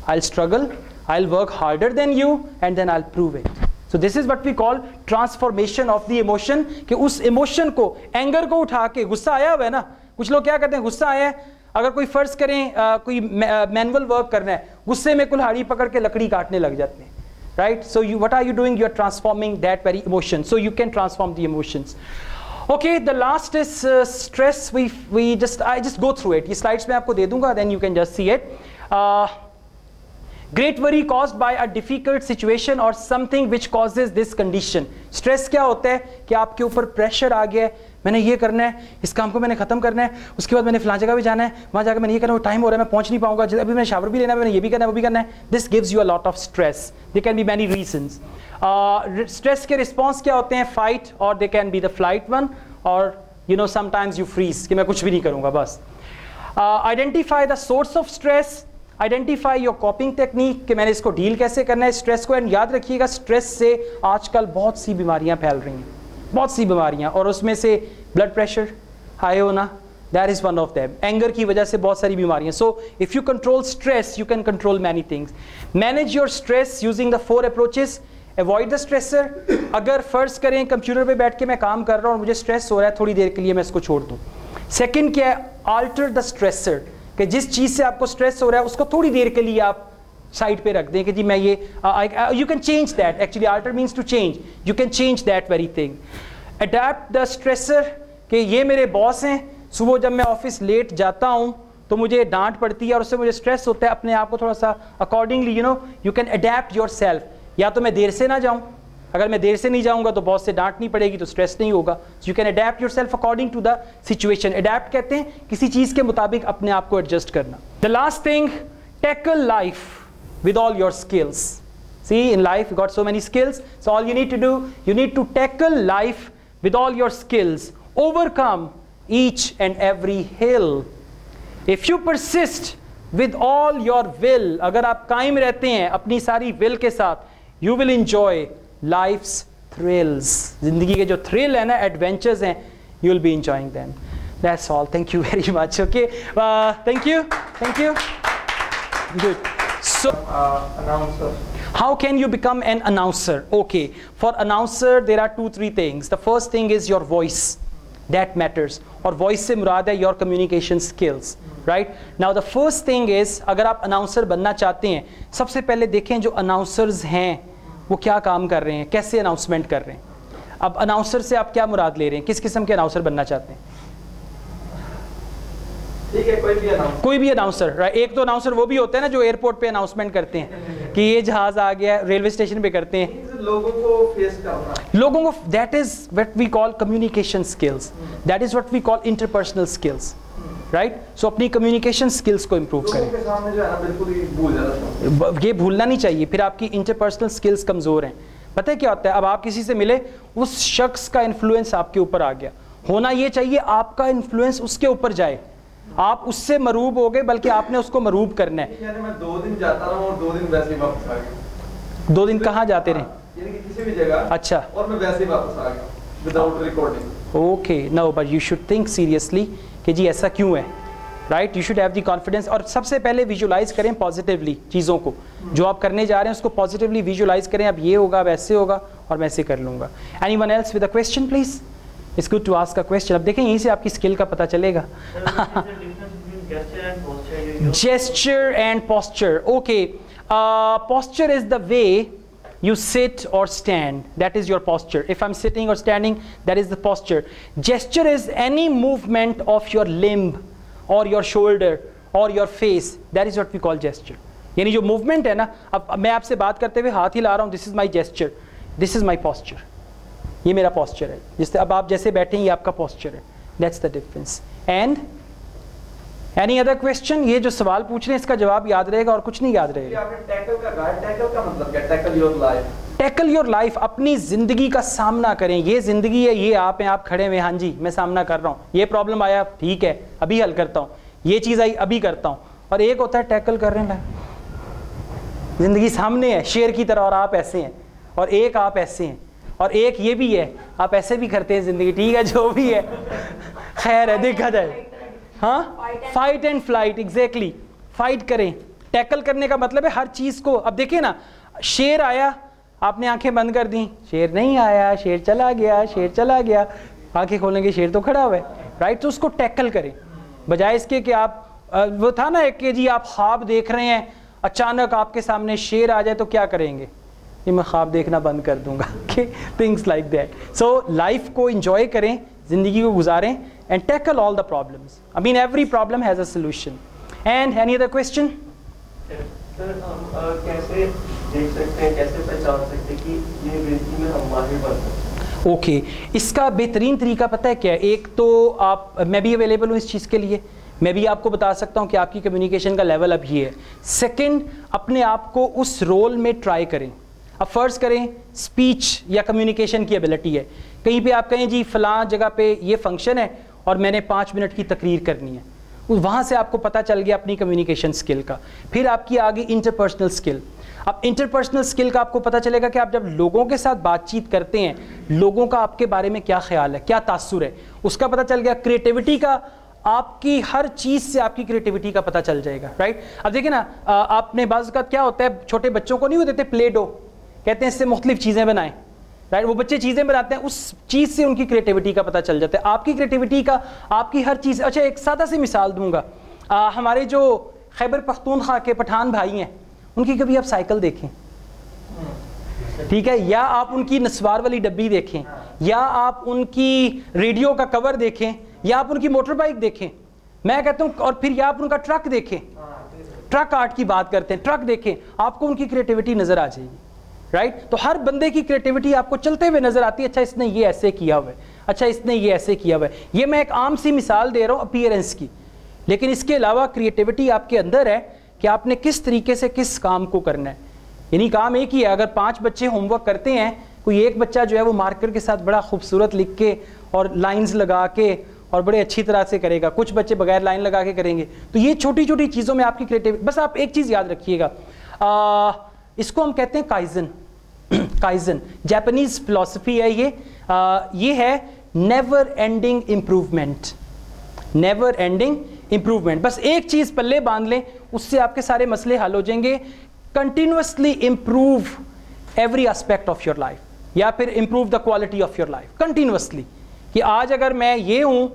I struggle I work harder than you and then I prove it so this is what we call transformation of the emotion कि उस इमोशन को एंगर को उठा के गुस्सा आया हुआ है ना कुछ लोग क्या करते हैं गुस्सा आया है अगर कोई फर्ज करें आ, कोई मैनुअल वर्क करना है गुस्से में कुल्हाड़ी पकड़ के लकड़ी काटने लग जाते हैं right so you what are you doing you're transforming that very emotion so you can transform the emotions okay the last is uh, stress we we just i just go through it ye slides mein aapko de dunga then you can just see it uh, great worry cause by a difficult situation और something which causes this condition stress क्या होता है? कि आपके ऊपर pressure आ गया है। मैंने ये करना है, इस काम को मैंने खत्म करना है, उसके बाद मैंने फला जगह भी जाना है, वहाँ जाकर मैंने ये करना है टाइम हो रहा है, मैं पहुँच नहीं पाऊँगा अभी मैंने शावर भी लेना है, मैंने ये भी करना है, वो भी करना है। This gives you a lot of stress they can be many reasons stress के रिस्पॉन्स क्या होते हैं? फाइट और they can be the flight one और you know sometimes you freeze कि मैं कुछ भी नहीं करूँगा, बस। Identify the source of stress identify your coping technique कि मैंने इसको डील कैसे करना है स्ट्रेस को एंड याद रखिएगा स्ट्रेस से आजकल बहुत सी बीमारियाँ फैल रही हैं, बहुत सी बीमारियाँ, और उसमें से ब्लड प्रेशर हाई होना that is one of them anger की वजह से बहुत सारी बीमारियाँ। So if you control stress you can control many things manage your stress using the four approaches avoid the stressor अगर फ़र्ज़ करें कंप्यूटर पे बैठ के मैं काम कर रहा हूँ और मुझे स्ट्रेस हो रहा है, थोड़ी देर के लिए मैं इसको छोड़ दूँ। सेकेंड क्या है? आल्टर द स्ट्रेसर कि जिस चीज़ से आपको स्ट्रेस हो रहा है, उसको थोड़ी देर के लिए आप साइड पे रख दें कि जी, मैं ये you can change that actually alter means to change you can change that very thing adapt the stressor कि ये मेरे बॉस हैं, सुबह जब मैं ऑफ़िस लेट जाता हूँ तो मुझे डांट पड़ती है और उससे मुझे स्ट्रेस होता है, अपने आप को थोड़ा सा accordingly you know you can adapt yourself या तो मैं देर से ना जाऊँ अगर मैं देर से नहीं जाऊँगा तो बहुत से डांट नहीं पड़ेगी तो स्ट्रेस नहीं होगा। You can adapt yourself according to the situation adapt कहते हैं किसी चीज़ के मुताबिक अपने आप को एडजस्ट करना। The last thing tackle life with all your skills see in life got so many skills so all you need to do you need to tackle life with all your skills overcome each and every hill if you persist with all your will अगर आप कायम रहते हैं अपनी सारी will के साथ you will enjoy life's thrills ज़िंदगी के जो थ्रिल है ना एडवेंचर्स हैं you will be enjoying them that's all thank you very much okay thank you thank you good so how can you become an announcer okay for announcer there are two three things the first thing is your voice that matters और voice से मुराद है your communication skills right now the first thing is अगर आप announcer बनना चाहते हैं सबसे पहले देखें जो अनाउंसर्स हैं वो क्या काम कर रहे हैं कैसे अनाउंसमेंट कर रहे हैं? अब अनाउंसर से आप क्या मुराद ले रहे हैं? किस किस्म के अनाउंसर बनना चाहते हैं? ठीक है कोई भी अनाउंसर कोई भी अनाउंसर राइट एक तो अनाउंसर वो भी होते हैं ना जो एयरपोर्ट पे अनाउंसमेंट करते हैं कि ये जहाज़ आ गया रेलवे स्टेशन पे करते हैं। लोगों को फेस करना। लोगों को that is what we call communication skills that is what we call interpersonal skills right so अपनी कम्युनिकेशन स्किल्स को इम्प्रूव करें। के सामने जो है ना बिल्कुल ही भूल जाता हूँ ब- ये भूलना नहीं चाहिए। फिर आपकी इंटरपर्सनल स्किल्स कमज़ोर हैं। पता है क्या होता है? अब आप किसी से मिले उस शख्स का इन्फ्लुएंस आपके ऊपर आ गया। होना ये चाहिए आपका इन्फ्लुएंस उसके ऊपर जाए। आप उससे मरूब हो गए बल्कि आपने उसको मरूब करना है। मैं दो दिन जाता रहा और दो दिन वैसे ही वापस आ गया। दो दिन कहाँ जाते रहे? किसी भी जगह। अच्छा। और मैं वैसे ही वापस आ गया without recording okay no but you should think seriously कि जी ऐसा क्यों है? Right you should have the confidence और सबसे पहले विजुलाइज करें पॉजिटिवली चीज़ों को। जो आप करने जा रहे हैं, उसको पॉजिटिवली विजुलाइज करें। अब ये होगा, अब ऐसे होगा और मैं ऐसे कर लूँगा। Anyone else with a question please it's good to ask a question अब देखें, यहीं से आपकी स्किल का पता चलेगा। There and posture okay posture is the posture. You gesture and posture okay uh, posture is the way you sit or stand that is your posture if i'm sitting or standing that is the posture gesture is any movement of your limb or your shoulder or your face that is what we call gesture यानी जो movement है ना अब अब मैं आपसे बात करते हुए हाथ ही ला रहा हूँ this is my gesture this is my posture ये मेरा पॉस्चर है जिससे अब आप जैसे बैठे हैं ये आपका पॉस्चर है that's the difference and any other question ये जो सवाल पूछ रहे हैं इसका जवाब याद रहेगा और कुछ नहीं याद रहेगा। टैकल मतलब योर लाइफ अपनी ज़िंदगी का सामना करें। ये ज़िंदगी है ये आप हैं आप खड़े हुए हाँ। जी मैं सामना कर रहा हूँ। ये प्रॉब्लम आया ठीक है अभी हल करता हूँ। ये चीज़ आई अभी करता हूँ। और एक होता है टैकल कर रहे हैं ज़िंदगी सामने है शेर की तरह और आप ऐसे हैं। और एक आप ऐसे हैं। और एक ये भी है आप ऐसे भी करते हैं ज़िंदगी ठीक है जो भी है। खैर है देखा जाए। हाँ? Fight and flight exactly fight करें. टैकल करने का मतलब है हर चीज़ को। अब देखिए ना शेर आया आपने आँखें बंद कर दी। शेर नहीं आया शेर चला गया शेर चला गया। आँखें खोलेंगे शेर तो खड़ा हुआ है राइट तो उसको टैकल करें। बजाय इसके कि आप वो था ना एक कि जी आप ख्वाब देख रहे हैं अचानक आपके सामने शेर आ जाए तो क्या करेंगे? ये मैं ख्वाब देखना बंद कर दूँगा। Things like that so life को इंजॉय करें ज़िंदगी को गुजारें। सर हम कैसे देख सकते हैं कैसे पहचान सकते हैं कि ये गिनती में हम माहिर बन सकते हैं? ओके इसका बेहतरीन तरीका पता है क्या है? एक तो आप मैं भी अवेलेबल हूँ इस चीज़ के लिए। मैं भी आपको बता सकता हूँ कि आपकी कम्युनिकेशन का लेवल अब ये है। सेकंड अपने आप को उस रोल में ट्राई करें। अब फ़र्ज़ करें स्पीच या कम्युनिकेशन की एबिलिटी है। कहीं पे आप कहें जी फ़लाँ जगह पे ये फ़ंक्शन है। और मैंने पाँच मिनट की तकरीर करनी है। वहाँ से आपको पता चल गया अपनी कम्युनिकेशन स्किल का। फिर आपकी आ गई इंटरपर्सनल स्किल अब इंटरपर्सनल स्किल का आपको पता चलेगा कि आप जब लोगों के साथ बातचीत करते हैं, लोगों का आपके बारे में क्या ख्याल है, क्या तासुर है, उसका पता चल गया क्रिएटिविटी का। आपकी हर चीज़ से आपकी क्रिएटिविटी का पता चल जाएगा राइट अब देखिए ना आपने बाज़ क्या होता है, छोटे बच्चों को नहीं वो देते प्ले डो कहते हैं इससे मुख्तलिफ़ चीज़ें बनाएँ। राइट वो बच्चे चीज़ें बनाते हैं उस चीज़ से उनकी क्रिएटिविटी का पता चल जाता है। आपकी क्रिएटिविटी का आपकी हर चीज़ अच्छा एक सादा सी मिसाल दूँगा। आ, हमारे जो खैबर पख्तूनख्वा के पठान भाई हैं उनकी कभी आप साइकिल देखें? ठीक है या आप उनकी नस्वार वाली डब्बी देखें या आप उनकी रेडियो का कवर देखें या आप उनकी मोटर बाइक देखें। मैं कहता हूँ और फिर या आप उनका ट्रक देखें। ट्रक आर्ट की बात करते हैं ट्रक देखें आपको उनकी क्रिएटिविटी नज़र आ जाएगी। राइट तो हर बंदे की क्रिएटिविटी आपको चलते हुए नज़र आती है अच्छा इसने ये ऐसे किया हुआ है। अच्छा इसने ये ऐसे किया हुआ है। ये मैं एक आम सी मिसाल दे रहा हूँ अपीयरेंस की। लेकिन इसके अलावा क्रिएटिविटी आपके अंदर है कि आपने किस तरीके से किस काम को करना है। यानी काम एक ही है, अगर पाँच बच्चे होमवर्क करते हैं, कोई एक बच्चा जो है वो मार्कर के साथ बड़ा खूबसूरत लिख के और लाइंस लगा के और बड़े अच्छी तरह से करेगा। कुछ बच्चे बगैर लाइन लगा के करेंगे। तो ये छोटी छोटी चीज़ों में आपकी क्रिएटिविटी बस आप एक चीज़ याद रखिएगा। इसको हम कहते हैं काइजन। काइजन। जापानीज फिलोसफी है ये। आ, ये है never ending improvement never ending improvement बस एक चीज़ पल्ले बाँध लें उससे आपके सारे मसले हल हो जाएँगे। Continuously improve every aspect of your life या फिर improve the quality of your life continuously कि आज अगर मैं ये हूँ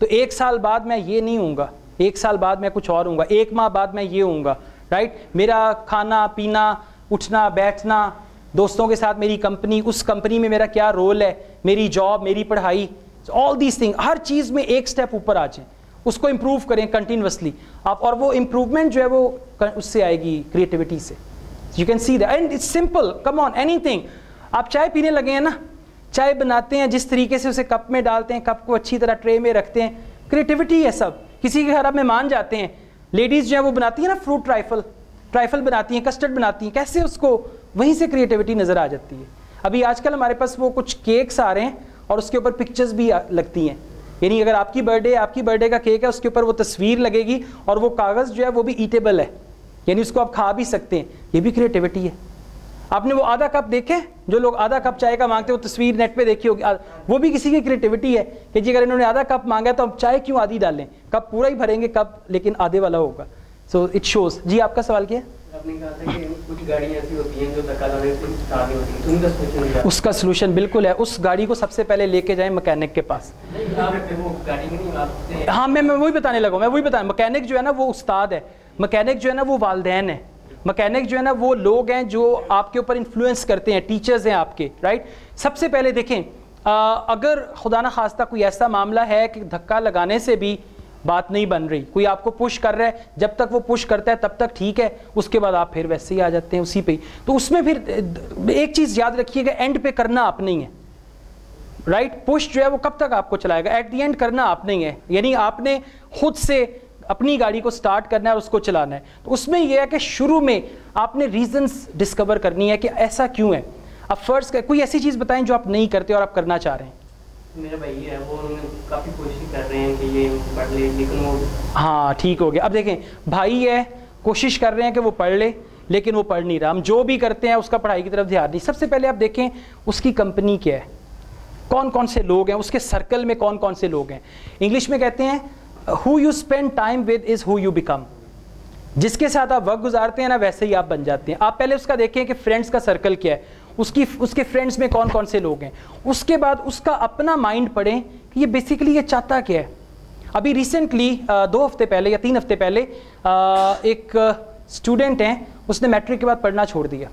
तो एक साल बाद मैं ये नहीं हूँगा एक साल बाद मैं कुछ और हूँगा एक माह बाद मैं ये हूँगा राइट मेरा खाना पीना उठना, बैठना, दोस्तों के साथ मेरी कंपनी उस कंपनी में मेरा क्या रोल है, मेरी जॉब मेरी पढ़ाई ऑल दीज थिंग हर चीज़ में एक स्टेप ऊपर आ जाए, उसको इम्प्रूव करें कंटिन्यूसली आप, और वो इम्प्रूवमेंट जो है वो उससे आएगी क्रिएटिविटी से। You can see that and it's simple come on anything आप चाय पीने लगे हैं ना, चाय बनाते हैं, जिस तरीके से उसे कप में डालते हैं कप को अच्छी तरह ट्रे में रखते हैं क्रिएटिविटी है सब। किसी के घर आप मेहमान जाते हैं लेडीज़ जो है वो बनाती है ना फ्रूट ट्राइफल ट्राइफल बनाती हैं, कस्टर्ड बनाती हैं, कैसे उसको वहीं से क्रिएटिविटी नज़र आ जाती है? अभी आजकल हमारे पास वो कुछ केक्स आ रहे हैं और उसके ऊपर पिक्चर्स भी लगती हैं। यानी अगर आपकी बर्थडे आपकी बर्थडे का केक है, उसके ऊपर वो तस्वीर लगेगी और वो कागज़ जो है, वो भी ईटेबल है। यानी उसको आप खा भी सकते हैं। ये भी क्रिएटिविटी है। आपने वो आधा कप देखे? जो लोग आधा कप चाय का मांगते हैं, वो तस्वीर नेट पे देखी होगी। वो भी किसी की क्रिएटिविटी है कि जी अगर इन्होंने आधा कप मांगा तो अब चाय क्यों आधी डालें? कप पूरा ही भरेंगे कप लेकिन आधे वाला होगा। सो इट शोज़ जी आपका सवाल क्या है? तो उसका सोल्यूशन बिल्कुल है। उस गाड़ी को सबसे पहले लेके जाए मैकेनिक के पास। हाँ मैं मैं वही बताने लगा मैं वही बता मैकेनिक जो है ना वो उस्ताद है। मकैनिक जो है ना वो वालदेन है। मकैनिक जो है ना वो लोग हैं जो आपके ऊपर इन्फ्लुएंस करते हैं टीचर्स हैं आपके राइट सबसे पहले देखें आ, अगर खुदा न खास्ता कोई ऐसा मामला है कि धक्का लगाने से भी बात नहीं बन रही। कोई आपको पुश कर रहा है, जब तक वो पुश करता है, तब तक ठीक है, उसके बाद आप फिर वैसे ही आ जाते हैं उसी पे ही। तो उसमें फिर, एक चीज़ याद रखिएगा एंड पे करना आप नहीं है। Right right? पुश जो है वो कब तक आपको चलाएगा? एट दी एंड करना आप नहीं है। यानी आपने खुद से अपनी गाड़ी को स्टार्ट करना है और उसको चलाना है। तो उसमें यह है कि शुरू में आपने रीजंस डिस्कवर करनी है कि ऐसा क्यों है। अब फ़र्स्ट कोई ऐसी चीज़ बताएँ जो आप नहीं करते और आप करना चाह रहे हैं। हाँ ठीक हो गया। अब देखें, भाई है, कोशिश कर रहे हैं कि वो पढ़ ले, लेकिन वो पढ़ नहीं रहा। हम जो भी करते हैं, उसका पढ़ाई की तरफ़ ध्यान नहीं। सबसे पहले आप देखें, उसकी कंपनी क्या है? कौन कौन से लोग हैं? उसके सर्कल में कौन कौन से लोग हैं? इंग्लिश में कहते हैं who you spend time with is who you become जिसके साथ आप वक्त गुजारते हैं ना, वैसे ही आप बन जाते हैं। आप पहले उसका देखें कि फ्रेंड्स का सर्कल क्या है। उसकी, उसके फ्रेंड्स में कौन कौन से लोग हैं? उसके बाद उसका अपना माइंड पढ़ें कि ये बेसिकली ये चाहता क्या है? अभी रिसेंटली दो हफ़्ते पहले या तीन हफ़्ते पहले एक स्टूडेंट हैं, उसने मैट्रिक के बाद पढ़ना छोड़ दिया।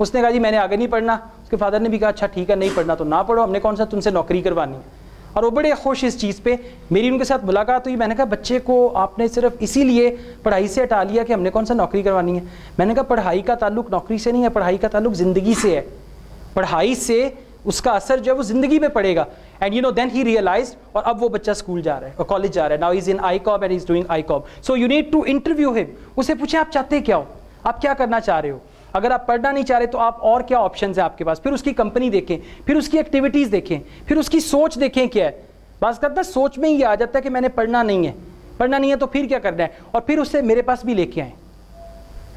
उसने कहा, जी, मैंने आगे नहीं पढ़ना। उसके फादर ने भी कहा अच्छा ठीक है, नहीं पढ़ना तो ना पढ़ो, हमने कौन सा तुमसे नौकरी करवानी है? और वो बड़े खुश इस चीज़ पे। मेरी उनके साथ मुलाकात हुई, मैंने कहा, बच्चे को आपने सिर्फ़ इसीलिए पढ़ाई से हटा लिया कि हमने कौन सा नौकरी करवानी है? मैंने कहा, पढ़ाई का ताल्लुक नौकरी से नहीं है, पढ़ाई का ताल्लुक ज़िंदगी से है। पढ़ाई से उसका असर जो है वो ज़िंदगी में पड़ेगा। And you know then he realize और अब वो बच्चा स्कूल जा रहा है, और कॉलेज जा रहा है। Now is in I cob and is doing I cob so you need to interview him उसे पूछे, आप चाहते क्या हो? आप क्या करना चाह रहे हो? अगर आप पढ़ना नहीं चाह रहे तो आप और क्या ऑप्शन है आपके पास? फिर उसकी कंपनी देखें, फिर उसकी एक्टिविटीज़ देखें, फिर उसकी सोच देखें क्या है। बात करता सोच में ही आ जाता है कि मैंने पढ़ना नहीं है। पढ़ना नहीं है तो फिर क्या करना है? और फिर उसे मेरे पास भी लेके आए।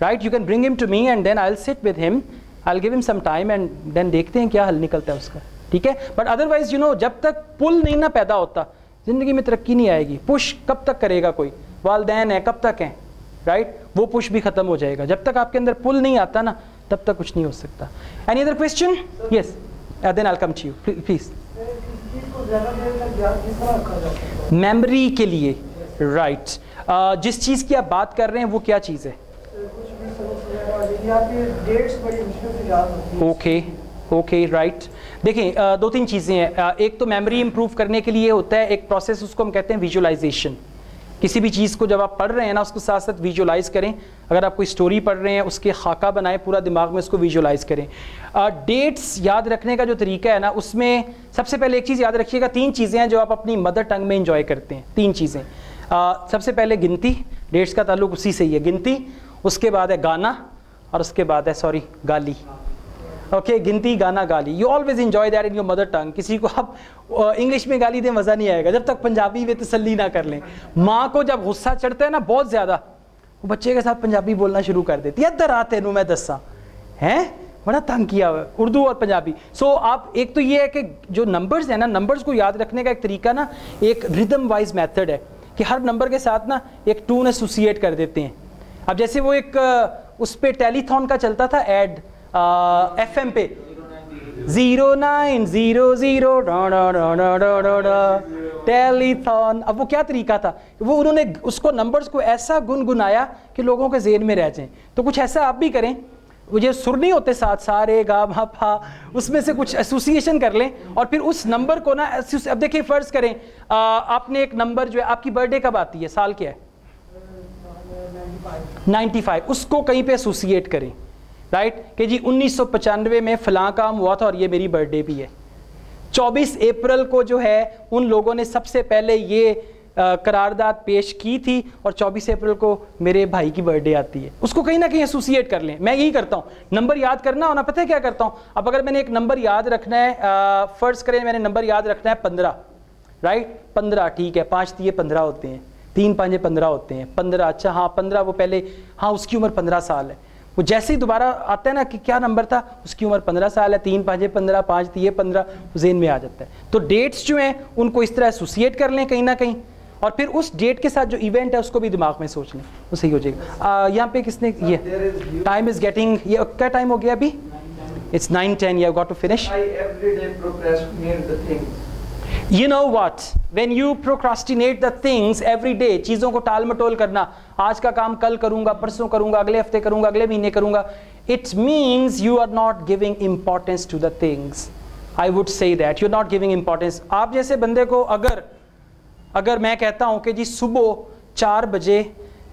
Right you can bring him to me and then I will sit with him I give him some time and then देखते हैं क्या हल निकलता है उसका। ठीक है? बट अदरवाइज़ यू नो जब तक पुल नहीं ना पैदा होता ज़िंदगी में तरक्की नहीं आएगी। पुश कब तक करेगा कोई? वालदेन है कब तक है? Right right? वो पुश भी ख़त्म हो जाएगा। जब तक आपके अंदर पुल नहीं आता ना तब तक कुछ नहीं हो सकता। Any other question yes then I come to you please memory के लिए. Right right. uh, जिस चीज़ की आप बात कर रहे हैं वो क्या चीज़ है? ओके ओके राइट देखें दो तीन चीज़ें हैं। एक तो मेमोरी इंप्रूव करने के लिए होता है एक प्रोसेस उसको हम कहते हैं विजुलाइजेशन किसी भी चीज़ को जब आप पढ़ रहे हैं ना, उसको साथ साथ विजुलाइज करें। अगर आप कोई स्टोरी पढ़ रहे हैं, उसके खाका बनाए, पूरा दिमाग में उसको विजुलाइज करें। डेट्स याद रखने का जो तरीका है ना, उसमें सबसे पहले एक चीज़ याद रखिएगा, तीन चीज़ें हैं जो आप अपनी मदर टंग में इंजॉय करते हैं। तीन चीज़ें। सबसे पहले गिनती डेट्स का ताल्लुक उसी से ही है। गिनती, उसके बाद है गाना और उसके बाद है सॉरी गाली। ओके okay, गिनती गाना गाली। You always enjoy that in your mother tongue किसी को आप इंग्लिश में गाली दें मज़ा नहीं आएगा। जब तक पंजाबी में तसली ना कर लें। माँ को जब गुस्सा चढ़ता है ना बहुत ज़्यादा वो बच्चे के साथ पंजाबी बोलना शुरू कर देती है। इधर आते मैं दसा हैं? बड़ा तंग किया हुआ उर्दू और पंजाबी। सो so, आप एक तो ये है कि जो नंबर्स हैं ना नंबर्स को याद रखने का एक तरीका ना एक रिदम वाइज मेथड है कि हर नंबर के साथ ना एक टून एसोसिएट कर देते हैं। अब जैसे वो एक उस पर टेलीथॉन का चलता था एड एफ़ एम पे। Zero nine zero zero telethon. अब वो क्या तरीका था? वो उन्होंने उसको नंबर्स को ऐसा गुनगुनाया कि लोगों के जेन में रह जाएँ। तो कुछ ऐसा आप भी करें। मुझे सुर नहीं होते साथ सारे गा मा फा उसमें से कुछ एसोसिएशन कर लें और फिर उस नंबर को ना अब देखिए फ़र्ज़ करें। आ, आपने एक नंबर जो है आपकी बर्थडे कब आती है? साल क्या है? 95 उसको कहीं पे एसोसिएट करें। राइट कि जी उन्नीस में फ़लाँ काम हुआ था और ये मेरी बर्थडे भी है। 24 अप्रैल को जो है, उन लोगों ने सबसे पहले ये करारदाद पेश की थी और 24 अप्रैल को मेरे भाई की बर्थडे आती है। उसको कहीं ना कहीं एसोसिएट कर लें। मैं यही करता हूँ। नंबर याद करना होना पता है क्या करता हूँ? अब अगर मैंने एक नंबर याद रखना है फ़र्ज़ करें, मैंने नंबर याद रखना है पंद्रह। राइट पंद्रह, ठीक है। पाँच दिए पंद्रह होते हैं। तीन, पाँचे, पंद्रह होते हैं। पंद्रह अच्छा हाँ पंद्रह, वो पहले हाँ उसकी उम्र पंद्रह साल है। वो जैसे ही दोबारा आता है ना कि क्या नंबर था, उसकी उम्र पंद्रह साल है, तीन, पाँचे, पंद्रह, पाँच दिए पंद्रह जेन में आ जाता है। तो डेट्स जो हैं, उनको इस तरह एसोसिएट कर लें कहीं ना कहीं, और फिर उस डेट के साथ जो इवेंट है, उसको भी दिमाग में सोच लें। वो सही हो जाएगा। यहाँ पे किसने, ये टाइम इज़ गेटिंग ये क्या टाइम हो गया अभी? It's nine ten you got to finish you know what when you procrastinate the things every day चीज़ों को टाल मटोल करना, आज का काम कल करूँगा, परसों करूँगा, अगले हफ़्ते करूँगा, अगले महीने करूँगा it means you are not giving importance to the things I would say that you are not giving importance आप जैसे बंदे को अगर अगर मैं कहता हूँ कि जी सुबह चार बजे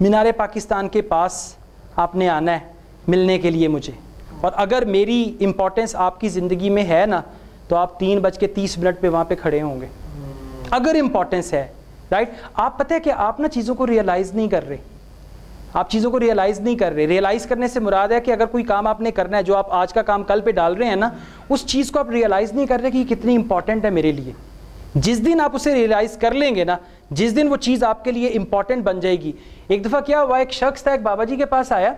मीनार पाकिस्तान के पास आपने आना है, मिलने के लिए मुझे। और अगर मेरी इंपॉर्टेंस आपकी ज़िंदगी में है ना तो आप तीन बज के तीस मिनट पे वहाँ पे खड़े होंगे। अगर इंपॉर्टेंस है राइट आप पता है कि आप ना चीज़ों को रियलाइज़ नहीं कर रहे। आप चीज़ों को रियलाइज़ नहीं कर रहे। रियलाइज़ करने से मुराद है कि अगर कोई काम आपने करना है, जो आप आज का काम कल पे डाल रहे हैं ना, उस चीज़ को आप रियलाइज़ नहीं कर रहे कि कितनी इंपॉर्टेंट है मेरे लिए। जिस दिन आप उसे रियलाइज़ कर लेंगे ना, जिस दिन वो चीज़ आपके लिए इंपॉर्टेंट बन जाएगी। एक दफ़ा क्या हुआ, एक शख्स था, एक बाबा जी के पास आया,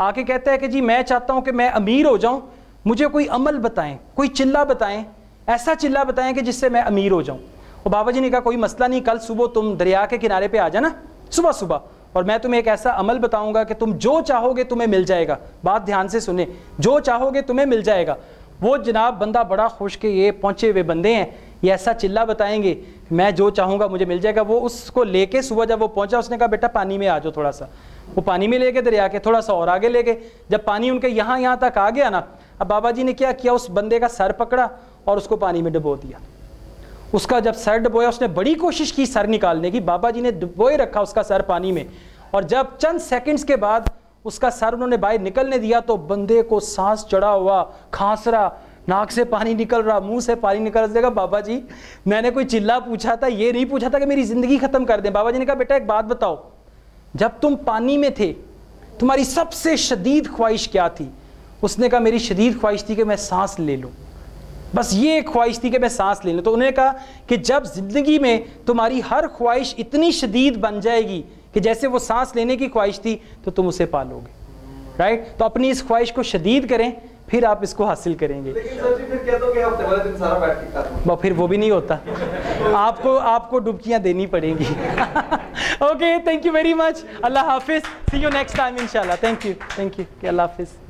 आके कहता है कि जी, मैं चाहता हूँ कि मैं अमीर हो जाऊँ मुझे कोई अमल बताएँ, कोई चिल्ला बताएँ, ऐसा चिल्ला बताएँ कि जिससे मैं अमीर हो जाऊँ। और बाबा जी ने कहा, कोई मसला नहीं, कल सुबह तुम दरिया के किनारे पे आ जाना, सुबह सुबह, और मैं तुम्हें एक ऐसा अमल बताऊँगा कि तुम जो चाहोगे तुम्हें मिल जाएगा। बात ध्यान से सुने, जो चाहोगे तुम्हें मिल जाएगा। वो जनाब बंदा बड़ा खुश के ये पहुँचे हुए बंदे हैं, ये ऐसा चिल्ला बताएँगे, मैं जो चाहूँगा मुझे मिल जाएगा। वो उसको लेके सुबह जब वो पहुँचा, उसने कहा, बेटा पानी में आ जाओ थोड़ा सा। वो पानी में लेके, दरिया के थोड़ा सा और आगे ले गए जब पानी उनके यहाँ यहाँ तक आ गया ना अब बाबा जी ने क्या किया? उस बंदे का सर पकड़ा और उसको पानी में डुबो दिया। उसका जब सर डुबोया, उसने बड़ी कोशिश की सर निकालने की। बाबा जी ने डुबोए रखा उसका सर पानी में। और जब चंद सेकंड्स के बाद उसका सर उन्होंने बाहर निकलने दिया तो बंदे को सांस चढ़ा हुआ खांस रहा नाक से पानी निकल रहा, मुँह से पानी निकल रहा। बाबा जी मैंने कोई चिल्ला पूछा था, ये नहीं पूछा था कि मेरी ज़िंदगी ख़त्म कर दें। बाबा जी ने कहा, बेटा, एक बात बताओ, जब तुम पानी में थे, तुम्हारी सबसे शदीद ख्वाहिश क्या थी? उसने कहा मेरी शदीद ख्वाहिश थी कि मैं सांस ले लूँ। बस ये एक ख्वाहिश थी कि मैं सांस ले लूँ। तो उन्होंने कहा कि जब ज़िंदगी में तुम्हारी हर ख्वाहिश इतनी शदीद बन जाएगी कि जैसे वो सांस लेने की ख्वाहिश थी तो तुम उसे पालोगे। राइट तो अपनी इस ख्वाहिश को शदीद करें फिर आप इसको हासिल करेंगे। लेकिन फिर वो भी नहीं होता। आपको आपको डुबकियाँ देनी पड़ेंगी। Okay thank you very much अल्लाह हाफिज। सी यू नेक्स्ट टाइम इंशाल्लाह। थैंक यू थैंक यू अल्लाह हाफिज़।